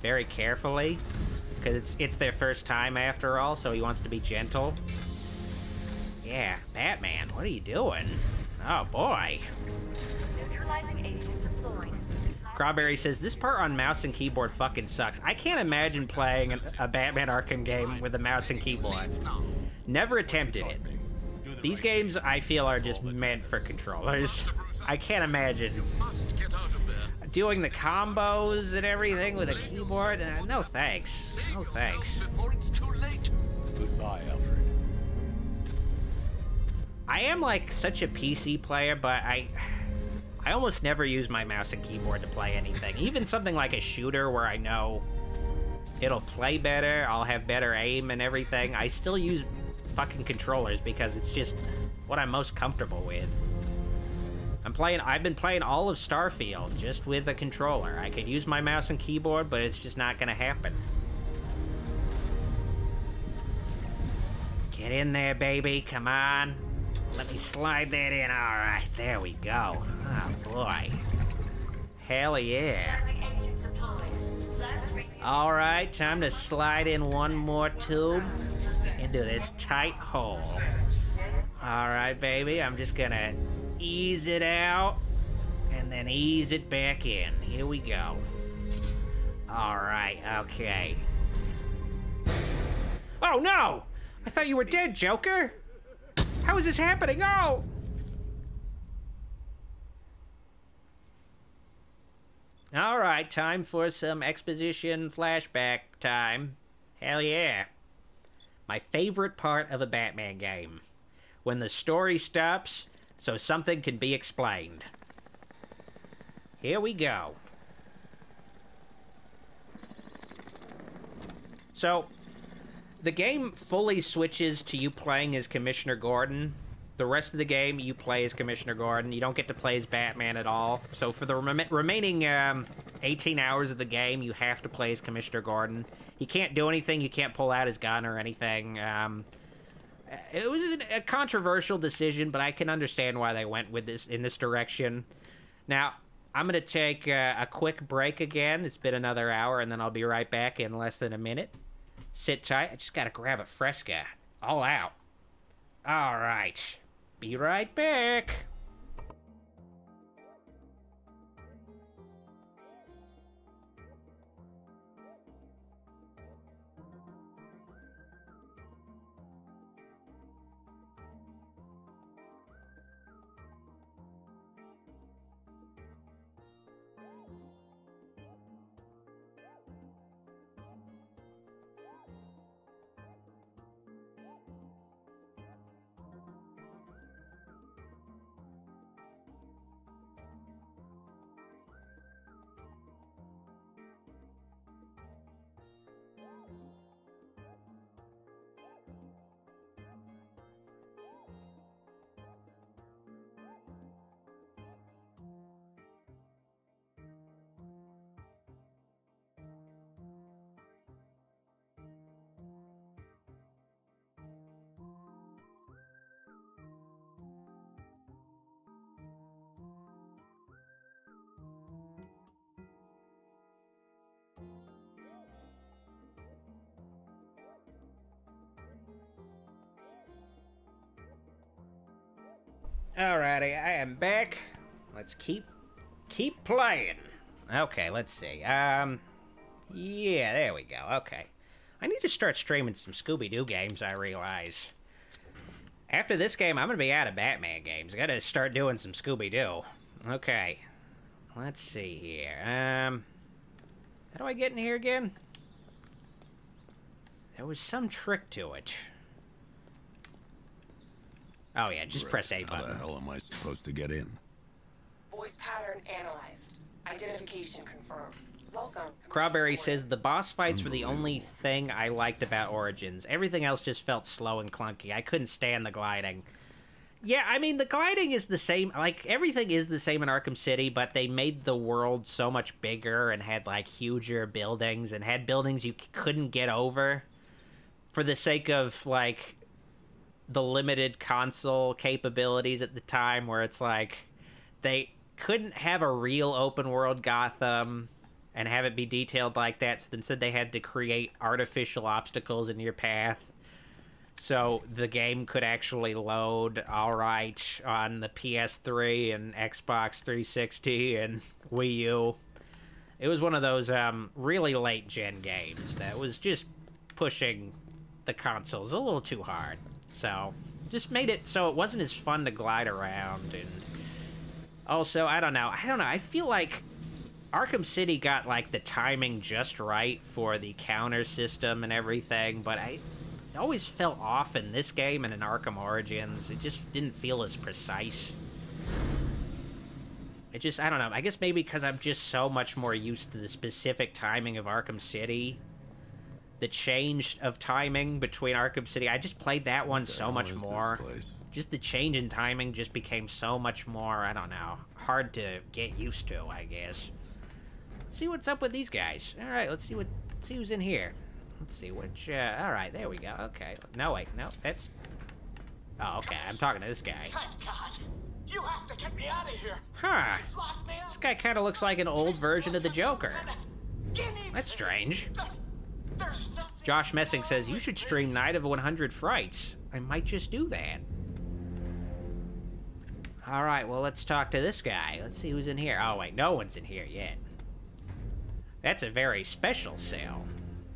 very carefully because it's it's their first time after all, so he wants to be gentle. Yeah, Batman, what are you doing? Oh boy. Neutralizing agent. Crawberry says this part on mouse and keyboard fucking sucks. I can't imagine playing an- a Batman Arkham game with a mouse and keyboard. Never attempted it. These games I feel are just meant for controllers. I can't imagine doing the combos and everything with a keyboard. Uh, no thanks. No thanks. Before it's too late. Goodbye, Alfred. I am like such a PC player, but I I almost never use my mouse and keyboard to play anything. Even something like a shooter where I know it'll play better, I'll have better aim and everything. I still use fucking controllers because it's just what I'm most comfortable with. I'm playing I've been playing all of Starfield just with a controller. I could use my mouse and keyboard, but it's just not going to happen. Get in there, baby. Come on. Let me slide that in. All right, there we go. Oh, boy. Hell yeah. All right, time to slide in one more tube into this tight hole. All right, baby, I'm just gonna ease it out and then ease it back in. Here we go. All right, okay. Oh no! I thought you were dead, Joker! How is this happening? Oh! All right, time for some exposition flashback time. Hell yeah. My favorite part of a Batman game. When the story stops so something can be explained. Here we go. So, the game fully switches to you playing as Commissioner Gordon. The rest of the game, you play as Commissioner Gordon. You don't get to play as Batman at all. So for the rem remaining um, 18 hours of the game, you have to play as Commissioner Gordon. He can't do anything. You can't pull out his gun or anything. Um, it was a controversial decision, but I can understand why they went with this in this direction. Now, I'm going to take uh, a quick break again. It's been another hour, and then I'll be right back in less than a minute. Sit tight. I just got to grab a Fresca. All out. All right. Be right back. Alrighty, I am back. Let's keep keep playing. Okay, let's see. Um, yeah, there we go. Okay, I need to start streaming some Scooby Doo games. I realize. After this game, I'm gonna be out of Batman games. I gotta start doing some Scooby Doo. Okay, let's see here. Um, how do I get in here again? There was some trick to it. Oh yeah, just press A button. How the hell am I supposed to get in? Voice pattern analyzed. Identification confirmed. Welcome. Crawberry says the boss fights were the only thing I liked about Origins. Everything else just felt slow and clunky. I couldn't stand the gliding. Yeah, I mean the gliding is the same. Like everything is the same in Arkham City, but they made the world so much bigger and had like huger buildings and had buildings you couldn't get over for the sake of like the limited console capabilities at the time where it's like they couldn't have a real open world Gotham and have it be detailed like that. So instead they had to create artificial obstacles in your path. So the game could actually load all right on the PS3 and Xbox 360 and Wii U. It was one of those um, really late gen games that was just pushing the consoles a little too hard. So, just made it so it wasn't as fun to glide around. And also, I don't know. I don't know. I feel like Arkham City got, like, the timing just right for the counter system and everything, but I always felt off in this game and in Arkham Origins. It just didn't feel as precise. It just, I don't know. I guess maybe because I'm just so much more used to the specific timing of Arkham City the change of timing between Arkham City. I just played that one so much more. Just the change in timing just became so much more, I don't know, hard to get used to, I guess. Let's see what's up with these guys. All right, let's see what let's see who's in here. Let's see which uh, all right, there we go. Okay. No, wait. No, that's Oh, okay. I'm talking to this guy. Thank God. You have to get me out of here. Huh. This guy kind of looks like an old version of the Joker. That's strange. Josh Messing says, you should stream Night of 100 Frights. I might just do that. Alright, well, let's talk to this guy. Let's see who's in here. Oh, wait, no one's in here yet. That's a very special cell.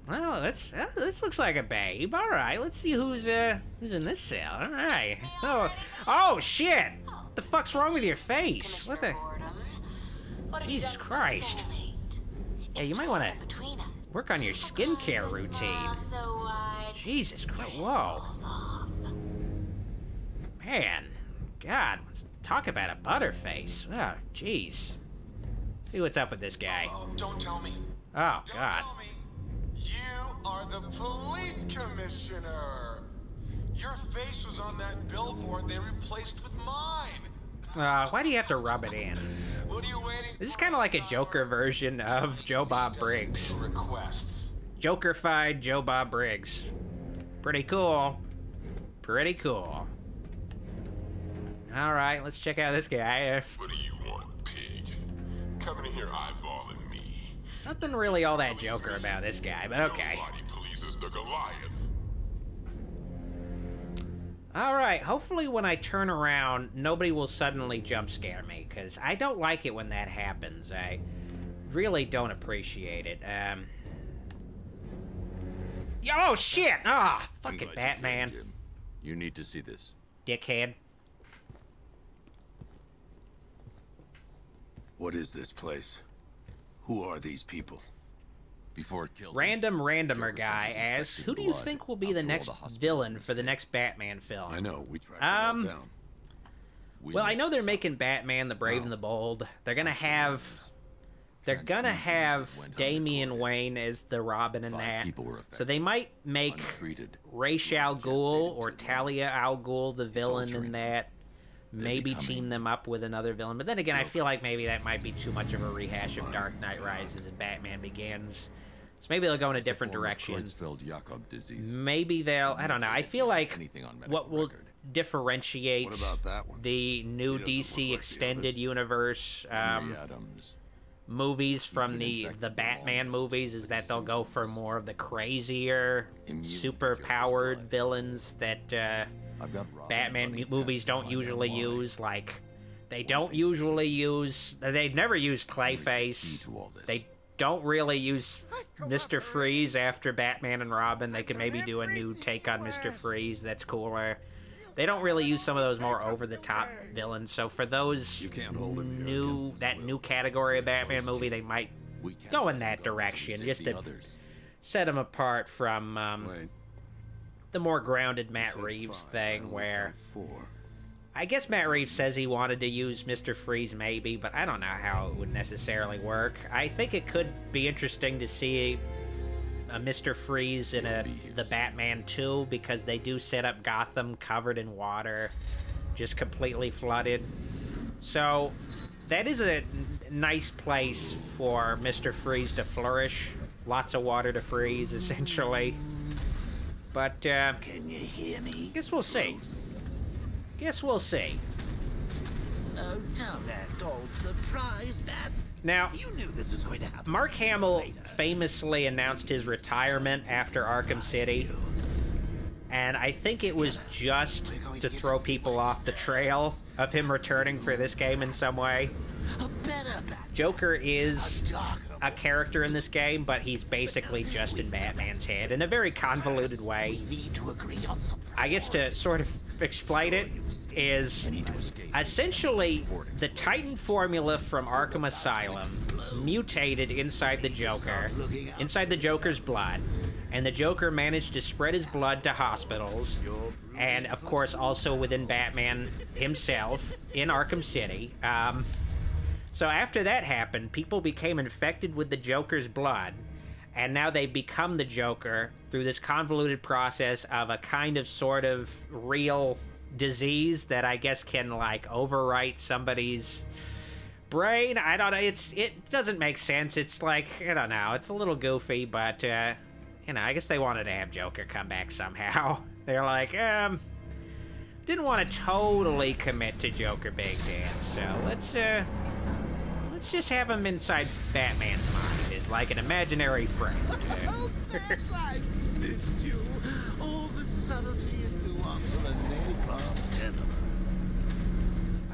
Well, that's, uh, this looks like a babe. Alright, let's see who's, uh, who's in this cell. Alright. Oh, oh, shit! What the fuck's wrong with your face? What the... Jesus Christ. Yeah, you might want to Work on your skincare routine. Jesus Christ, whoa. Man, God, let's talk about a butterface. Oh, jeez. See what's up with this guy. Oh, don't tell me. Oh, God. You are the police commissioner. Your face was on that billboard they replaced with mine. Uh, why do you have to rub it in? This is kind of like a Joker version of Joe Bob Briggs. Jokerfied Joe Bob Briggs. Pretty cool. Pretty cool. All right, let's check out this guy. What do you want, pig? Coming in here eyeballing me. There's nothing really all that Joker about this guy, but okay. Nobody pleases the Goliath. Alright, hopefully when I turn around, nobody will suddenly jump scare me, because I don't like it when that happens. I really don't appreciate it. Um... Oh, shit! Ah, oh, fucking Batman. Jim. You need to see this. Dickhead. What is this place? Who are these people? Before it killed Random randomer guy asks, who do you think will be the next villain for the next Batman film? I know, we tried um, to down. We well, I know they're making Batman the Brave and the Bold. They're gonna have they're gonna have Damian Wayne as the Robin in that. So they might make Ra's al Ghul or Talia al Ghul the villain in that. Maybe team them up with another villain. But then again, I feel like maybe that might be too much of a rehash of Dark Knight Rises and Batman Begins. So maybe they'll go in a different direction. Maybe they'll. I don't know. I feel like what will differentiate the new DC extended universe um, movies from the the Batman movies is that they'll go for more of the crazier, super powered villains that. Uh, Batman movies don't usually use. Like, they don't usually use. They've never used Clayface. They don't really use Mr. Freeze after Batman and Robin. They could maybe do a new take on Mr. Freeze that's cooler. They don't really use some of those more over-the-top villains. So for those new that new category of Batman movie, they might go in that direction just to set them apart from um, the more grounded Matt Reeves thing, where I guess Matt Reeves says he wanted to use Mr. Freeze maybe, but I don't know how it would necessarily work. I think it could be interesting to see a Mr. Freeze in a the Batman 2 because they do set up Gotham covered in water, just completely flooded. So that is a nice place for Mr. Freeze to flourish. Lots of water to freeze, essentially. But uh, Can you hear me? guess we'll see. Guess we'll see. Oh, don't act all surprised, Bats. Now, You knew this was going to happen. Mark Hamill famously announced his retirement after Arkham City. And I think it was just to throw people off the trail of him returning for this game in some way. Joker is a character in this game, but he's basically just in Batman's head in a very convoluted way. I guess to sort of explain it is essentially the Titan formula from Arkham Asylum mutated inside the Joker, inside the Joker's blood, and the Joker managed to spread his blood to hospitals, and of course also within Batman himself in Arkham City. Um, so after that happened, people became infected with the Joker's blood, and now they become the Joker through this convoluted process of a kind of sort of real disease that I guess can like overwrite somebody's brain. I don't know. It's it doesn't make sense. It's like I don't know. It's a little goofy, but uh, you know, I guess they wanted to have Joker come back somehow. They're like, um, didn't want to totally commit to Joker Big Dance, so let's uh, let's just have him inside Batman's mind as like an imaginary friend. You. All the subtlety and nuance of a gentleman.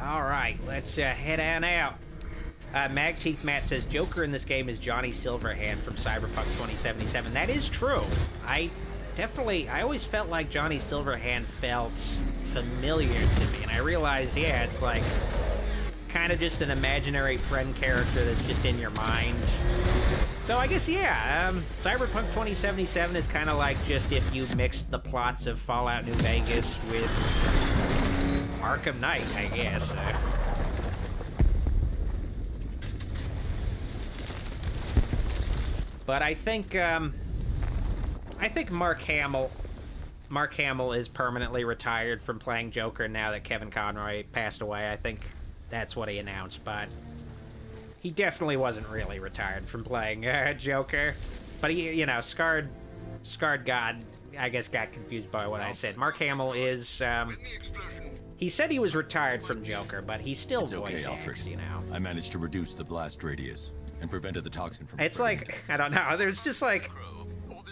All right, let's uh, head on out. Uh, Magteeth Matt says Joker in this game is Johnny Silverhand from Cyberpunk 2077. That is true. I definitely, I always felt like Johnny Silverhand felt familiar to me, and I realized, yeah, it's like kind of just an imaginary friend character that's just in your mind. So I guess yeah, um, Cyberpunk 2077 is kind of like just if you mixed the plots of Fallout New Vegas with Arkham Knight, I guess. But I think um, I think Mark Hamill Mark Hamill is permanently retired from playing Joker now that Kevin Conroy passed away. I think that's what he announced, but he definitely wasn't really retired from playing uh, Joker. But he, you know, scarred, scarred God. I guess got confused by what I said. Mark Hamill is. Um, he said he was retired from Joker, but he still It's okay, voice Alfred. acts. You know. I managed to reduce the blast radius and prevented the toxin from. It's like I don't know. There's just like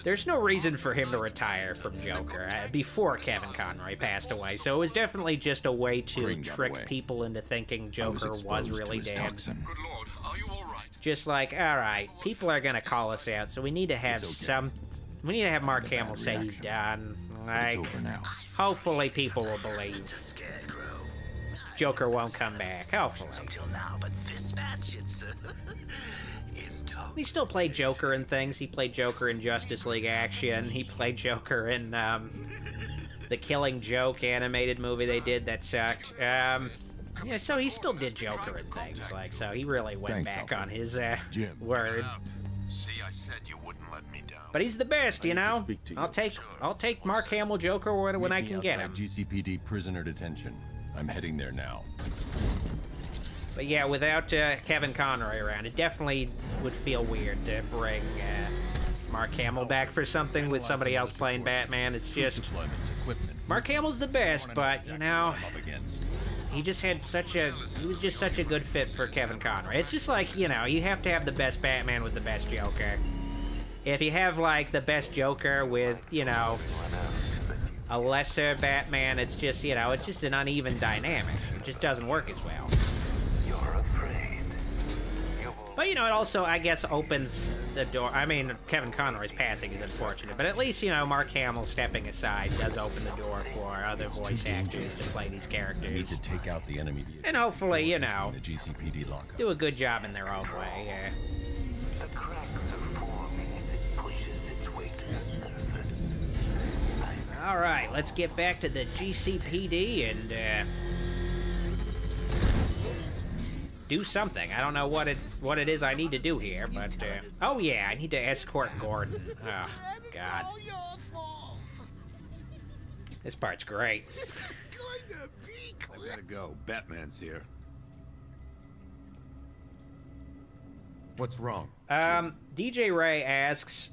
there's no reason for him to retire from Joker uh, before Kevin Conroy passed away. So it was definitely just a way to Green trick away. people into thinking Joker was, exposed to really dead. toxin. Just like, all right, people are gonna call us out, so we need to have some. We need to have Mark Hamill say he's done. Like, over now. hopefully people will believe Joker won't come back. Hopefully. Until now, but this match, it's. He still played Joker in things. He played Joker in Justice League Action. He played Joker in um, the Killing Joke animated movie they did that sucked. Um, yeah, so he still did Joker in things. Like, so he really went Thanks, back Alfred. on his uh, Jim. word. See, I said you wouldn't let me down. But he's the best, you I need to know. to. I'll take I'll take Mark Hamill Joker when, when I can get him. outside GCPD prisoner detention. I'm heading there now. But yeah, without uh, Kevin Conroy around, it definitely would feel weird to bring uh, Mark Hamill back for something with somebody else playing Batman. It's just Mark Hamill's the best, but you know, I'm up against. he just had such a he was just such a good fit for Kevin Conroy. It's just like you know, you have to have the best Batman with the best Joker. If you have like the best Joker with you know a lesser Batman. It's just, you know, it's just an uneven dynamic. It just doesn't work as well. But, you know, it also, I guess, opens the door. I mean, Kevin Conroy's passing is unfortunate, but at least, you know, Mark Hamill stepping aside does open the door for other voice actors to play these They need characters. to take out the enemy And hopefully, you know, the GCPD lockup. do a good job in their own way, yeah. All right, let's get back to the GCPD and uh, do something. I don't know what it what it is I need to do here, but uh, oh yeah, I need to escort Gordon. Oh God, this part's great. I gotta go. Batman's here. What's wrong? Um, DJ Ray asks,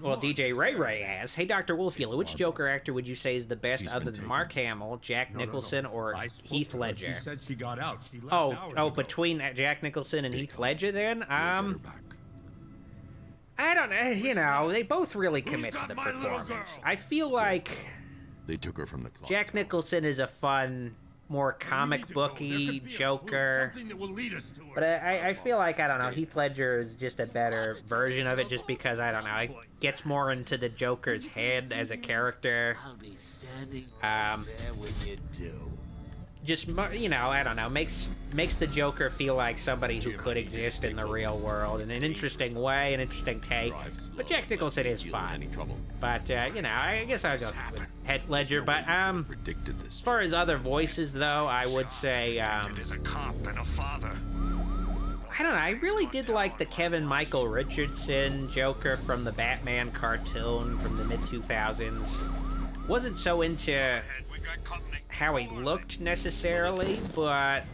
well, DJ Ray Ray asks, "Hey, Doctor Wolfula, which Joker actor would you say is the best She's other than. Mark Hamill, Jack No, no, no. Nicholson, or Heath. Ledger?" She said she got out. She left Oh, oh, ago. between Jack Nicholson and Heath Ledger, then um, I don't know. You know, they both really commit to the performance. I feel like They took her from the clock. Jack Nicholson is a fun, more comic booky Joker. Something that will lead us to her. But I, I- feel like I don't know. Heath Ledger is just a better version of it, just because I don't know. It gets more into the Joker's head as a character. I'll be standing Um, just you know, I don't know, makes makes the Joker feel like somebody who could exist in the real world in an interesting way, an interesting take. But Jack Nicholson is fun. But uh, you know, I guess I'll go with Heath Ledger. But um, as far as other voices though, I would say um, As a cop and a father. I don't know. I really did like the Kevin Michael Richardson Joker from the Batman cartoon from the mid 2000s. Wasn't so into how he looked necessarily, but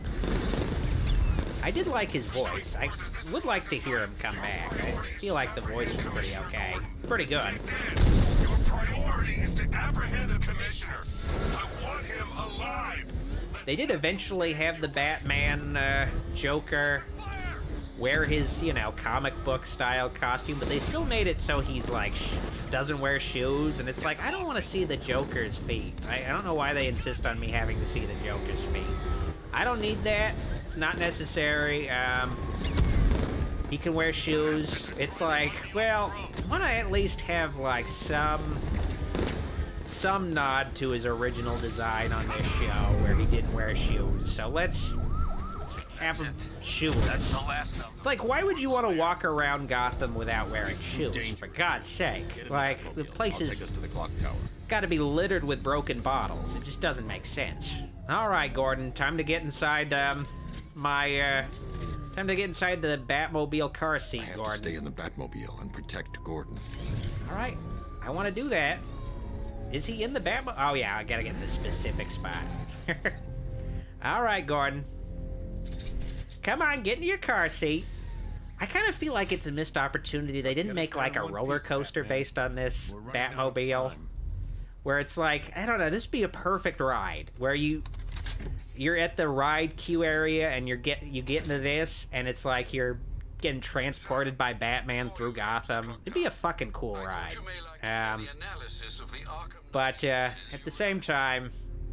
I did like his voice. I would like to hear him come back. I feel like the voice was pretty okay. Pretty good. Your priority is to apprehend the commissioner. I want him alive. They did eventually have the Batman uh, Joker wear his, you know, comic book style costume, but they still made it so he's like doesn't wear shoes, and it's like I don't want to see the Joker's feet. I, I don't know why they insist on me having to see the Joker's feet. I don't need that. It's not necessary. Um, he can wear shoes. It's like, well, want to at least have like some some nod to his original design on this show where he didn't wear shoes. So let's have him shoeless. That's the last of them. It's like, why would you want to walk around Gotham without wearing shoes? For God's sake. Like, the place is to the clock tower. got to be littered with broken bottles. It just doesn't make sense. All right, Gordon, time to get inside um, my uh, time to get inside the Batmobile car seat, I have Gordon. to stay in the Batmobile and protect Gordon. All right, I want to do that. Is he in the Batmobile? Oh yeah, I gotta get in the specific spot. All right, Gordon. Come on, get in your car seat. I kind of feel like it's a missed opportunity. They didn't make like a roller coaster based on this Batmobile, where it's like I don't know. This would be a perfect ride where you you're at the ride queue area and you're get you get into this and it's like you're getting transported by Batman through Gotham. It'd be a fucking cool ride. Um, but uh, at the same time,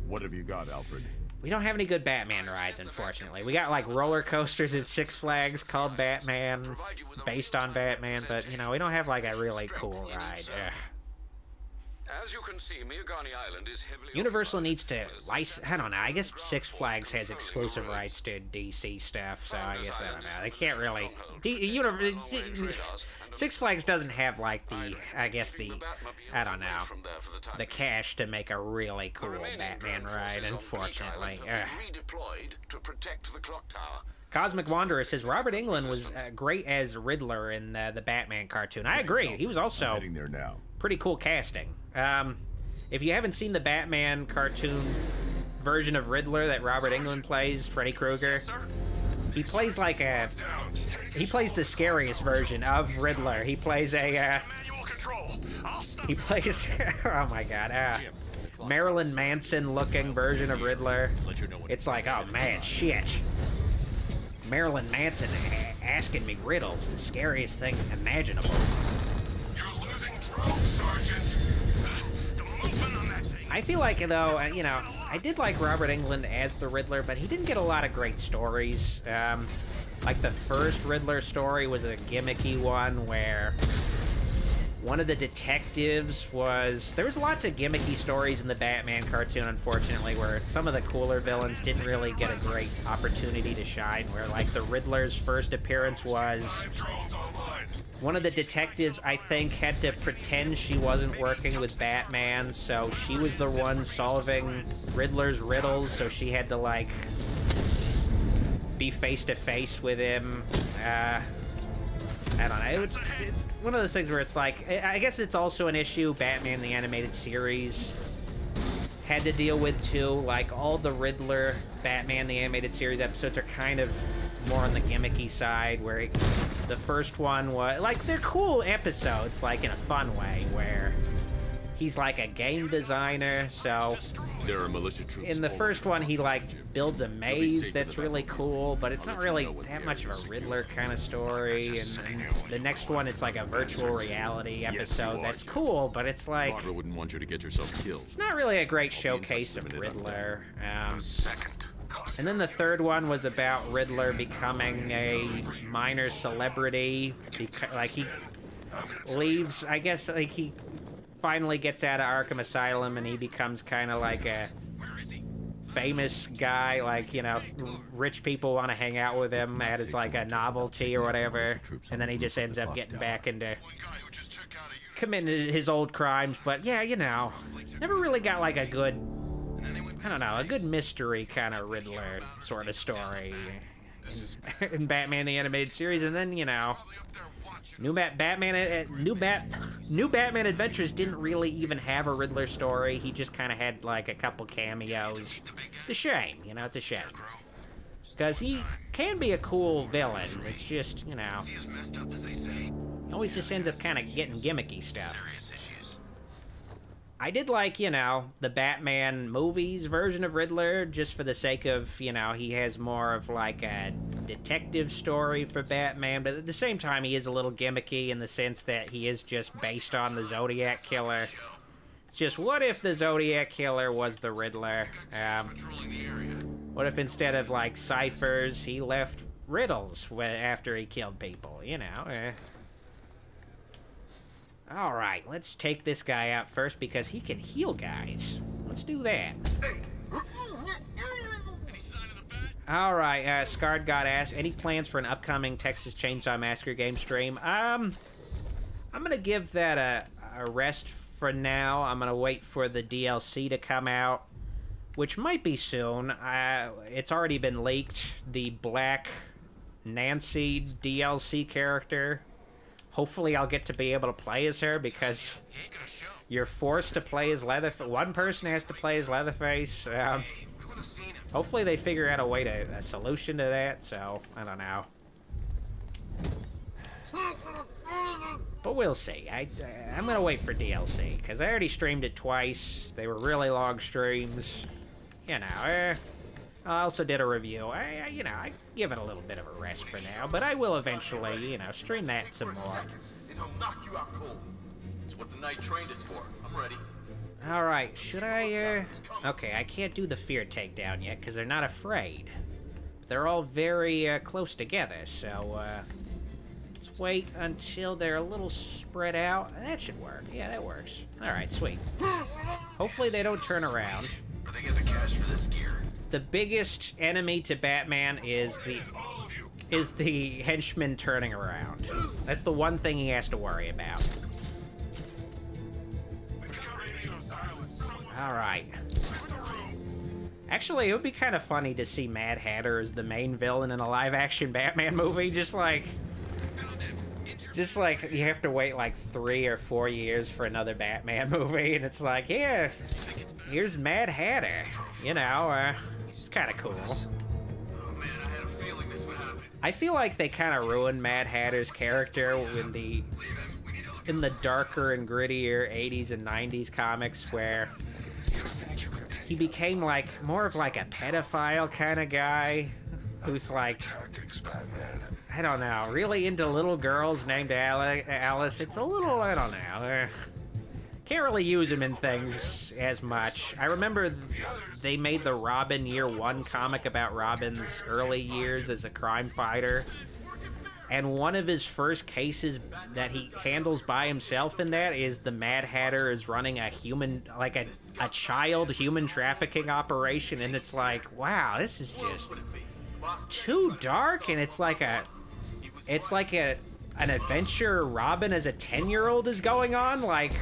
What have you got, Alfred? We don't have any good Batman rides, unfortunately. We got like roller coasters at Six Flags called Batman, based on Batman, but you know we don't have like a really cool ride. As you can see, Miagani Island is heavily Universal needs to license. I don't know. I guess Six Flags has exclusive rights to DC stuff, so I guess I don't know. They can't really. D, Univ- Six Flags doesn't have like the. I guess the. I don't know. The cash to make a really cool Batman ride, unfortunately. Redeployed to protect the clock tower. Cosmic Wanderer says Robert Englund was uh, great as Riddler in uh, the Batman cartoon. I agree. He was also there now. pretty cool casting. Um, if you haven't seen the Batman cartoon version of Riddler that Robert Englund plays, Freddy Krueger, he plays like a he plays the scariest version of Riddler. He plays a uh, he plays oh my god, uh, Marilyn Manson looking version of Riddler. It's like oh man, shit. Marilyn Manson asking me riddles, the scariest thing imaginable. You're losing drones, Sergeant. I feel like, though, uh, you know, I did like Robert Englund as the Riddler, but he didn't get a lot of great stories. Um, like, the first Riddler story was a gimmicky one where one of the detectives was... There was lots of gimmicky stories in the Batman cartoon, unfortunately, where some of the cooler villains didn't really get a great opportunity to shine, where, like, the Riddler's first appearance was... One of the detectives, I think, had to pretend she wasn't working with Batman, so she was the one solving Riddler's riddles, so she had to, like, be face-to-face -face with him. Uh, I don't know. One of those things where it's like, I guess it's also an issue Batman the Animated Series had to deal with too. Like all the Riddler Batman the Animated Series episodes are kind of more on the gimmicky side, where it, the first one was like they're cool episodes, like in a fun way, where he's like a game designer, so there are militia troops. In the first one, he like builds a maze that's really cool, but it's not really that much of a Riddler kind of story. And, and the next one, it's like a virtual reality episode that's cool, but it's like Barbara wouldn't want you to get yourself killed. It's not really a great showcase of Riddler. Um, and then the third one was about Riddler becoming a minor celebrity, because like he leaves. I guess like he finally gets out of Arkham Asylum and he becomes kind of like a famous guy, like, you know, rich people want to hang out with him at his, like, a novelty or whatever, and then he just ends up getting back into committing his old crimes, but yeah, you know, never really got, like, a good, I don't know, a good mystery kind of Riddler sort of story in, Batman the Animated Series, and then, you know, New Bat Batman uh, New Bat New Batman Adventures didn't really even have a Riddler story. He just kind of had like a couple cameos. It's a shame, you know. It's a shame because he can be a cool villain. It's just you know, he always just ends up kind of getting gimmicky stuff. I did like, you know, the Batman movies version of Riddler, just for the sake of, you know, he has more of like a detective story for Batman, but at the same time, he is a little gimmicky in the sense that he is just based on the Zodiac Killer. It's just, what if the Zodiac Killer was the Riddler? Um, what if instead of, like, ciphers, he left riddles after he killed people, you know? Eh. Alright, let's take this guy out first because he can heal guys. Let's do that. Alright, uh, Scarred God asks, any plans for an upcoming Texas Chainsaw Massacre game stream? Um, I'm gonna give that a, a rest for now. I'm gonna wait for the DLC to come out, which might be soon. Uh, it's already been leaked. The Black Nancy DLC character Hopefully I'll get to be able to play as her because you're forced to play as Leatherface. One person has to play as Leatherface. Um, hopefully they figure out a way to a solution to that. So I don't know. But we'll see. I, I'm gonna wait for DLC because I already streamed it twice. They were really long streams. You know. Eh. I also did a review. I, I, you know, I give it a little bit of a rest for now, but I will eventually, you know, stream that some more. It's what the night trained is for. I'm ready. All right, should I, uh... Okay, I can't do the fear takedown yet, because they're not afraid. They're all very, uh, close together, so, uh... Let's wait until they're a little spread out. That should work. Yeah, that works. All right, sweet. Hopefully they don't turn around. Are they the cash for this gear? The biggest enemy to Batman is the is the henchman turning around. That's the one thing he has to worry about. Alright. Actually, it would be kind of funny to see Mad Hatter as the main villain in a live-action Batman movie. Just like... Just like, you have to wait like three or four years for another Batman movie, and it's like, yeah, here's Mad Hatter. You know, uh... It's kind of cool. I feel like they kind of ruined Mad Hatter's character in the in the darker and grittier 80s and 90s comics where he became like more of like a pedophile kind of guy who's like I don't know, really into little girls named Alice. It's a little I don't know. Can't really use him in things as much. I remember they made the Robin Year One comic about Robin's early years as a crime fighter. And one of his first cases that he handles by himself in that is the Mad Hatter is running a human, like a, a child human trafficking operation. And it's like, wow, this is just too dark. And it's like a, it's like a, an adventure Robin as a 10 year old is going on. Like,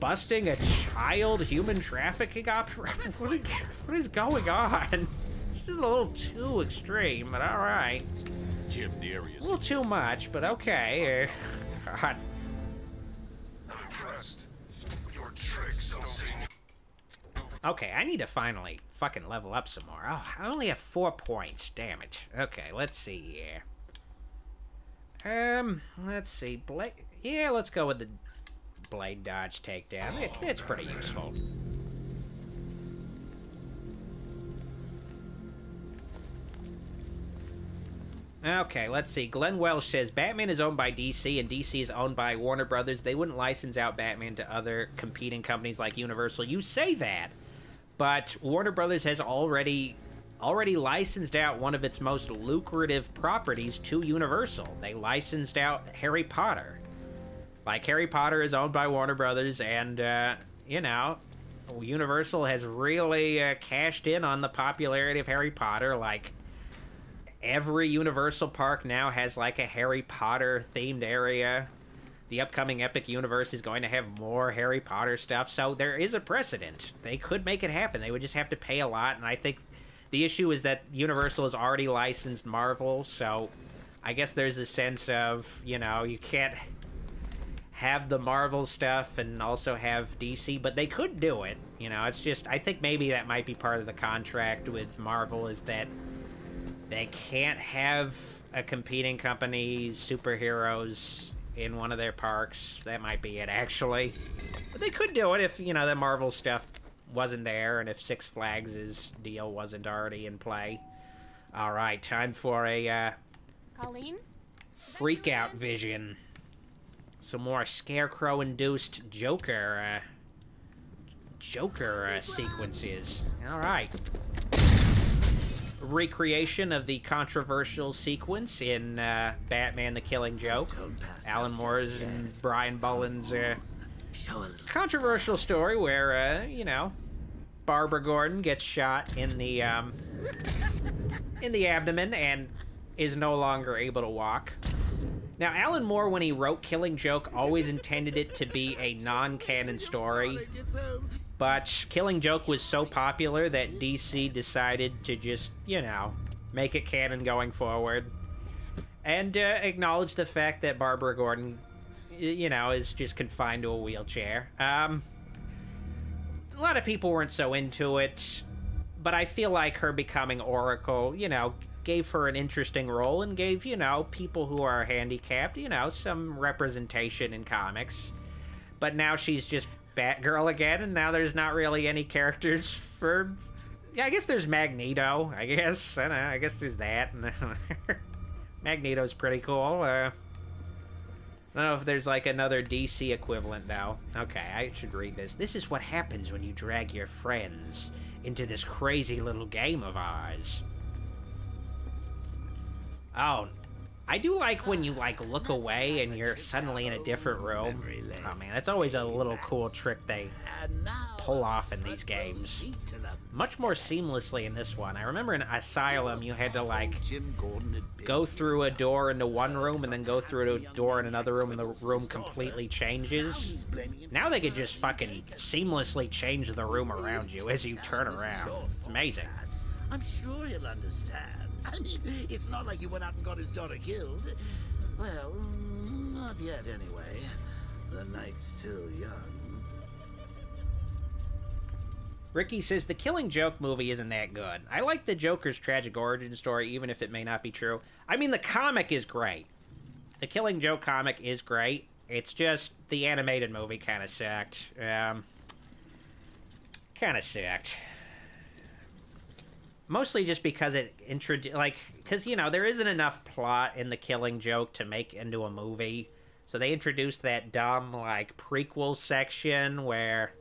busting a child human trafficking operation? What is, what is going on? This is a little too extreme, but alright. Jim, the area A little too much, but okay. God. I'm impressed. Your tricks. Okay, I need to finally fucking level up some more. Oh, I only have four points. Damn it. Okay, let's see here. Um, let's see. Blade. Yeah, let's go with the blade dodge takedown. It, it's pretty useful. Okay, let's see. Glenn Welsh says Batman is owned by DC and DC is owned by Warner Brothers. They wouldn't license out Batman to other competing companies like Universal. You say that, but Warner Brothers has already already licensed out one of its most lucrative properties to Universal. They licensed out Harry Potter. Like Harry Potter is owned by Warner Brothers, and uh, you know, Universal has really uh, cashed in on the popularity of Harry Potter. Like every Universal park now has like a Harry Potter themed area. The upcoming Epic Universe is going to have more Harry Potter stuff, so there is a precedent. They could make it happen. They would just have to pay a lot, and I think the issue is that Universal has already licensed Marvel, so I guess there's a sense of, you know, you can't have the Marvel stuff and also have DC, but they could do it. You know, it's just I think maybe that might be part of the contract with Marvel is that they can't have a competing company's superheroes in one of their parks. That might be it actually. But they could do it if, you know, the Marvel stuff wasn't there and if Six Flags' deal wasn't already in play. All right, time for a uh, Colleen? freak out vision. Some more scarecrow-induced Joker, uh, Joker uh, sequences. All right. Recreation of the controversial sequence in uh, Batman: The Killing Joke. Alan Moore's and Brian Bolland's uh, controversial story where, uh, you know, Barbara Gordon gets shot in the um, in the abdomen and is no longer able to walk. Now, Alan Moore, when he wrote Killing Joke, always intended it to be a non-canon story. But Killing Joke was so popular that DC decided to just, you know, make it canon going forward. And uh, acknowledge the fact that Barbara Gordon, you know, is just confined to a wheelchair. Um, a lot of people weren't so into it, but I feel like her becoming Oracle, you know, gave her an interesting role and gave, you know, people who are handicapped, you know, some representation in comics. But now she's just Batgirl again, and now there's not really any characters for. Yeah, I guess there's Magneto. I guess I know. I guess there's that. Magneto's pretty cool. Uh, I don't know if there's like another DC equivalent though. Okay, I should read this. This is what happens when you drag your friends into this crazy little game of ours. Oh, I do like when you like look away and you're suddenly in a different room. Oh man, that's always a little cool trick they pull off in these games. Much more seamlessly in this one. I remember in Asylum you had to like go through a door into one room and then go through a door in another room and the room completely changes. Now they could just fucking seamlessly change the room around you as you turn around. It's amazing. I'm sure he'll understand. I mean, it's not like he went out and got his daughter killed. Well, not yet anyway. The night's still young. Ricky says the Killing Joke movie isn't that good. I like the Joker's tragic origin story, even if it may not be true. I mean, the comic is great. The Killing Joke comic is great. It's just the animated movie kind of sucked. Um, kind of sucked. Mostly just because it introduced, like, because, you know, there isn't enough plot in The Killing Joke to make into a movie. So they introduced that dumb, like, prequel section where.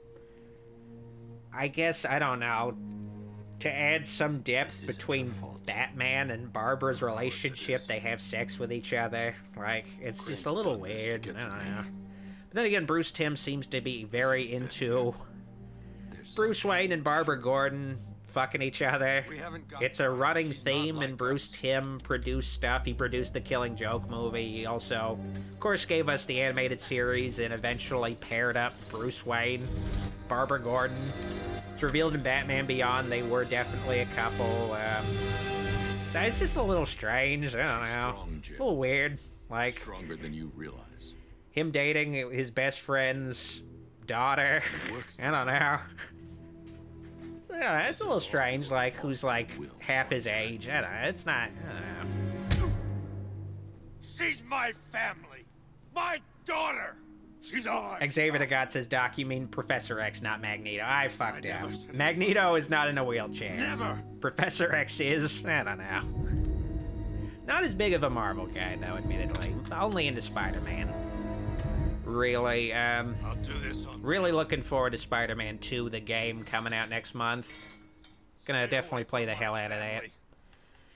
I guess, I don't know. To add some depth between Batman and Barbara's relationship, they have sex with each other. Like, it's just a little weird. I don't. But then again, Bruce Timm seems to be very into Bruce Wayne and Barbara Gordon fucking each other. It's a running theme in Bruce Timm produced stuff. He produced the Killing Joke movie. He also, of course, gave us the animated series and eventually paired up Bruce Wayne, Barbara Gordon. It's revealed in Batman Beyond they were definitely a couple. Um, so it's just a little strange. I don't know. It's a little weird. Like stronger than you realize. Him dating his best friend's daughter. I don't know. I know, it's a little strange. Like who's like half his age. I don't know. It's not. I don't know. She's my family. My daughter. She's all I Xavier the God says, Doc, you mean Professor X, not Magneto. I fucked up. Magneto is not in a wheelchair. Never. Professor X is. I don't know. Not as big of a Marvel guy, though, admittedly. Only into Spider-Man. Really, um... I'll do this on Really looking forward to Spider-Man 2, the game, coming out next month. Gonna definitely play the hell out of that.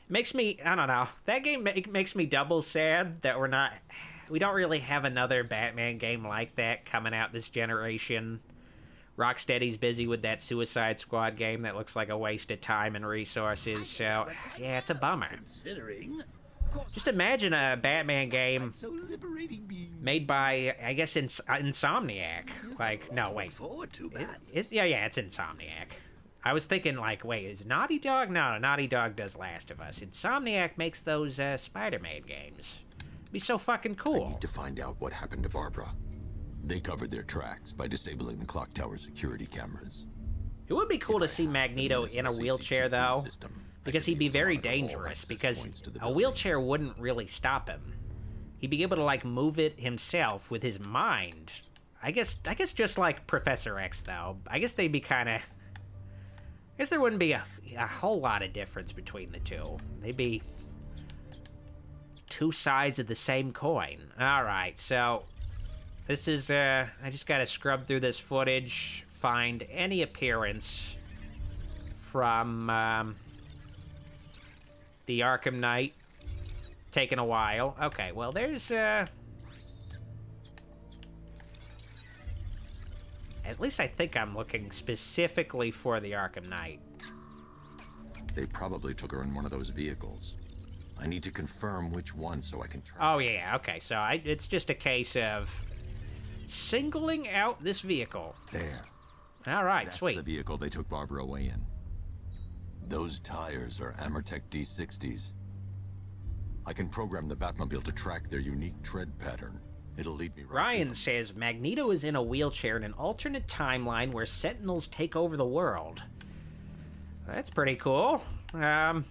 Makes me, I don't know, that game make, makes me double sad that we're not, we don't really have another Batman game like that coming out this generation. Rocksteady's busy with that Suicide Squad game that looks like a waste of time and resources, so yeah, it's a bummer. Considering. Just imagine a Batman game So liberating being made by, I guess, Ins- Insomniac. Like, no, wait. forward to It- yeah, yeah, it's Insomniac. I was thinking, like, wait, is Naughty Dog? No, Naughty Dog does Last of Us. Insomniac makes those uh, Spider-Man games. It'd be so fucking cool. I need To find out what happened to Barbara. They covered their tracks by disabling the clock tower security cameras. It would be cool to see Magneto in a wheelchair, though, because he'd be very dangerous, because a wheelchair wouldn't really stop him. He'd be able to, like, move it himself with his mind. I guess, I guess just like Professor X, though. I guess they'd be kind of... I guess there wouldn't be a, a whole lot of difference between the two. They'd be two sides of the same coin. All right, so this is, uh, I just gotta scrub through this footage, find any appearance from, um, the Arkham Knight. Taking a while. Okay, well, there's, uh, at least I think I'm looking specifically for the Arkham Knight. They probably took her in one of those vehicles. I need to confirm which one so I can track. Oh, yeah, okay, so I, it's just a case of singling out this vehicle. There. All right, That's sweet. the vehicle they took Barbara away in. Those tires are Amertek D60s. I can program the Batmobile to track their unique tread pattern. It'll lead me right Ryan says Magneto is in a wheelchair in an alternate timeline where Sentinels take over the world. That's pretty cool. Um,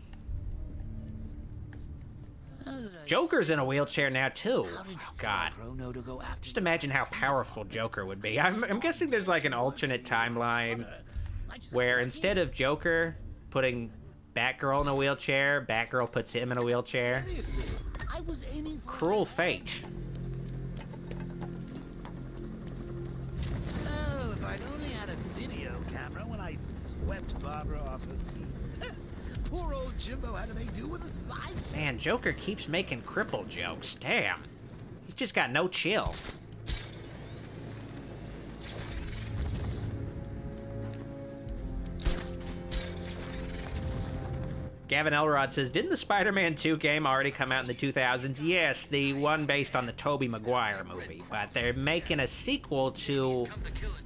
Joker's in a wheelchair now too. Oh God! Chrono to go after Just imagine how powerful Joker would be. I'm, I'm guessing there's like an alternate timeline where instead of Joker putting Batgirl in a wheelchair, Batgirl puts him in a wheelchair. I was aiming for Cruel fate. Oh, if I'd only had a video camera when I swept Barbara off her feet. Poor old Jimbo had to make do with a slice. Man, Joker keeps making cripple jokes. Damn. He's just got no chill. Gavin Elrod says, Didn't the Spider Man 2 game already come out in the 2000s? Yes, the one based on the Tobey Maguire movie. But they're making a sequel to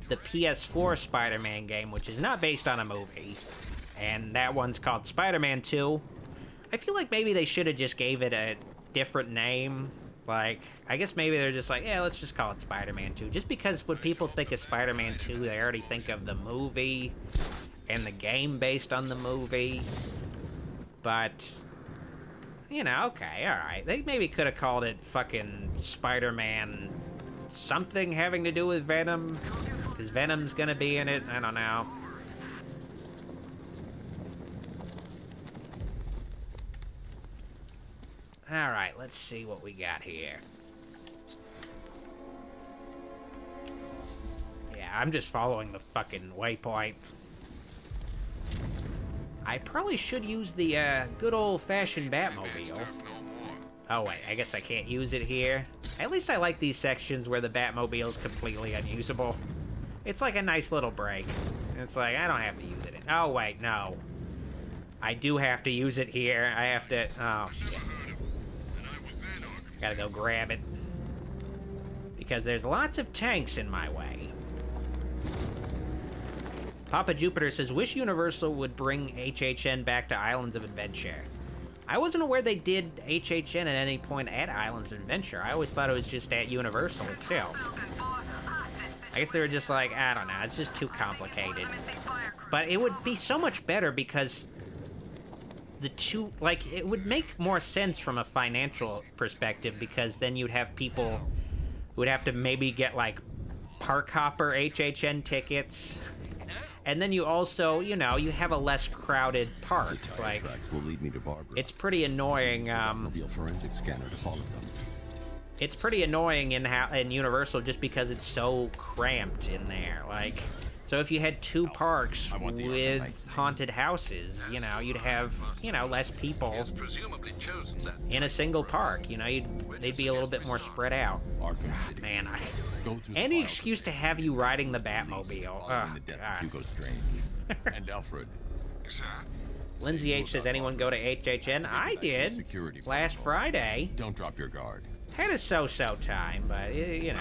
the PS4 Spider Man game, which is not based on a movie. And that one's called Spider Man 2. I feel like maybe they should have just gave it a different name. Like, I guess maybe they're just like, yeah, let's just call it Spider-Man 2. Just because when people think of Spider-Man 2, they already think of the movie and the game based on the movie but you know, okay, all right. They maybe could have called it fucking Spider-Man something having to do with Venom. Because Venom's gonna be in it. I don't know. All right, let's see what we got here. Yeah, I'm just following the fucking waypoint. I probably should use the uh, good old-fashioned Batmobile. Oh wait, I guess I can't use it here. At least I like these sections where the Batmobile is completely unusable. It's like a nice little break. It's like, I don't have to use it. Oh wait, no. I do have to use it here. I have to... Oh, shit. Gotta go grab it. Because there's lots of tanks in my way. Papa Jupiter says, wish Universal would bring HHN back to Islands of Adventure. I wasn't aware they did HHN at any point at Islands of Adventure. I always thought it was just at Universal itself. I guess they were just like, I don't know, it's just too complicated. But it would be so much better because the two, like, it would make more sense from a financial perspective because then you'd have people who would have to maybe get, like, park hopper HHN tickets. And then you also, you know, you have a less crowded park. Like, will lead me to Barbara. it's pretty annoying. Um, forensic scanner to follow them. it's pretty annoying in how in Universal just because it's so cramped in there. Like, so if you had two parks with haunted houses, you know, you'd have you know less people Presumably chosen that. in a single park. You know, you'd they'd be a little bit more spread out. Ah, Man, I, any excuse to have you riding the Batmobile. Oh, ah, ah. God. And Alfred. Lindsay H says, anyone go to HHN? I did last Friday. Don't drop your guard. Had a so-so time, but you know.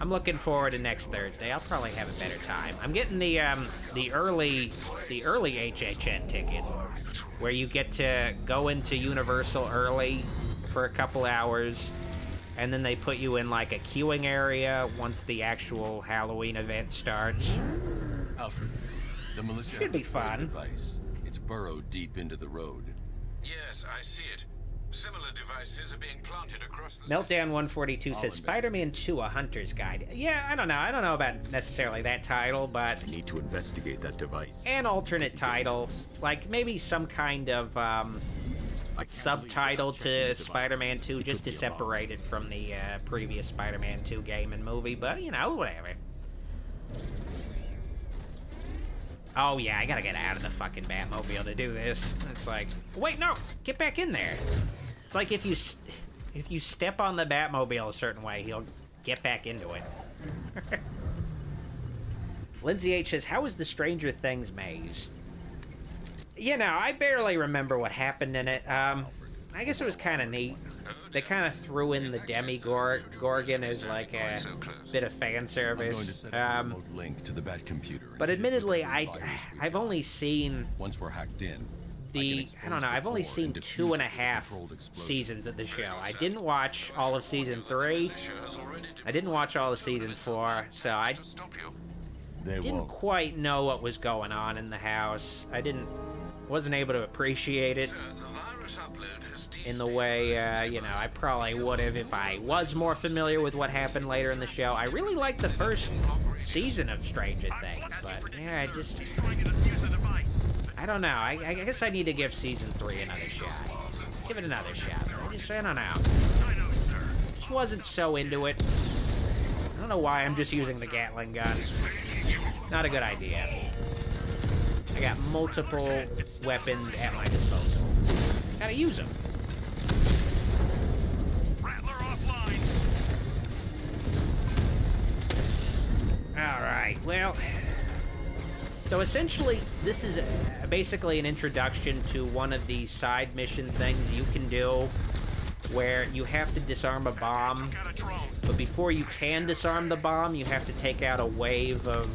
I'm looking forward to next Thursday. I'll probably have a better time. I'm getting the um the early the early HHN ticket where you get to go into Universal early for a couple hours and then they put you in like a queuing area once the actual Halloween event starts. Alfred, the militia Should be deployed a fun. Device. It's burrowed deep into the road. Yes, I see it. Similar devices are being planted across the Meltdown 142 says Spider-Man 2 a hunter's guide. Yeah, I don't know. I don't know about necessarily that title, but I need to investigate that device. an alternate title, like maybe some kind of um, subtitle to Spider-Man 2 just to separate it from the uh, previous Spider-Man 2 game and movie, but you know, whatever. Oh yeah, I gotta get out of the fucking Batmobile to do this. It's like, wait, no, get back in there. It's like if you if you step on the Batmobile a certain way, he'll get back into it. Lindsay H says, "How was the Stranger Things maze?" You know, I barely remember what happened in it. Um, I guess it was kind of neat. They kind of threw in the Demogorgon as like a bit of fan service. to set up a Um, link to the computer. but admittedly, I I've only seen Once we're hacked in, the I don't know. I've only seen two and a half seasons of the show. I didn't watch all of season three. I didn't watch all of season four, so I didn't won't. quite know what was going on in the house. I didn't wasn't able to appreciate it in the way uh, you know I probably would have if I was more familiar with what happened later in the show. I really liked the first season of Stranger Things, but yeah, I just I don't know. I, I guess I need to give season three another shot. Give it another shot. I just I don't know. Just wasn't so into it. I don't know why I'm just using the Gatling gun. Not a good idea. I got multiple weapons at my disposal. Gotta use them. Alright, well... So essentially, this is basically an introduction to one of these side mission things you can do where you have to disarm a bomb, but before you can disarm the bomb, you have to take out a wave of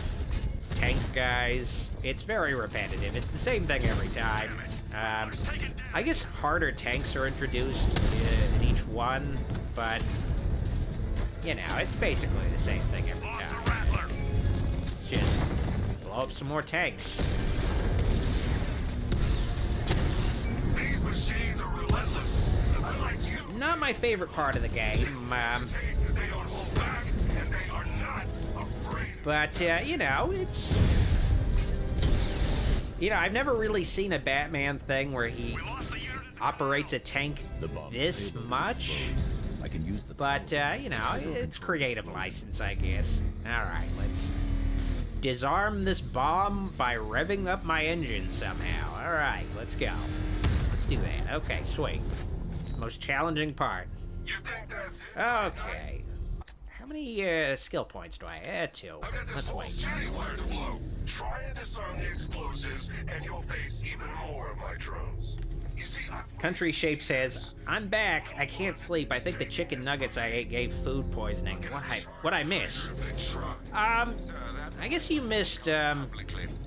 tank guys. It's very repetitive. It's the same thing every time. Um, I guess harder tanks are introduced in each one, but you know, it's basically the same thing every time. It's just up some more tanks. These machines are relentless. Unlike you, Not my favorite part of the game. Um, they don't hold back, and they are not afraid. But, uh, you know, it's... You know, I've never really seen a Batman thing where he operates a tank this much. I can use the But, uh, you know, it's creative license, I guess. Alright, let's disarm this bomb by revving up my engine somehow. Alright, let's go. Let's do that. Okay, sweet. Most challenging part. You think that's it? Okay. How many uh, skill points do I add to? I got this Let's wait. city wired to blow. Try and disarm the explosives, and you'll face even more of my drones. You see, I've Country Shape says, I'm back. I can't sleep. I think the chicken nuggets I ate gave food poisoning. What I what I miss? Um I guess you missed um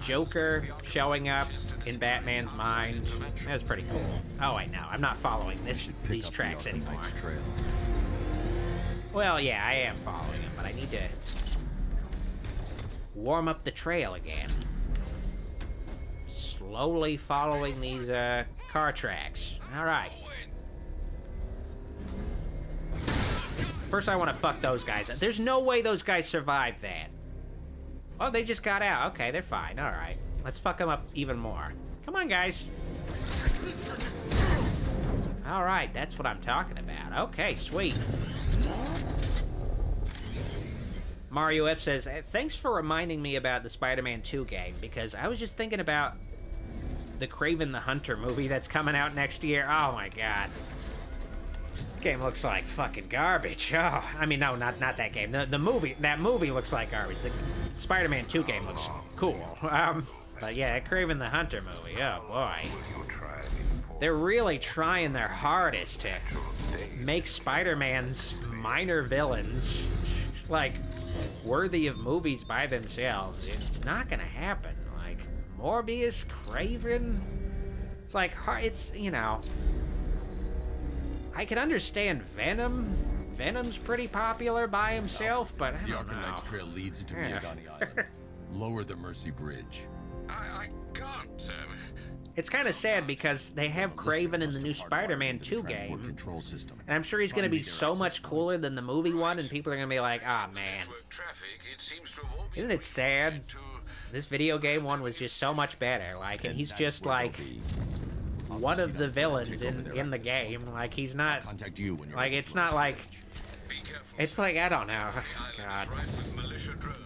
Joker showing up in Batman's mind. That was pretty cool. Oh wait, no, I'm not following this these tracks anymore. Well, yeah, I am following them, but I need to warm up the trail again. Slowly following these uh, car tracks. All right. First, I want to fuck those guys. There's no way those guys survived that. Oh, they just got out. Okay, they're fine. All right. Let's fuck them up even more. Come on, guys. All right, that's what I'm talking about. Okay, sweet. Mario F says, "Eh, thanks for reminding me about the Spider-Man 2 game, because I was just thinking about the Kraven the Hunter movie that's coming out next year. Oh my god. Game looks like fucking garbage. Oh, I mean, no, not not that game. The, the movie, that movie looks like garbage. The Spider-Man 2 game looks cool. Um, but yeah, Kraven the Hunter movie, oh boy. They're really trying their hardest to make Spider-Man's minor villains, like, worthy of movies by themselves. It's not gonna happen. Like, Morbius, Kraven, it's like, har- it's, you know, I can understand Venom. Venom's pretty popular by himself, but I The don't Arkham know. Knight's trail leads into Yeah. Miagani Island. Lower the Mercy Bridge. I, I can't, um, It's kind of sad because they have Kraven in the new Spider-Man 2 game, Control system. and I'm sure he's going to be so much cooler than the movie one, and people are going to be like, ah, man. traffic, it seems to have all been Isn't it sad? This video game one was just so much better. Like, and he's just like one of the villains in, in the game. Like, he's not. Contact you when you're Like, it's not like. It's like, I don't know. God.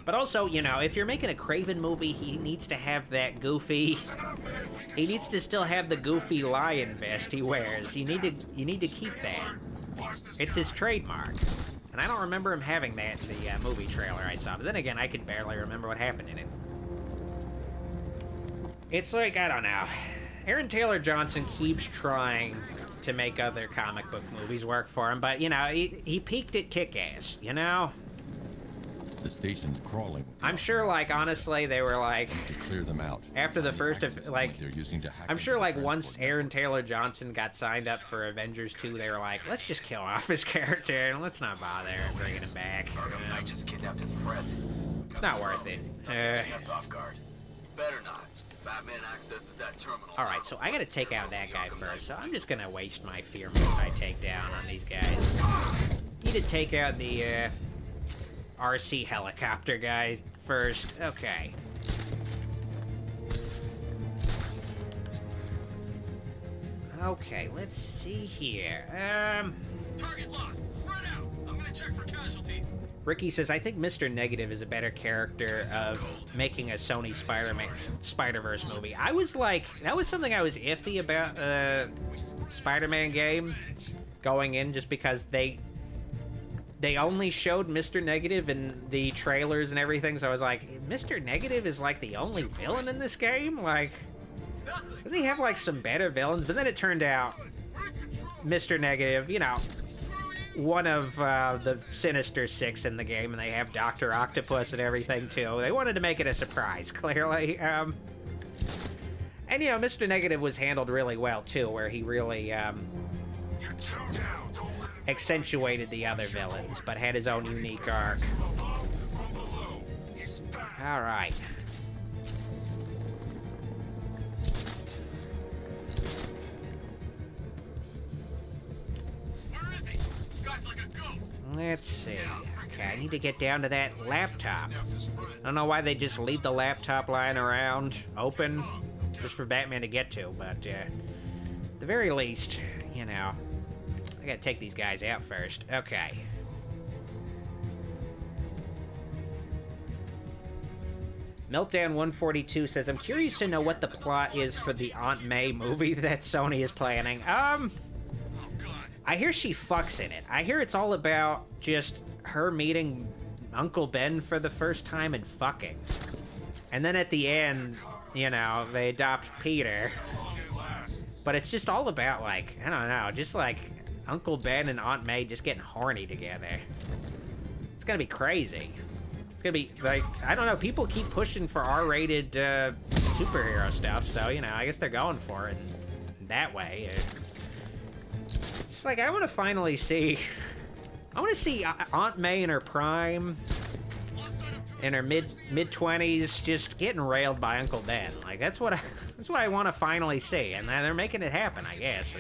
But also, you know, if you're making a Kraven movie, he needs to have that goofy. He needs to still have the goofy lion vest he wears. You need to, you need to keep that. It's his trademark. And I don't remember him having that in the uh, movie trailer I saw. But then again, I can barely remember what happened in it. It's like, I don't know. Aaron Taylor Johnson keeps trying to make other comic book movies work for him, but, you know, he, he peaked at Kick Ass, you know? The station's crawling. I'm sure, like, honestly, they were like, To clear them out. after the first of, like, They're using to hack I'm sure, like, once Aaron Taylor Johnson got signed up for Avengers 2, they were like, let's just kill off his character and let's not bother bringing him back. Arkham Knight just kidnapped his friend. It's not worth it. Uh, off guard. Better not. Batman accesses that terminal. Alright, so I gotta take out that guy first, so I'm just gonna waste my fear moves I take down on these guys. Need to take out the, uh, RC helicopter guy first. Okay. Okay, let's see here. Um... Target lost. Spread out. I'm gonna check for casualties. Ricky says, I think Mr. Negative is a better character of making a Sony Spider-Man Spider-Verse movie. I was like, that was something I was iffy about uh Spider-Man game going in just because they they only showed Mr. Negative in the trailers and everything, so I was like, Mr. Negative is like the only villain in this game? Like doesn't he have like some better villains? But then it turned out Mr. Negative, you know, one of uh, the Sinister Six in the game, and they have Doctor Octopus and everything too. They wanted to make it a surprise, clearly. Um, and you know, Mr. Negative was handled really well too, where he really um, accentuated the other villains, but had his own unique arc. All right. Let's see. Okay, I need to get down to that laptop. I don't know why they just leave the laptop lying around open just for Batman to get to, but uh, the very least, you know, I gotta take these guys out first. Okay. Meltdown 142 says, I'm curious to know what the plot is for the Aunt May movie that Sony is planning. Um, I hear she fucks in it. I hear it's all about just her meeting Uncle Ben for the first time and fucking. And then at the end, you know, they adopt Peter. But it's just all about, like, I don't know, just like Uncle Ben and Aunt May just getting horny together. It's gonna be crazy. It's gonna be, like, I don't know, people keep pushing for R-rated uh, superhero stuff, so, you know, I guess they're going for it that way. It's like, I want to finally see... I want to see Aunt May in her prime, in her mid mid twenties, just getting railed by Uncle Ben. Like that's what I, that's what I want to finally see, and they're making it happen, I guess.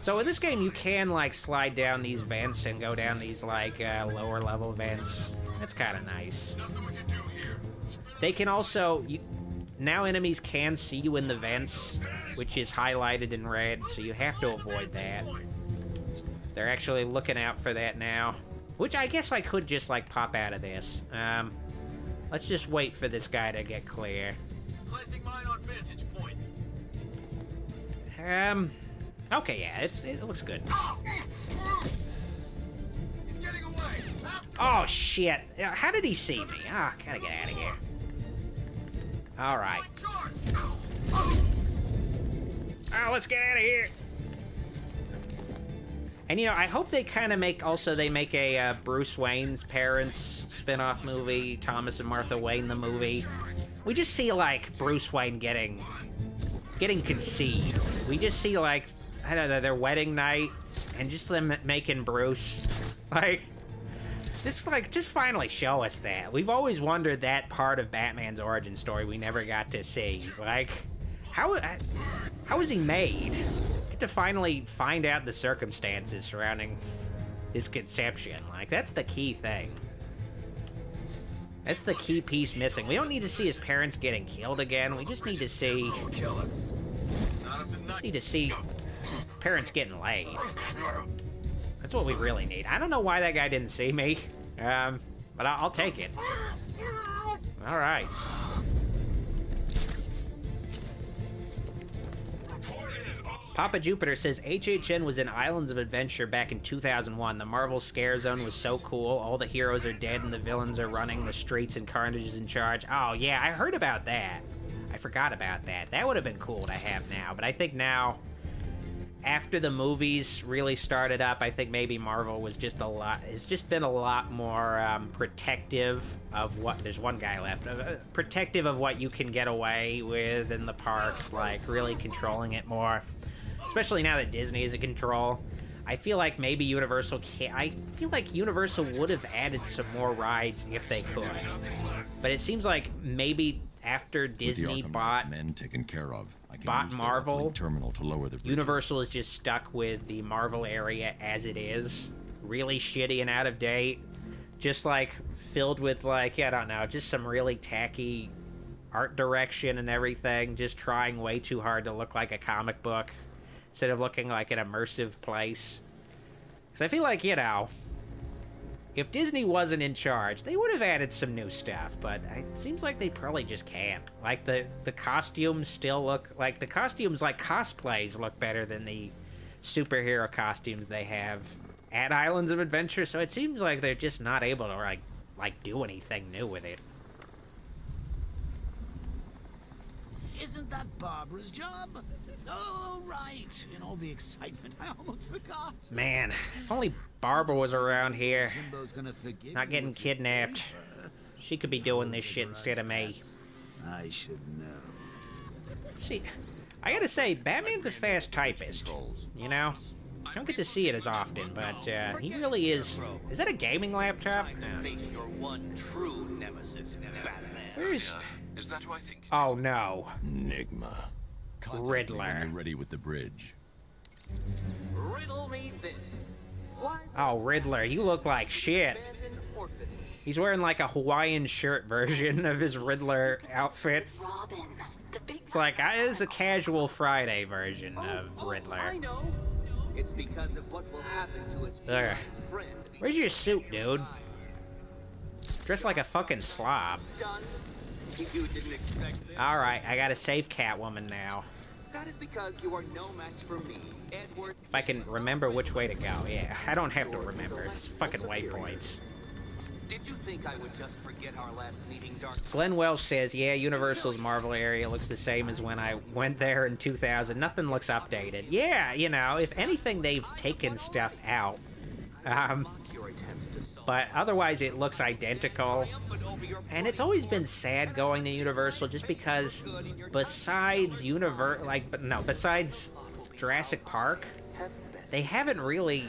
So in this game, you can like slide down these vents and go down these like uh, lower level vents. That's kind of nice. They can also you, now enemies can see you in the vents, which is highlighted in red, so you have to avoid that. They're actually looking out for that now. Which I guess I could just, like, pop out of this. Um, let's just wait for this guy to get clear. Placing mine on vantage point. Um, okay, yeah, it's, it looks good. He's getting away. Oh, shit. How did he see me? Ah, oh, gotta get out of here. All right. Oh, let's get out of here. And you know, I hope they kind of make also they make a uh, Bruce Wayne's parents spin-off movie, Thomas and Martha Wayne the movie. We just see like Bruce Wayne getting getting conceived. We just see like I don't know their wedding night and just them making Bruce like just like just finally show us that. We've always wondered that part of Batman's origin story we never got to see. Like how how was he made? Get to finally find out the circumstances surrounding his conception. Like, that's the key thing. That's the key piece missing. We don't need to see his parents getting killed again. We just need to see... just need to see parents getting laid. That's what we really need. I don't know why that guy didn't see me, um, but I'll, I'll take it. All right. Papa Jupiter says HHN was in Islands of Adventure back in 2001. The Marvel Scare Zone was so cool. All the heroes are dead and the villains are running the streets and Carnage is in charge. Oh, yeah, I heard about that. I forgot about that. That would have been cool to have now, but I think now, after the movies really started up, I think maybe Marvel was just a lot, it's just been a lot more um, protective of what, there's one guy left, uh, protective of what you can get away with in the parks, like really controlling it more especially now that Disney is in control. I feel like maybe Universal can I feel like Universal would have added some more rides if they could. But it seems like maybe after Disney bought men taken care of, I can bought Marvel terminal to lower the bridges. Universal is just stuck with the Marvel area as it is, really shitty and out of date, just like filled with like I don't know, just some really tacky art direction and everything, just trying way too hard to look like a comic book instead of looking like an immersive place. Because I feel like, you know, if Disney wasn't in charge, they would have added some new stuff, but it seems like they probably just can't. Like, the, the costumes still look, like, the costumes, like, cosplays look better than the superhero costumes they have at Islands of Adventure, so it seems like they're just not able to, like, like do anything new with it. Isn't that Barbara's job? Oh, right. In all the excitement, I almost forgot. Man, if only Barbara was around here. Not getting kidnapped. She could be doing this shit instead of me. I should know. See, I gotta say, Batman's a fast typist. You know? I don't get to see it as often, but uh, he really is. Is that a gaming laptop? No. your one true nemesis, Batman. Where's. Is that who I think? Oh no. Enigma. Riddler. You're ready with the bridge. Riddle me this. Why Oh, Riddler, you look like shit. He's wearing like a Hawaiian shirt version of his Riddler outfit. It's like, uh, it's a casual Friday version of Riddler. I know. It's because of what will happen to his There. friend. Where's your suit, dude? Dressed like a fucking slob. Stunned? You didn't expect this? Alright, I gotta save Catwoman now. That is because you are no match for me, Edward. If I can remember which way to go. Yeah, I don't have to remember. It's fucking waypoints. Did you think I would just forget our last meeting, Dark? Glenn Welsh says, yeah, Universal's Marvel area looks the same as when I went there in 2000. Nothing looks updated. Yeah, you know, if anything, they've taken stuff out. Um, but otherwise, it looks identical. And it's always been sad going to Universal just because besides Univer... Like, but no, besides Jurassic Park, they haven't really...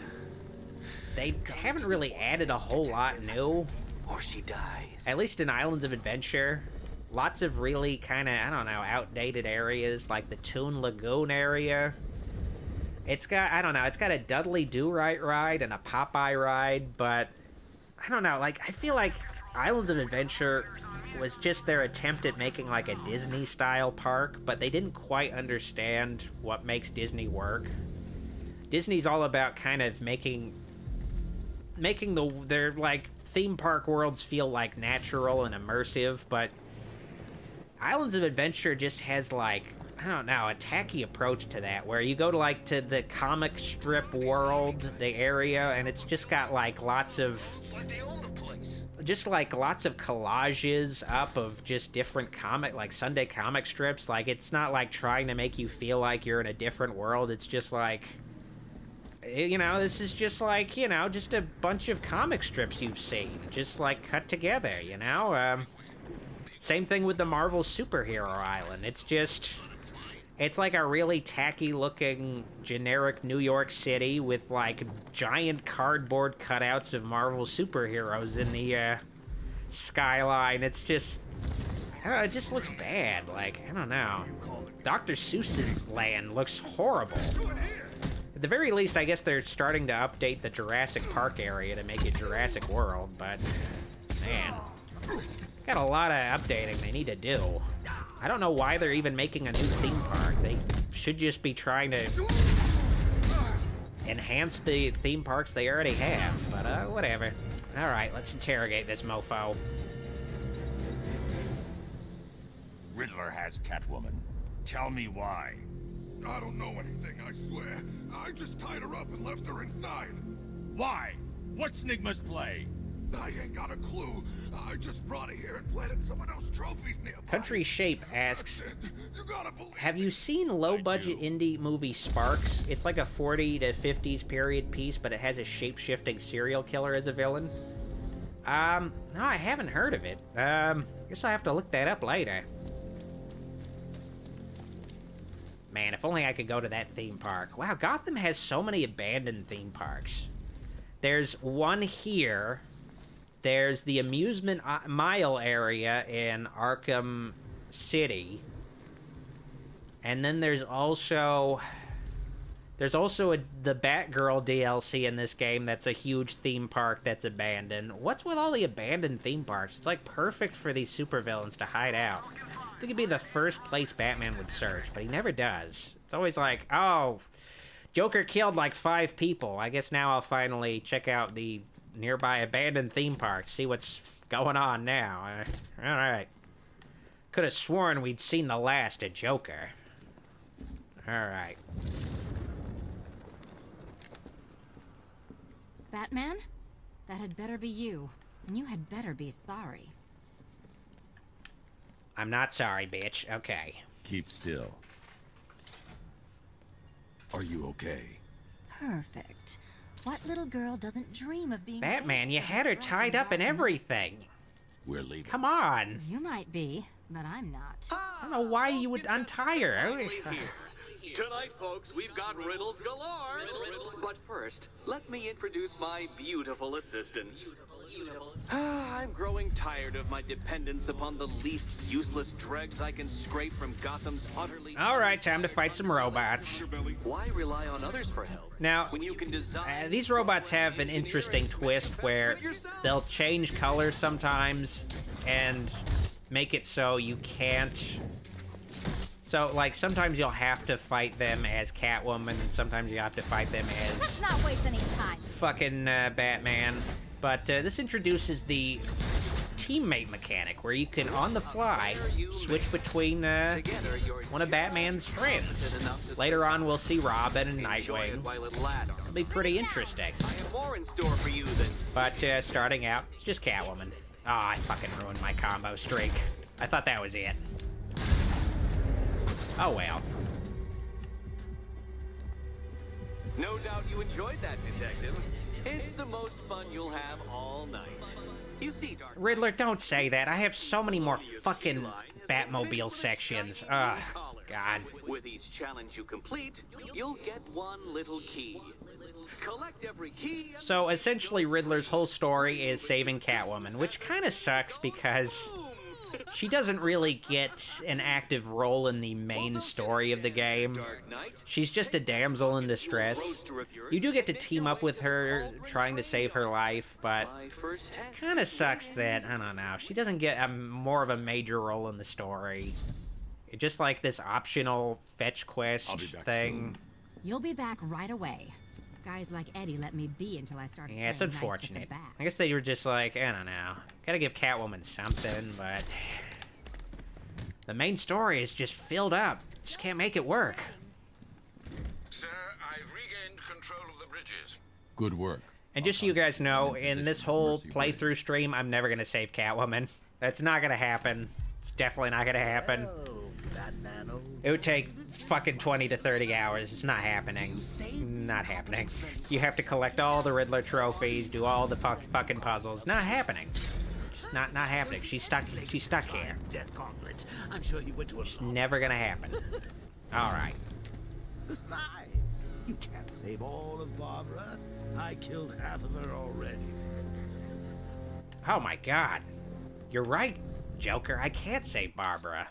They haven't really added a whole lot new. Or she dies. At least in Islands of Adventure. Lots of really kind of, I don't know, outdated areas, like the Toon Lagoon area. It's got, I don't know, it's got a Dudley Do-Right ride and a Popeye ride, but I don't know, like, I feel like Islands of Adventure was just their attempt at making like a Disney-style park, but they didn't quite understand what makes Disney work. Disney's all about kind of making making the their like theme park worlds feel like natural and immersive, but Islands of Adventure just has like I don't know, a tacky approach to that, where you go to like to the comic strip world, the area, and it's just got like lots of just like lots of collages up of just different comic like Sunday comic strips. Like it's not like trying to make you feel like you're in a different world. It's just like you know, this is just like, you know, just a bunch of comic strips you've seen, just like cut together, you know? Um, same thing with the Marvel Superhero Island. It's just, it's like a really tacky looking generic New York City with like giant cardboard cutouts of Marvel superheroes in the uh, skyline. It's just, know, it just looks bad. Like, I don't know. Dr. Seuss's land looks horrible. At the very least, I guess they're starting to update the Jurassic Park area to make it Jurassic World, but man, got a lot of updating they need to do. I don't know why they're even making a new theme park. They should just be trying to enhance the theme parks they already have, but uh, whatever. All right, let's interrogate this mofo. Riddler has Catwoman. Tell me why. I don't know anything, I swear. I just tied her up and left her inside. Why? What's Nygma's play? I ain't got a clue. I just brought her here and planted someone else's trophies nearby. Country Shape asks, Have you seen low-budget indie movie Sparks? It's like a 40 to 50s period piece, but it has a shape-shifting serial killer as a villain. Um, no, I haven't heard of it. Um, guess I have to look that up later. Man, if only I could go to that theme park. Wow, Gotham has so many abandoned theme parks. There's one here. There's the amusement mile area in Arkham City. And then there's also... There's also a, the Batgirl DLC in this game that's a huge theme park that's abandoned. What's with all the abandoned theme parks? It's like perfect for these supervillains to hide out. I think it'd be the first place Batman would search, but he never does. It's always like, oh, Joker killed like five people. I guess now I'll finally check out the nearby abandoned theme park, see what's going on now. Uh, all right. Could have sworn we'd seen the last of Joker. All right. Batman? That had better be you. And you had better be sorry. I'm not sorry, bitch. Okay. Keep still. Are you okay? Perfect. What little girl doesn't dream of being Batman, you had her tied up and everything. We're leaving. Come on. You might be, but I'm not. I don't know why you would untie her. Tonight, folks, we've got riddles galore. But first, let me introduce my beautiful assistants. Ah, I'm growing tired of my dependence upon the least useless dregs I can scrape from Gotham's utterly... All right, time to fight some robots. Why rely on others for help? Now, when you can design... uh, these robots have an interesting twist where they'll change colors sometimes and make it so you can't... So, like, sometimes you'll have to fight them as Catwoman, and sometimes you have to fight them as... Let's not waste any time. Fucking uh, Batman. But uh, this introduces the teammate mechanic where you can, on the fly, switch between uh, one of Batman's friends. Later on, we'll see Robin and Nightwing. It'll be pretty interesting. More in store for you than But uh, starting out, it's just Catwoman. Oh, I fucking ruined my combo streak. I thought that was it. Oh well. No doubt you enjoyed that, Detective. It's the most fun you'll have all night. You see, Dark Riddler, don't say that. I have so many more fucking Batmobile sections. Ugh, God. With each challenge you complete, you'll get one little key. Collect every key. So essentially, Riddler's whole story is saving Catwoman, which kind of sucks because she doesn't really get an active role in the main story of the game. She's just a damsel in distress. You do get to team up with her trying to save her life, but kind of sucks that, I don't know, she doesn't get a, more of a major role in the story. Just like this optional fetch quest thing. You'll be back right away. Guys like Eddie let me be until I started. Yeah, it's playing nice unfortunate. I guess they were just like, I don't know. Gotta give Catwoman something, but... The main story is just filled up. Just can't make it work. Sir, I've regained control of the bridges. Good work. And just so you guys know, in this whole playthrough stream, I'm never gonna save Catwoman. That's not gonna happen. It's definitely not gonna happen. Oh, It would take fucking 20 to 30 hours. It's not happening. Not happening. You have to collect all the Riddler trophies, do all the fu- fucking puzzles. Not happening. Just not not happening. She's stuck. She's stuck here. Death Gauntlets. I'm sure you went to a It's never gonna happen. All right. Besides, you can't save all of Barbara. I killed half of her already. Oh my god. You're right, Joker. I can't save Barbara.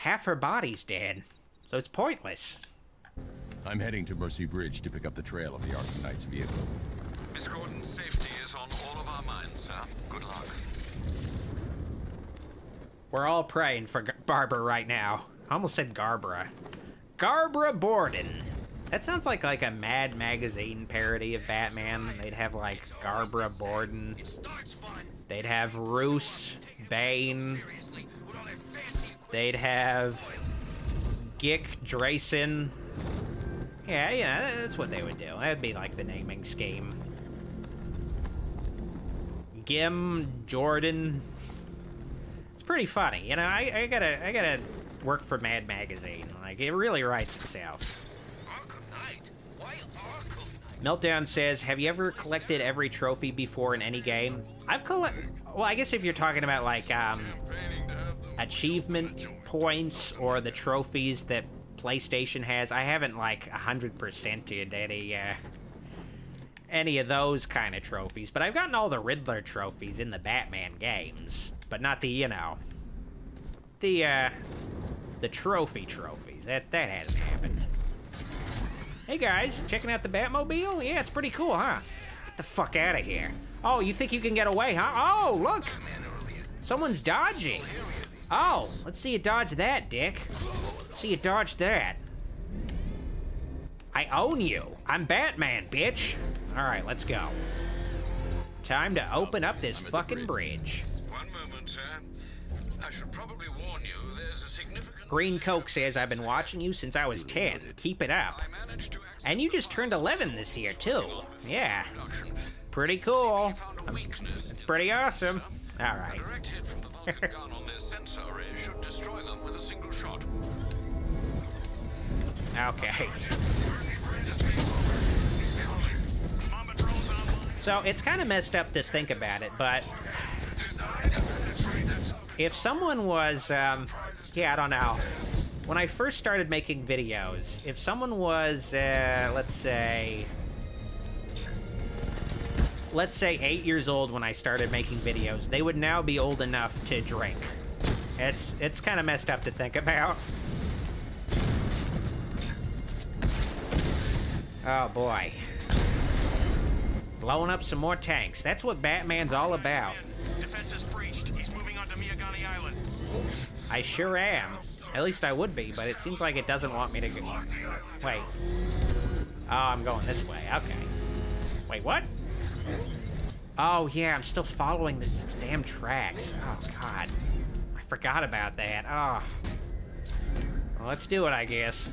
Half her body's dead, so it's pointless. I'm heading to Mercy Bridge to pick up the trail of the Arkham Knight's vehicle. Miss Gordon's safety is on all of our minds, sir. Good luck. We're all praying for G- Barbara right now. I almost said Garbara. Garbara Borden. That sounds like like a Mad Magazine parody of Batman. They'd have like Garbara Borden. They'd have Roos, Bane. They'd have Gick Drayson. Yeah, yeah, that's what they would do. That'd be like the naming scheme. Gim Jordan. It's pretty funny, you know. I, I gotta I gotta work for Mad Magazine. Like it really writes itself. Meltdown says, "Have you ever collected every trophy before in any game?" I've collected. Well, I guess if you're talking about like um, achievement points or the trophies that PlayStation has, I haven't like hundred percented any uh, any of those kind of trophies. But I've gotten all the Riddler trophies in the Batman games, but not the you know the uh, the trophy trophies. That that hasn't happened. Hey guys, checking out the Batmobile? Yeah, it's pretty cool, huh? Get the fuck out of here. Oh, you think you can get away, huh? Oh, look! Someone's dodging. Oh, let's see you dodge that, Dick. Let's see you dodge that. I own you. I'm Batman, bitch. All right, let's go. Time to open up this fucking bridge. One moment, sir. I should probably warn you, there's a significant... Green Coke says, I've been watching you since I was 10. Keep it up. And you just turned 11 this year, too. Yeah. Pretty cool. It's pretty awesome. All right. A direct hit from the Vulcan gun on their sensor array should destroy them with a single shot. Okay. So it's kind of messed up to think about it, but if someone was, um, yeah, I don't know. When I first started making videos, if someone was, uh, let's say, let's say eight years old when I started making videos, they would now be old enough to drink. It's it's kind of messed up to think about. Oh boy. Blowing up some more tanks. That's what Batman's all about. Defense is breached. He's moving onto Miagani Island. I sure am. At least I would be, but it seems like it doesn't want me to go. Wait. Oh, I'm going this way. Okay. Wait, what? Oh, yeah, I'm still following the, these damn tracks. Oh, God. I forgot about that. Oh. Well, let's do it, I guess.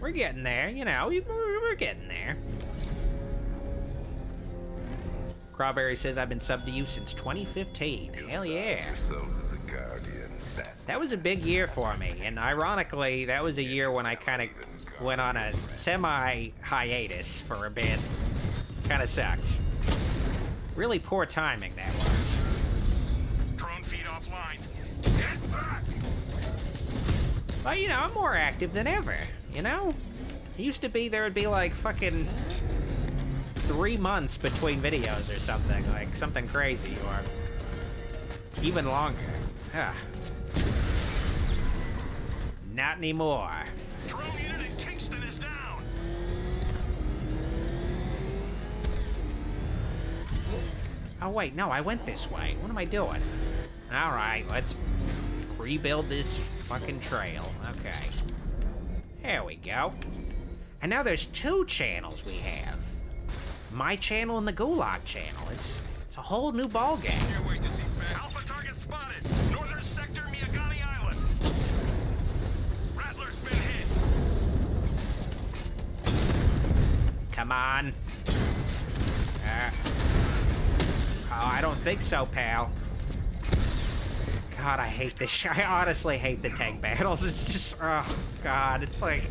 We're getting there, you know, we- we're, getting there. Crawberry says I've been subbed to you since 2015. Hell yeah. That was a big year for me, and ironically, that was a year when I kind of went on a semi-hiatus for a bit. Kind of sucked. Really poor timing, that was. Drone feed offline. But, you know, I'm more active than ever, you know? It used to be there would be like fucking three months between videos or something, like something crazy, or even longer. Ah. Not anymore. Drone unit in Kingston is down. Oh wait, no, I went this way. What am I doing? All right, let's rebuild this fucking trail. Okay. There we go. And now there's two channels we have. My channel and the Ghoulog channel. It's it's a whole new ball game. Alpha target spotted. Come on. Uh, oh, I don't think so, pal. God, I hate this. I honestly hate the tank battles. It's just, oh, God. It's like,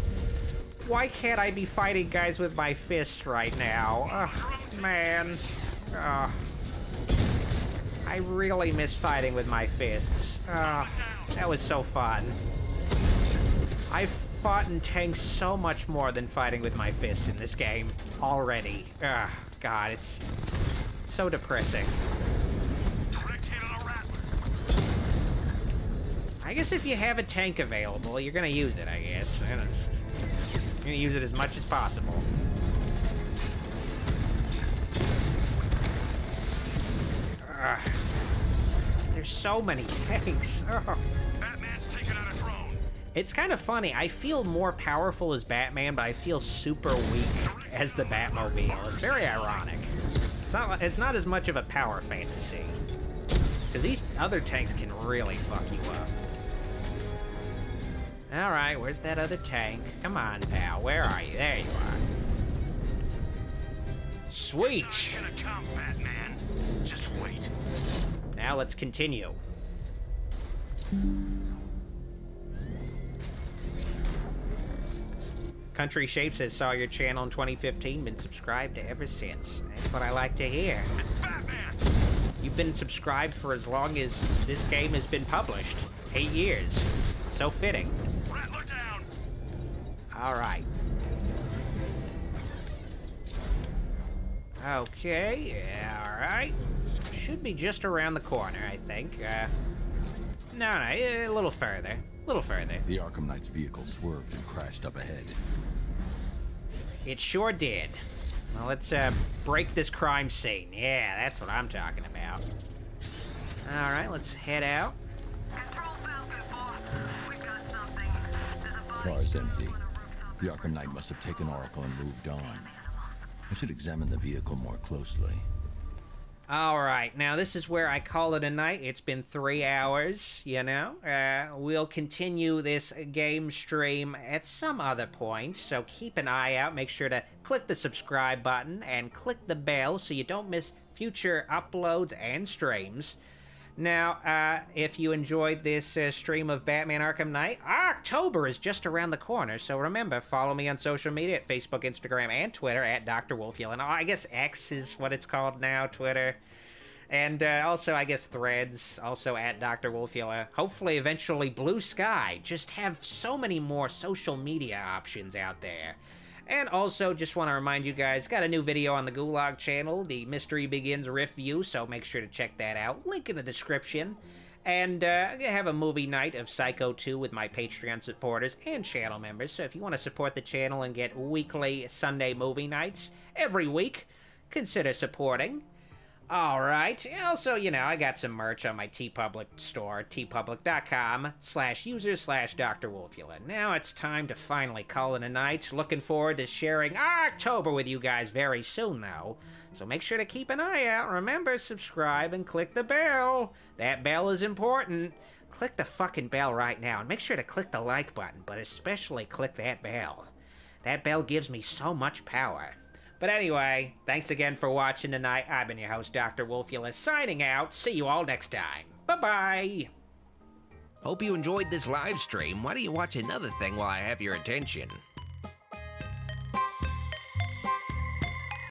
why can't I be fighting guys with my fists right now? Oh, man. Oh. I really miss fighting with my fists. Oh, that was so fun. I've fought in tanks so much more than fighting with my fists in this game already. Ugh, God, it's, it's so depressing. I guess if you have a tank available, you're gonna use it, I guess. You're gonna use it as much as possible. Ugh. There's so many tanks. Ugh. Oh. It's kind of funny. I feel more powerful as Batman, but I feel super weak as the Batmobile. It's very ironic. It's not. It's not as much of a power fantasy because these other tanks can really fuck you up. All right, where's that other tank? Come on, pal. Where are you? There you are. Sweet. Come, Batman. Just wait. Now let's continue. Country Shapes says, saw your channel in 2015, been subscribed to ever since. That's what I like to hear. You've been subscribed for as long as this game has been published. Eight years. So fitting. All right. Okay, yeah, all right. Should be just around the corner, I think. Uh, no, no, a little further. A little further. The Arkham Knight's vehicle swerved and crashed up ahead. It sure did. Well, let's uh, break this crime scene. Yeah, that's what I'm talking about. All right, let's head out. Car's empty. The Arkham Knight must have taken Oracle and moved on. I should examine the vehicle more closely. All right, now this is where I call it a night. It's been three hours, you know. Uh, we'll continue this game stream at some other point, so keep an eye out. Make sure to click the subscribe button and click the bell so you don't miss future uploads and streams. Now, uh, if you enjoyed this uh, stream of Batman Arkham Knight, October is just around the corner. So remember, follow me on social media at Facebook, Instagram, and Twitter at Dr. Wolfula. Oh, I guess X is what it's called now, Twitter. And uh, also, I guess Threads, also at Dr. Wolfula. Hopefully, eventually, Blue Sky. Just have so many more social media options out there. And also, just want to remind you guys, got a new video on the Ghoulog channel, the Mystery Begins Rift View, so make sure to check that out. Link in the description. And uh, I'm going to have a movie night of Psycho 2 with my Patreon supporters and channel members. So if you want to support the channel and get weekly Sunday movie nights every week, consider supporting. All right. Also, you know, I got some merch on my TeePublic store, teepublic.com slash user slash Dr. Wolfula. Now it's time to finally call it a night. Looking forward to sharing October with you guys very soon, though. So make sure to keep an eye out. Remember, subscribe and click the bell. That bell is important. Click the fucking bell right now and make sure to click the like button, but especially click that bell. That bell gives me so much power. But anyway, thanks again for watching tonight. I've been your host, Dr. Wolfula, signing out. See you all next time. Bye-bye. Hope you enjoyed this live stream. Why don't you watch another thing while I have your attention?